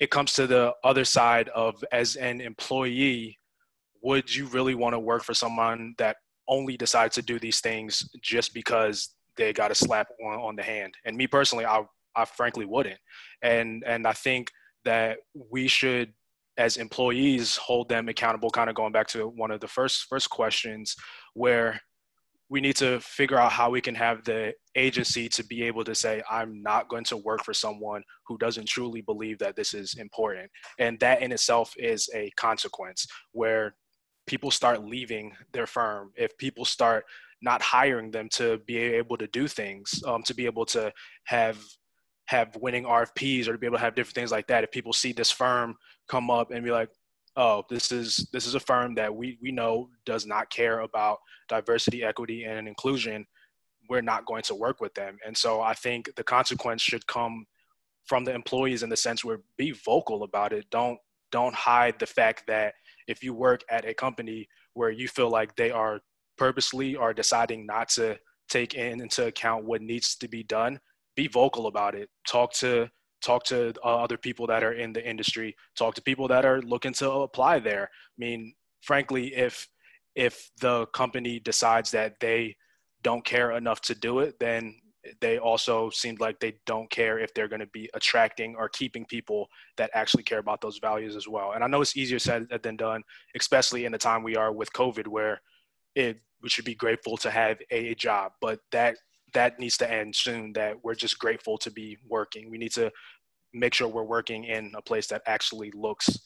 B: it comes to the other side of as an employee, would you really want to work for someone that only decides to do these things just because they got a slap on, on the hand? And me personally, I I frankly wouldn't. And and I think that we should as employees hold them accountable kind of going back to one of the first first questions where we need to figure out how we can have the agency to be able to say i'm not going to work for someone who doesn't truly believe that this is important and that in itself is a consequence where people start leaving their firm if people start not hiring them to be able to do things um, to be able to have have winning RFPs or to be able to have different things like that. If people see this firm come up and be like, oh, this is this is a firm that we we know does not care about diversity, equity, and inclusion, we're not going to work with them. And so I think the consequence should come from the employees in the sense where be vocal about it. Don't don't hide the fact that if you work at a company where you feel like they are purposely or deciding not to take in into account what needs to be done be vocal about it. Talk to talk to uh, other people that are in the industry. Talk to people that are looking to apply there. I mean, frankly, if if the company decides that they don't care enough to do it, then they also seem like they don't care if they're going to be attracting or keeping people that actually care about those values as well. And I know it's easier said than done, especially in the time we are with COVID, where it we should be grateful to have a job, but that that needs to end soon that we're just grateful to be working we need to make sure we're working in a place that actually looks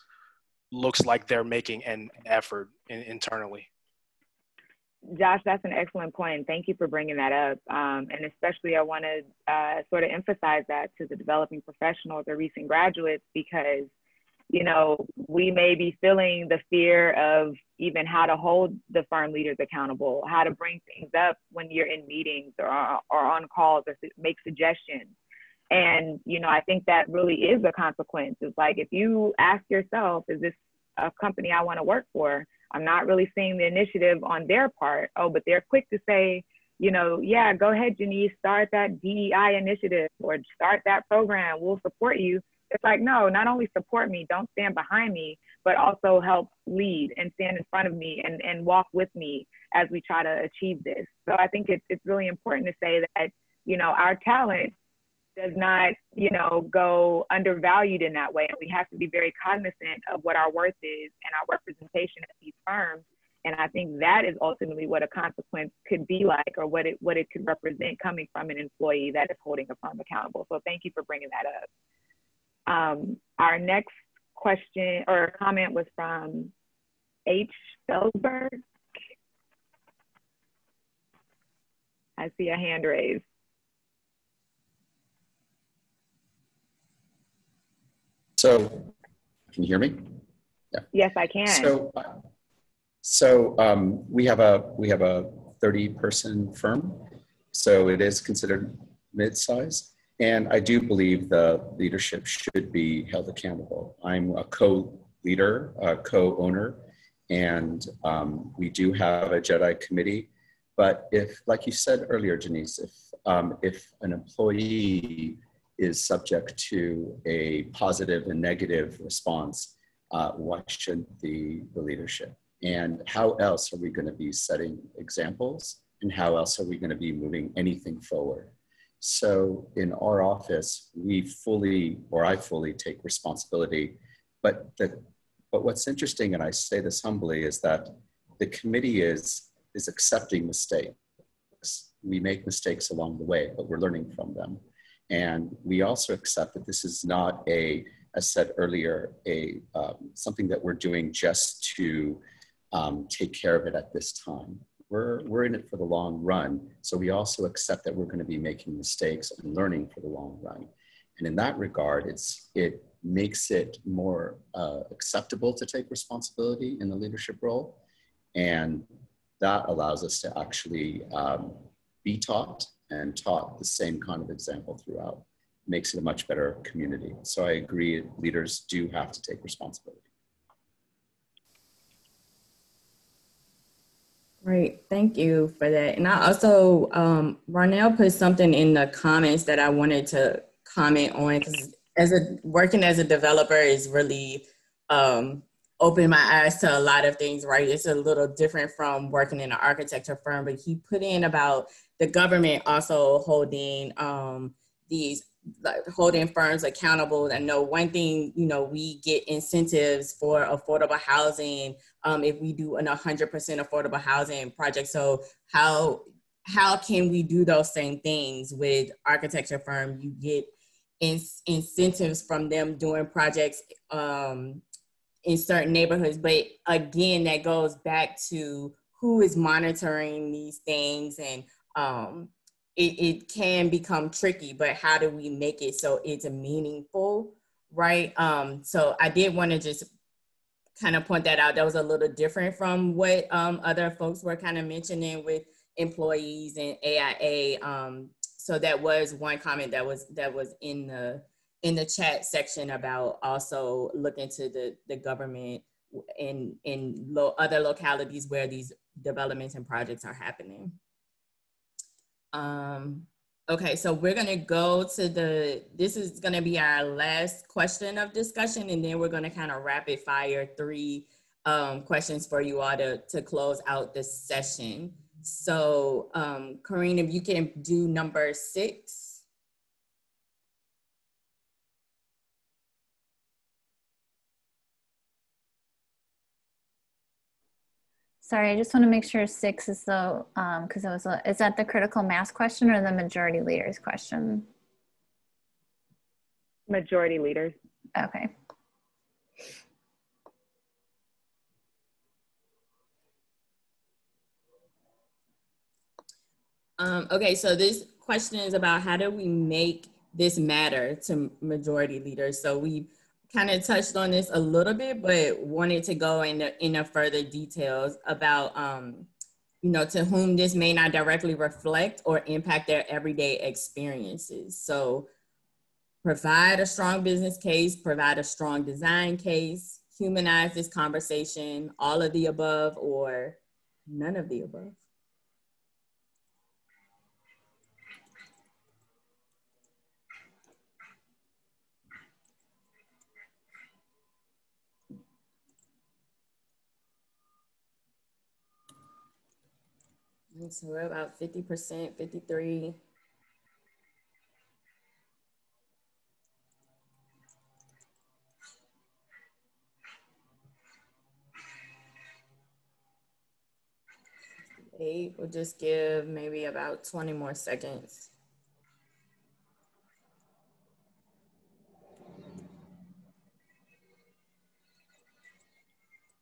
B: looks like they're making an effort in, internally
N: Josh, that's an excellent point. Thank you for bringing that up. Um, and especially, I want to uh, sort of emphasize that to the developing professionals or recent graduates because, you know, we may be feeling the fear of even how to hold the firm leaders accountable, how to bring things up when you're in meetings or, or on calls or make suggestions. And, you know, I think that really is a consequence. It's like if you ask yourself, is this a company I want to work for? I'm not really seeing the initiative on their part. Oh, but they're quick to say, you know, yeah, go ahead, Janice, start that DEI initiative or start that program. We'll support you. It's like, no, not only support me, don't stand behind me, but also help lead and stand in front of me and, and walk with me as we try to achieve this. So I think it's, it's really important to say that, you know, our talent does not, you know, go undervalued in that way. And we have to be very cognizant of what our worth is and our representation at these firms. And I think that is ultimately what a consequence could be like, or what it what it could represent coming from an employee that is holding a firm accountable. So thank you for bringing that up. Um, our next question or comment was from H. Felsberg. I see a hand raised.
G: So, can you hear me?
N: Yeah. Yes, I can.
G: So, so um, we have a we have a 30 person firm, so it is considered mid-size. And I do believe the leadership should be held accountable. I'm a co-leader, a co-owner, and um, we do have a JEDI committee. But if, like you said earlier, Denise, if um, if an employee is subject to a positive and negative response, uh, what should the, the leadership? And how else are we going to be setting examples? And how else are we going to be moving anything forward? So in our office, we fully, or I fully take responsibility. But, the, but what's interesting, and I say this humbly, is that the committee is, is accepting mistakes. We make mistakes along the way, but we're learning from them. And we also accept that this is not a, as said earlier, a um, something that we're doing just to um, take care of it at this time. We're, we're in it for the long run. So we also accept that we're going to be making mistakes and learning for the long run. And in that regard, it's, it makes it more uh, acceptable to take responsibility in the leadership role. And that allows us to actually um, be taught and taught the same kind of example throughout makes it a much better community. So I agree, leaders do have to take responsibility.
O: Great, thank you for that. And I also, um, Ronell put something in the comments that I wanted to comment on because as a working as a developer is really um, opened my eyes to a lot of things, right? It's a little different from working in an architecture firm, but he put in about the government also holding um, these like holding firms accountable. I know one thing, you know, we get incentives for affordable housing um, if we do an 100% affordable housing project. So how how can we do those same things with architecture firm? You get in, incentives from them doing projects um, in certain neighborhoods, but again, that goes back to who is monitoring these things and um, it, it can become tricky, but how do we make it so it's meaningful, right? Um, so I did want to just kind of point that out. That was a little different from what um, other folks were kind of mentioning with employees and AIA. Um, so that was one comment that was that was in the in the chat section about also looking to the the government in in lo- other localities where these developments and projects are happening. Um, okay, so we're gonna go to the, this is gonna be our last question of discussion and then we're gonna kind of rapid fire three um, questions for you all to, to close out this session. So um, if you can do number six.
P: Sorry, I just want to make sure six is the, because um, it was, a, is that the critical mass question or the majority leaders question?
N: Majority leaders.
P: Okay.
O: Um, okay, so this question is about how do we make this matter to majority leaders? So we kind of touched on this a little bit, but wanted to go into, into further details about, um, you know, to whom this may not directly reflect or impact their everyday experiences. So provide a strong business case, provide a strong design case, humanize this conversation, all of the above or none of the above. So we're about 50%, 53. Eight, we'll just give maybe about 20 more seconds.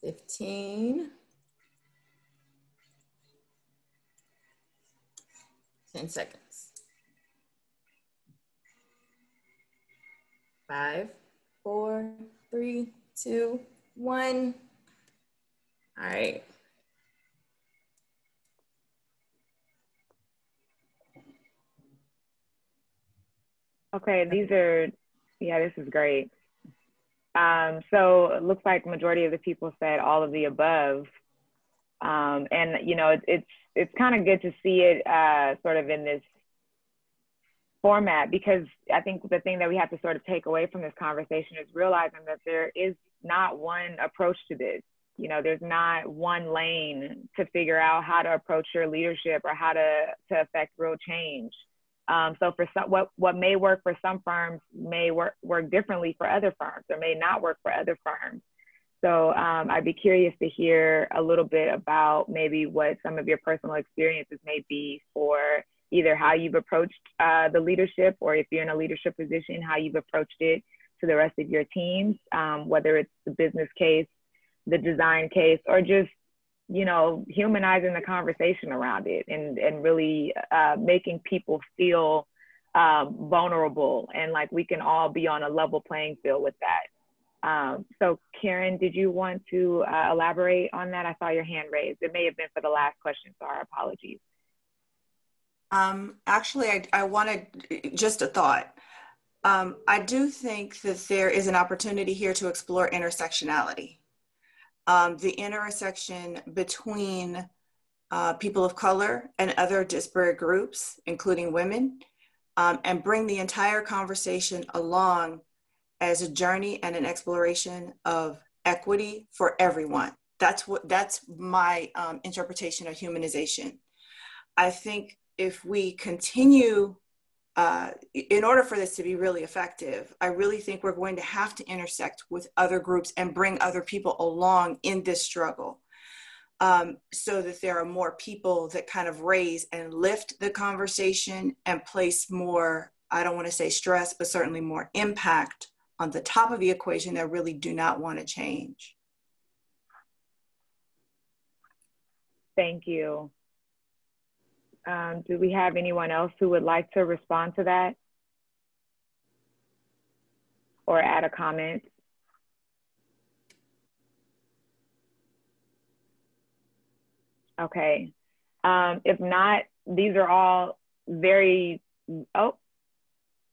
O: Fifteen. 10 seconds. Five, four, three, two, one. All right.
N: Okay, these are, yeah, this is great. Um, so it looks like majority of the people said all of the above. Um, and you know, it, it's it's kind of good to see it uh, sort of in this format because I think the thing that we have to sort of take away from this conversation is realizing that there is not one approach to this. You know, there's not one lane to figure out how to approach your leadership or how to to affect real change. Um, so for some, what what may work for some firms may work work differently for other firms, or may not work for other firms. So um, I'd be curious to hear a little bit about maybe what some of your personal experiences may be for either how you've approached uh, the leadership or if you're in a leadership position, how you've approached it to the rest of your teams, um, whether it's the business case, the design case, or just you know humanizing the conversation around it and and really uh, making people feel um, vulnerable and like we can all be on a level playing field with that. Um, so Karen, did you want to uh, elaborate on that? I saw your hand raised. It may have been for the last question, so our apologies.
Q: Um, actually, I, I wanted just a thought. Um, I do think that there is an opportunity here to explore intersectionality. Um, the intersection between uh, people of color and other disparate groups, including women, um, and bring the entire conversation along as a journey and an exploration of equity for everyone. That's what that's my um, interpretation of humanization. I think if we continue, uh, in order for this to be really effective, I really think we're going to have to intersect with other groups and bring other people along in this struggle. Um, so that there are more people that kind of raise and lift the conversation and place more, I don't want to say stress, but certainly more impact on the top of the equation that really do not want to change.
N: Thank you. Um, do we have anyone else who would like to respond to that? Or add a comment? Okay. Um, if not, these are all very, oh,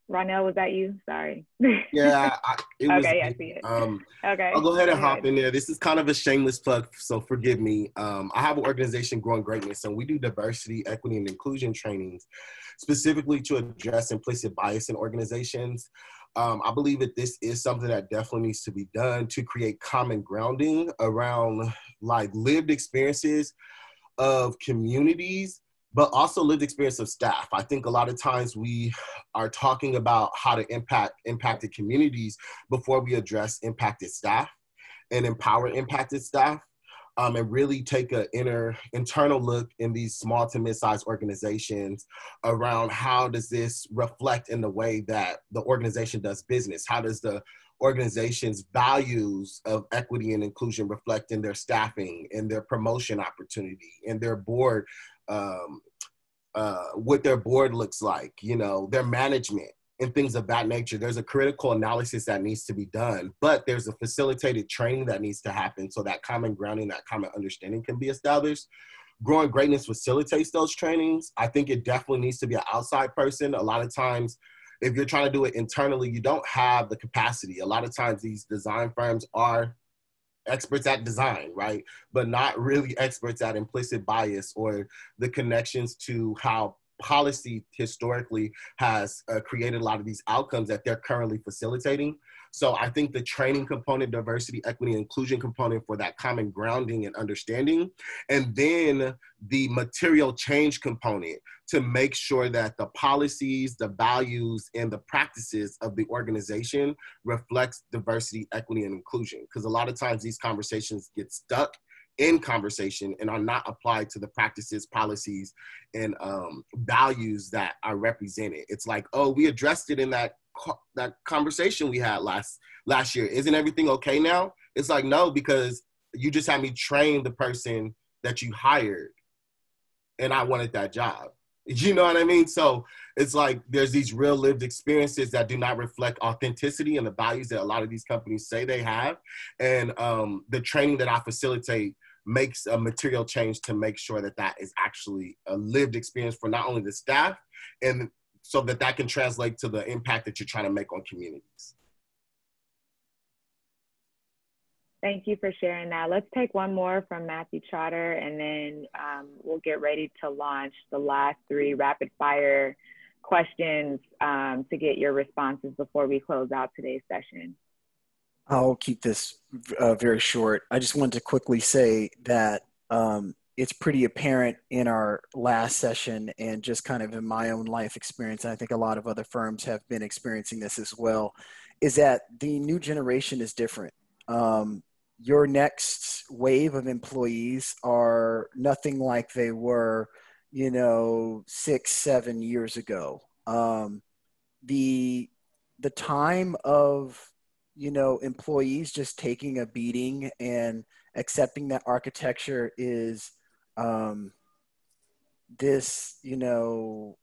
N: Ronell, was that you? Sorry.
S: Yeah, I, it was.
N: okay, I see it.
S: Um,
N: okay.
S: I'll go ahead and go hop in there. This is kind of a shameless plug, so forgive me. Um, I have an organization, Growing Greatness, and we do diversity, equity, and inclusion trainings specifically to address implicit bias in organizations. Um, I believe that this is something that definitely needs to be done to create common grounding around like lived experiences of communities but also lived experience of staff. I think a lot of times we are talking about how to impact impacted communities before we address impacted staff and empower impacted staff. Um, and really take an inner internal look in these small to mid-sized organizations around how does this reflect in the way that the organization does business? How does the organization's values of equity and inclusion reflect in their staffing, in their promotion opportunity, in their board um, uh, what their board looks like, you know, their management and things of that nature. There's a critical analysis that needs to be done, but there's a facilitated training that needs to happen so that common grounding, that common understanding can be established. Growing Greatness facilitates those trainings. I think it definitely needs to be an outside person. A lot of times, if you're trying to do it internally, you don't have the capacity. A lot of times, these design firms are experts at design, right? But not really experts at implicit bias or the connections to how policy historically has uh, created a lot of these outcomes that they're currently facilitating. So I think the training component, diversity, equity, inclusion component for that common grounding and understanding, and then the material change component to make sure that the policies, the values, and the practices of the organization reflects diversity, equity, and inclusion. Because a lot of times these conversations get stuck in conversation and are not applied to the practices, policies, and um, values that are represented. It's like, oh, we addressed it in that that conversation we had last last year. Isn't everything okay now? It's like no, because you just had me train the person that you hired, and I wanted that job. You know what I mean? So it's like there's these real lived experiences that do not reflect authenticity and the values that a lot of these companies say they have. And um, the training that I facilitate makes a material change to make sure that that is actually a lived experience for not only the staff and so that that can translate to the impact that you're trying to make on communities.
N: Thank you for sharing that. Let's take one more from Matthew Trotter and then um, we'll get ready to launch the last three rapid fire questions um, to get your responses before we close out today's session.
C: I'll keep this uh, very short. I just wanted to quickly say that um, it's pretty apparent in our last session and just kind of in my own life experience, and I think a lot of other firms have been experiencing this as well, is that the new generation is different. Um, your next wave of employees are nothing like they were, you know, six, seven years ago. Um, the the time of you know employees just taking a beating and accepting that architecture is um, this you know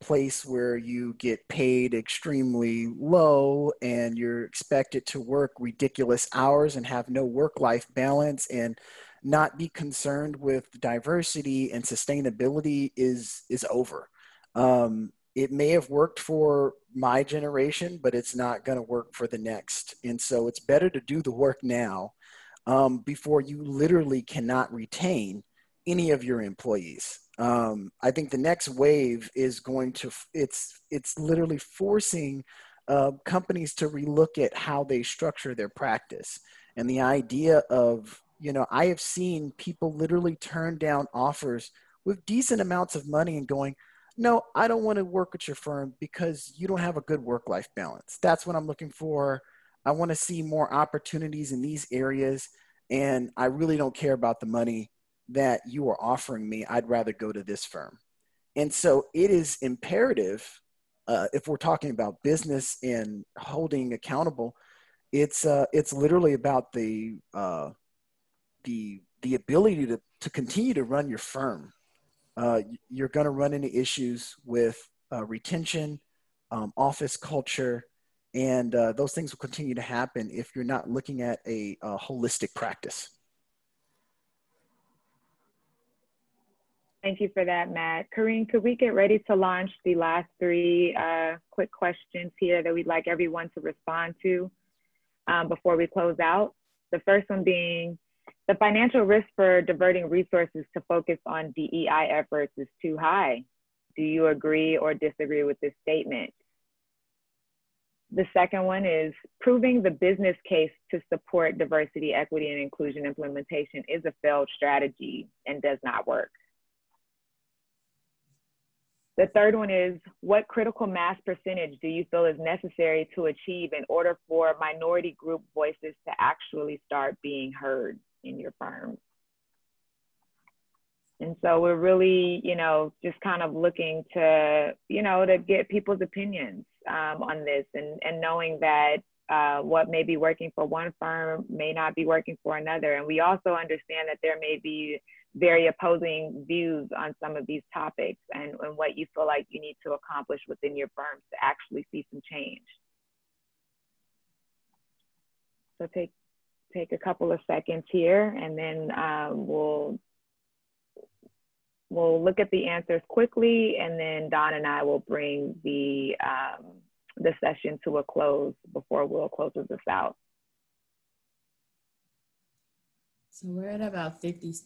C: place where you get paid extremely low and you're expected to work ridiculous hours and have no work life balance and not be concerned with diversity and sustainability is is over um, it may have worked for my generation, but it's not going to work for the next. And so it's better to do the work now um, before you literally cannot retain any of your employees. Um, I think the next wave is going to it's it's literally forcing uh, companies to relook at how they structure their practice and the idea of you know I have seen people literally turn down offers with decent amounts of money and going no, I don't want to work with your firm because you don't have a good work life balance. That's what I'm looking for. I want to see more opportunities in these areas. And I really don't care about the money that you are offering me. I'd rather go to this firm. And so it is imperative, uh, if we're talking about business and holding accountable, it's, uh, it's literally about the, uh, the, the ability to, to continue to run your firm uh, you're going to run into issues with uh, retention, um, office culture, and uh, those things will continue to happen if you're not looking at a, a holistic practice.
N: Thank you for that, Matt. Karine, could we get ready to launch the last three uh, quick questions here that we'd like everyone to respond to um, before we close out? The first one being, the financial risk for diverting resources to focus on DEI efforts is too high. Do you agree or disagree with this statement? The second one is proving the business case to support diversity, equity, and inclusion implementation is a failed strategy and does not work. The third one is what critical mass percentage do you feel is necessary to achieve in order for minority group voices to actually start being heard? in your firm. And so we're really, you know, just kind of looking to, you know, to get people's opinions um, on this and, and knowing that uh, what may be working for one firm may not be working for another. And we also understand that there may be very opposing views on some of these topics and, and what you feel like you need to accomplish within your firms to actually see some change. So take take a couple of seconds here and then um, we'll we'll look at the answers quickly and then Dawn and I will bring the um, the session to a close before we'll closes us out.
O: So we're at about 50%.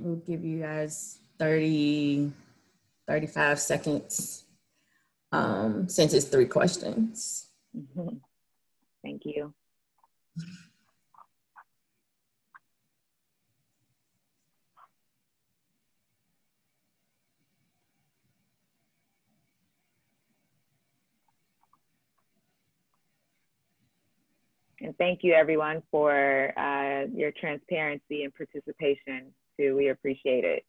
O: We'll give you guys 30, 35 seconds um, since it's three questions.
N: Mm -hmm. Thank you. And thank you everyone for uh, your transparency and participation too. We appreciate it.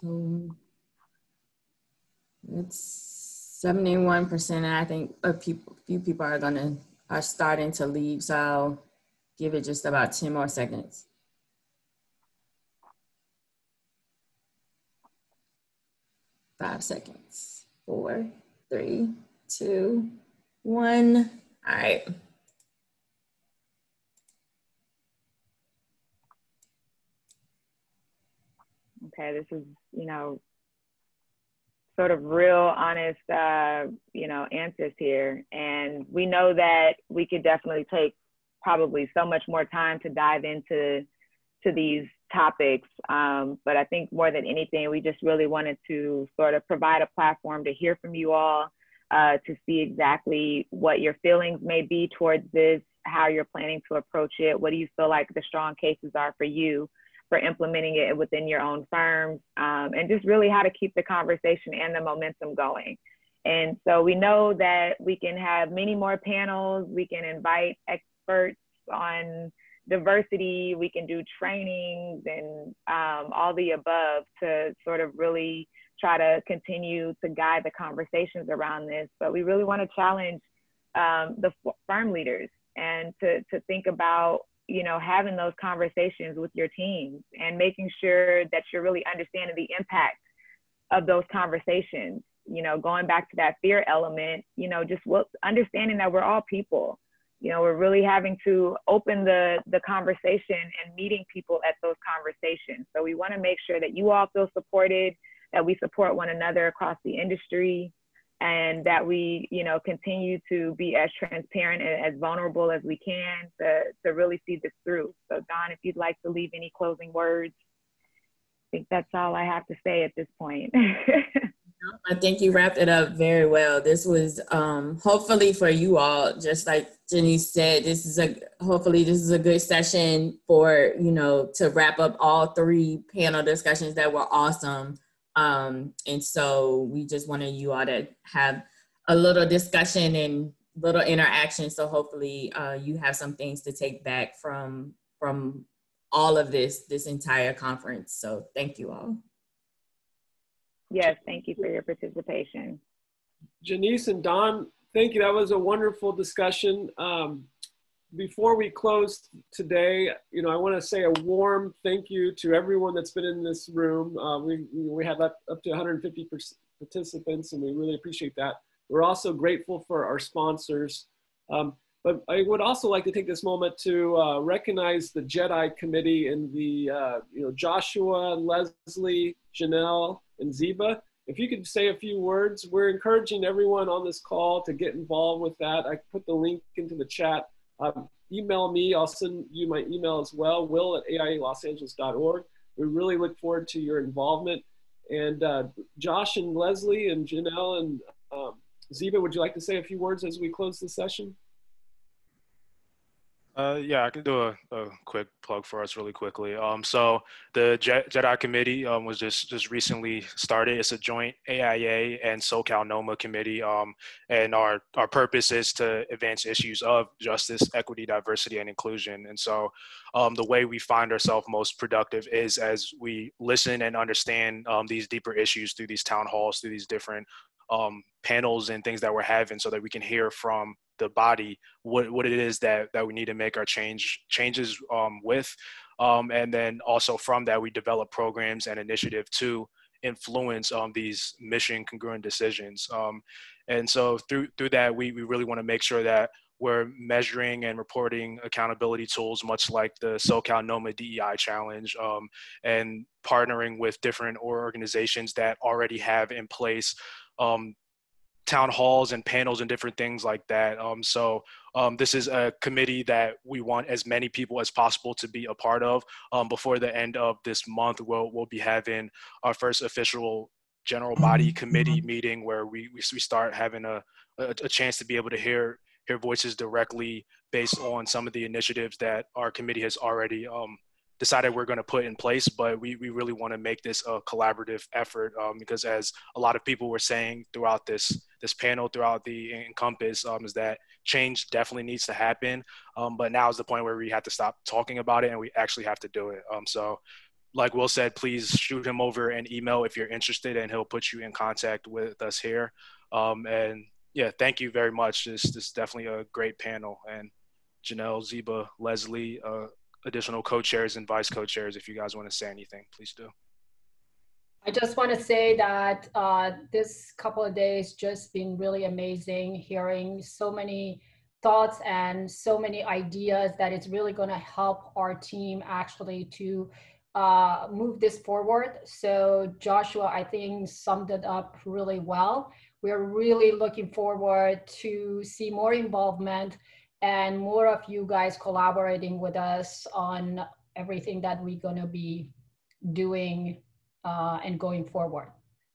O: So it's 71%. And I think a people, few people are gonna, are starting to leave. So I'll give it just about 10 more seconds. Five seconds, four, three, two, one. All right.
N: Okay, this is, you know, sort of real honest, uh, you know, answers here. And we know that we could definitely take probably so much more time to dive into to these topics. Um, but I think more than anything, we just really wanted to sort of provide a platform to hear from you all uh, to see exactly what your feelings may be towards this, how you're planning to approach it. What do you feel like the strong cases are for you for implementing it within your own firms, um, and just really how to keep the conversation and the momentum going. And so we know that we can have many more panels, we can invite experts on diversity, we can do trainings and um, all the above to sort of really try to continue to guide the conversations around this. But we really want to challenge um, the firm leaders and to, to think about you know having those conversations with your teams and making sure that you're really understanding the impact of those conversations you know going back to that fear element you know just what, understanding that we're all people. You know we're really having to open the the conversation and meeting people at those conversations. So we want to make sure that you all feel supported that we support one another across the industry and that we you know continue to be as transparent and as vulnerable as we can to, to really see this through so Dawn if you'd like to leave any closing words i think that's all i have to say at this point
O: I think you wrapped it up very well. This was um, hopefully for you all, just like Jenny said, this is a hopefully this is a good session for you know to wrap up all three panel discussions that were awesome. Um, and so we just wanted you all to have a little discussion and little interaction. So hopefully uh, you have some things to take back from from all of this, this entire conference. So thank you all.
N: Yes, thank you for your participation.
A: Janice and Dawn, thank you. That was a wonderful discussion. Um, before we close today, you know, I want to say a warm thank you to everyone that's been in this room. Uh, we, we had up, up to 150 participants and we really appreciate that. We're also grateful for our sponsors. Um, but I would also like to take this moment to uh, recognize the JEDI committee and the, uh, you know, Joshua, Leslie, Janelle, and Ziba. If you could say a few words, we're encouraging everyone on this call to get involved with that. I put the link into the chat. Um, email me. I'll send you my email as well, will at aialosangeles.org. We really look forward to your involvement. And uh, Josh and Leslie and Janelle and um, would you like to say a few words as we close the session?
B: Uh, yeah, I can do a, a, quick plug for us really quickly. Um, so the JEDI committee um, was just just recently started. It's a joint AIA and SoCal NOMA committee, um, and our our purpose is to advance issues of justice, equity, diversity, and inclusion. And so, um, the way we find ourselves most productive is as we listen and understand um, these deeper issues through these town halls, through these different um, panels and things that we're having, so that we can hear from the body what, what it is that, that we need to make our change changes um, with. Um, and then also from that, we develop programs and initiative to influence um, these mission congruent decisions. Um, and so through, through that, we, we really want to make sure that we're measuring and reporting accountability tools, much like the SoCal NOMA DEI Challenge, um, and partnering with different organizations that already have in place um, town halls and panels and different things like that. Um, so um, this is a committee that we want as many people as possible to be a part of. Um, before the end of this month, we'll, we'll be having our first official general body committee meeting where we, we, we start having a, a, a chance to be able to hear hear voices directly based on some of the initiatives that our committee has already um, decided we're going to put in place, but we, we really want to make this a collaborative effort um, because as a lot of people were saying throughout this this panel, throughout the encompass, um, is that change definitely needs to happen. Um, but now is the point where we have to stop talking about it and we actually have to do it. Um, so like Will said, please shoot him over an email if you're interested and he'll put you in contact with us here. Um, and yeah, thank you very much. This, this is definitely a great panel and Janelle, Ziba, Leslie, uh, additional co-chairs and vice co-chairs. If you guys want to say anything, please do.
T: I just want to say that uh, this couple of days just been really amazing hearing so many thoughts and so many ideas that it's really going to help our team actually to uh, move this forward. So Joshua, I think summed it up really well. We're really looking forward to see more involvement and more of you guys collaborating with us on everything that we're going to be doing uh, and going forward.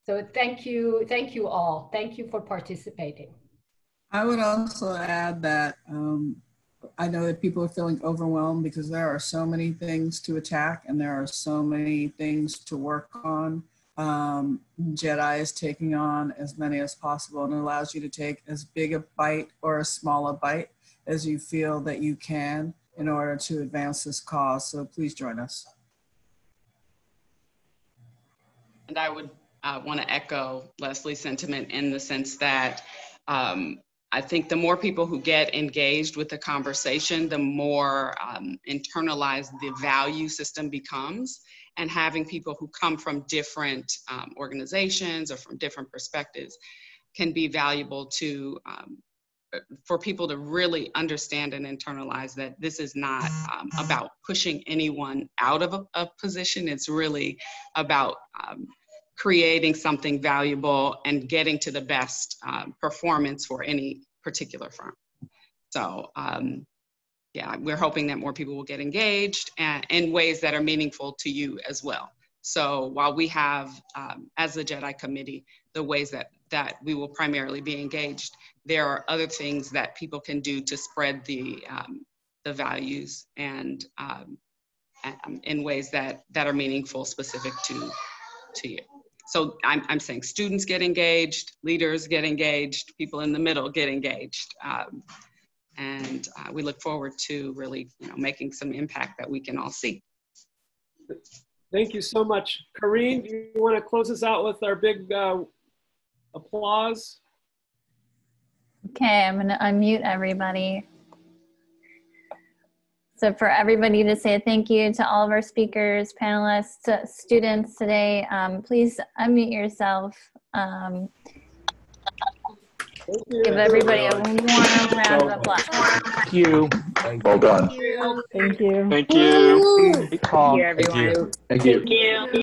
T: So thank you, thank you all. Thank you for participating.
V: I would also add that um, I know that people are feeling overwhelmed because there are so many things to attack and there are so many things to work on. Um, JEDI is taking on as many as possible and allows you to take as big a bite or a smaller bite as you feel that you can in order to advance this cause. So please join us.
W: And I would uh, want to echo Leslie's sentiment in the sense that um, I think the more people who get engaged with the conversation, the more um, internalized the value system becomes. And having people who come from different um, organizations or from different perspectives can be valuable to um, for people to really understand and internalize that this is not um, about pushing anyone out of a, a position. It's really about um, creating something valuable and getting to the best um, performance for any particular firm. So um, yeah, we're hoping that more people will get engaged and, in ways that are meaningful to you as well. So while we have, um, as the JEDI committee, the ways that, that we will primarily be engaged, there are other things that people can do to spread the, um, the values and um, in ways that, that are meaningful specific to, to you. So I'm, I'm saying students get engaged, leaders get engaged, people in the middle get engaged. Um, and uh, we look forward to really you know, making some impact that we can all see.
A: Thank you so much. Karine, do you want to close us out with our big uh, applause?
P: Okay, I'm going to unmute everybody. So for everybody to say thank you to all of our speakers, panelists, students today, um, please unmute yourself. Um, give everybody a warm round of applause.
X: Thank you.
Y: Well done.
X: Thank you. Thank you.
W: Thank you, everyone.
X: Thank you.
Y: Thank you.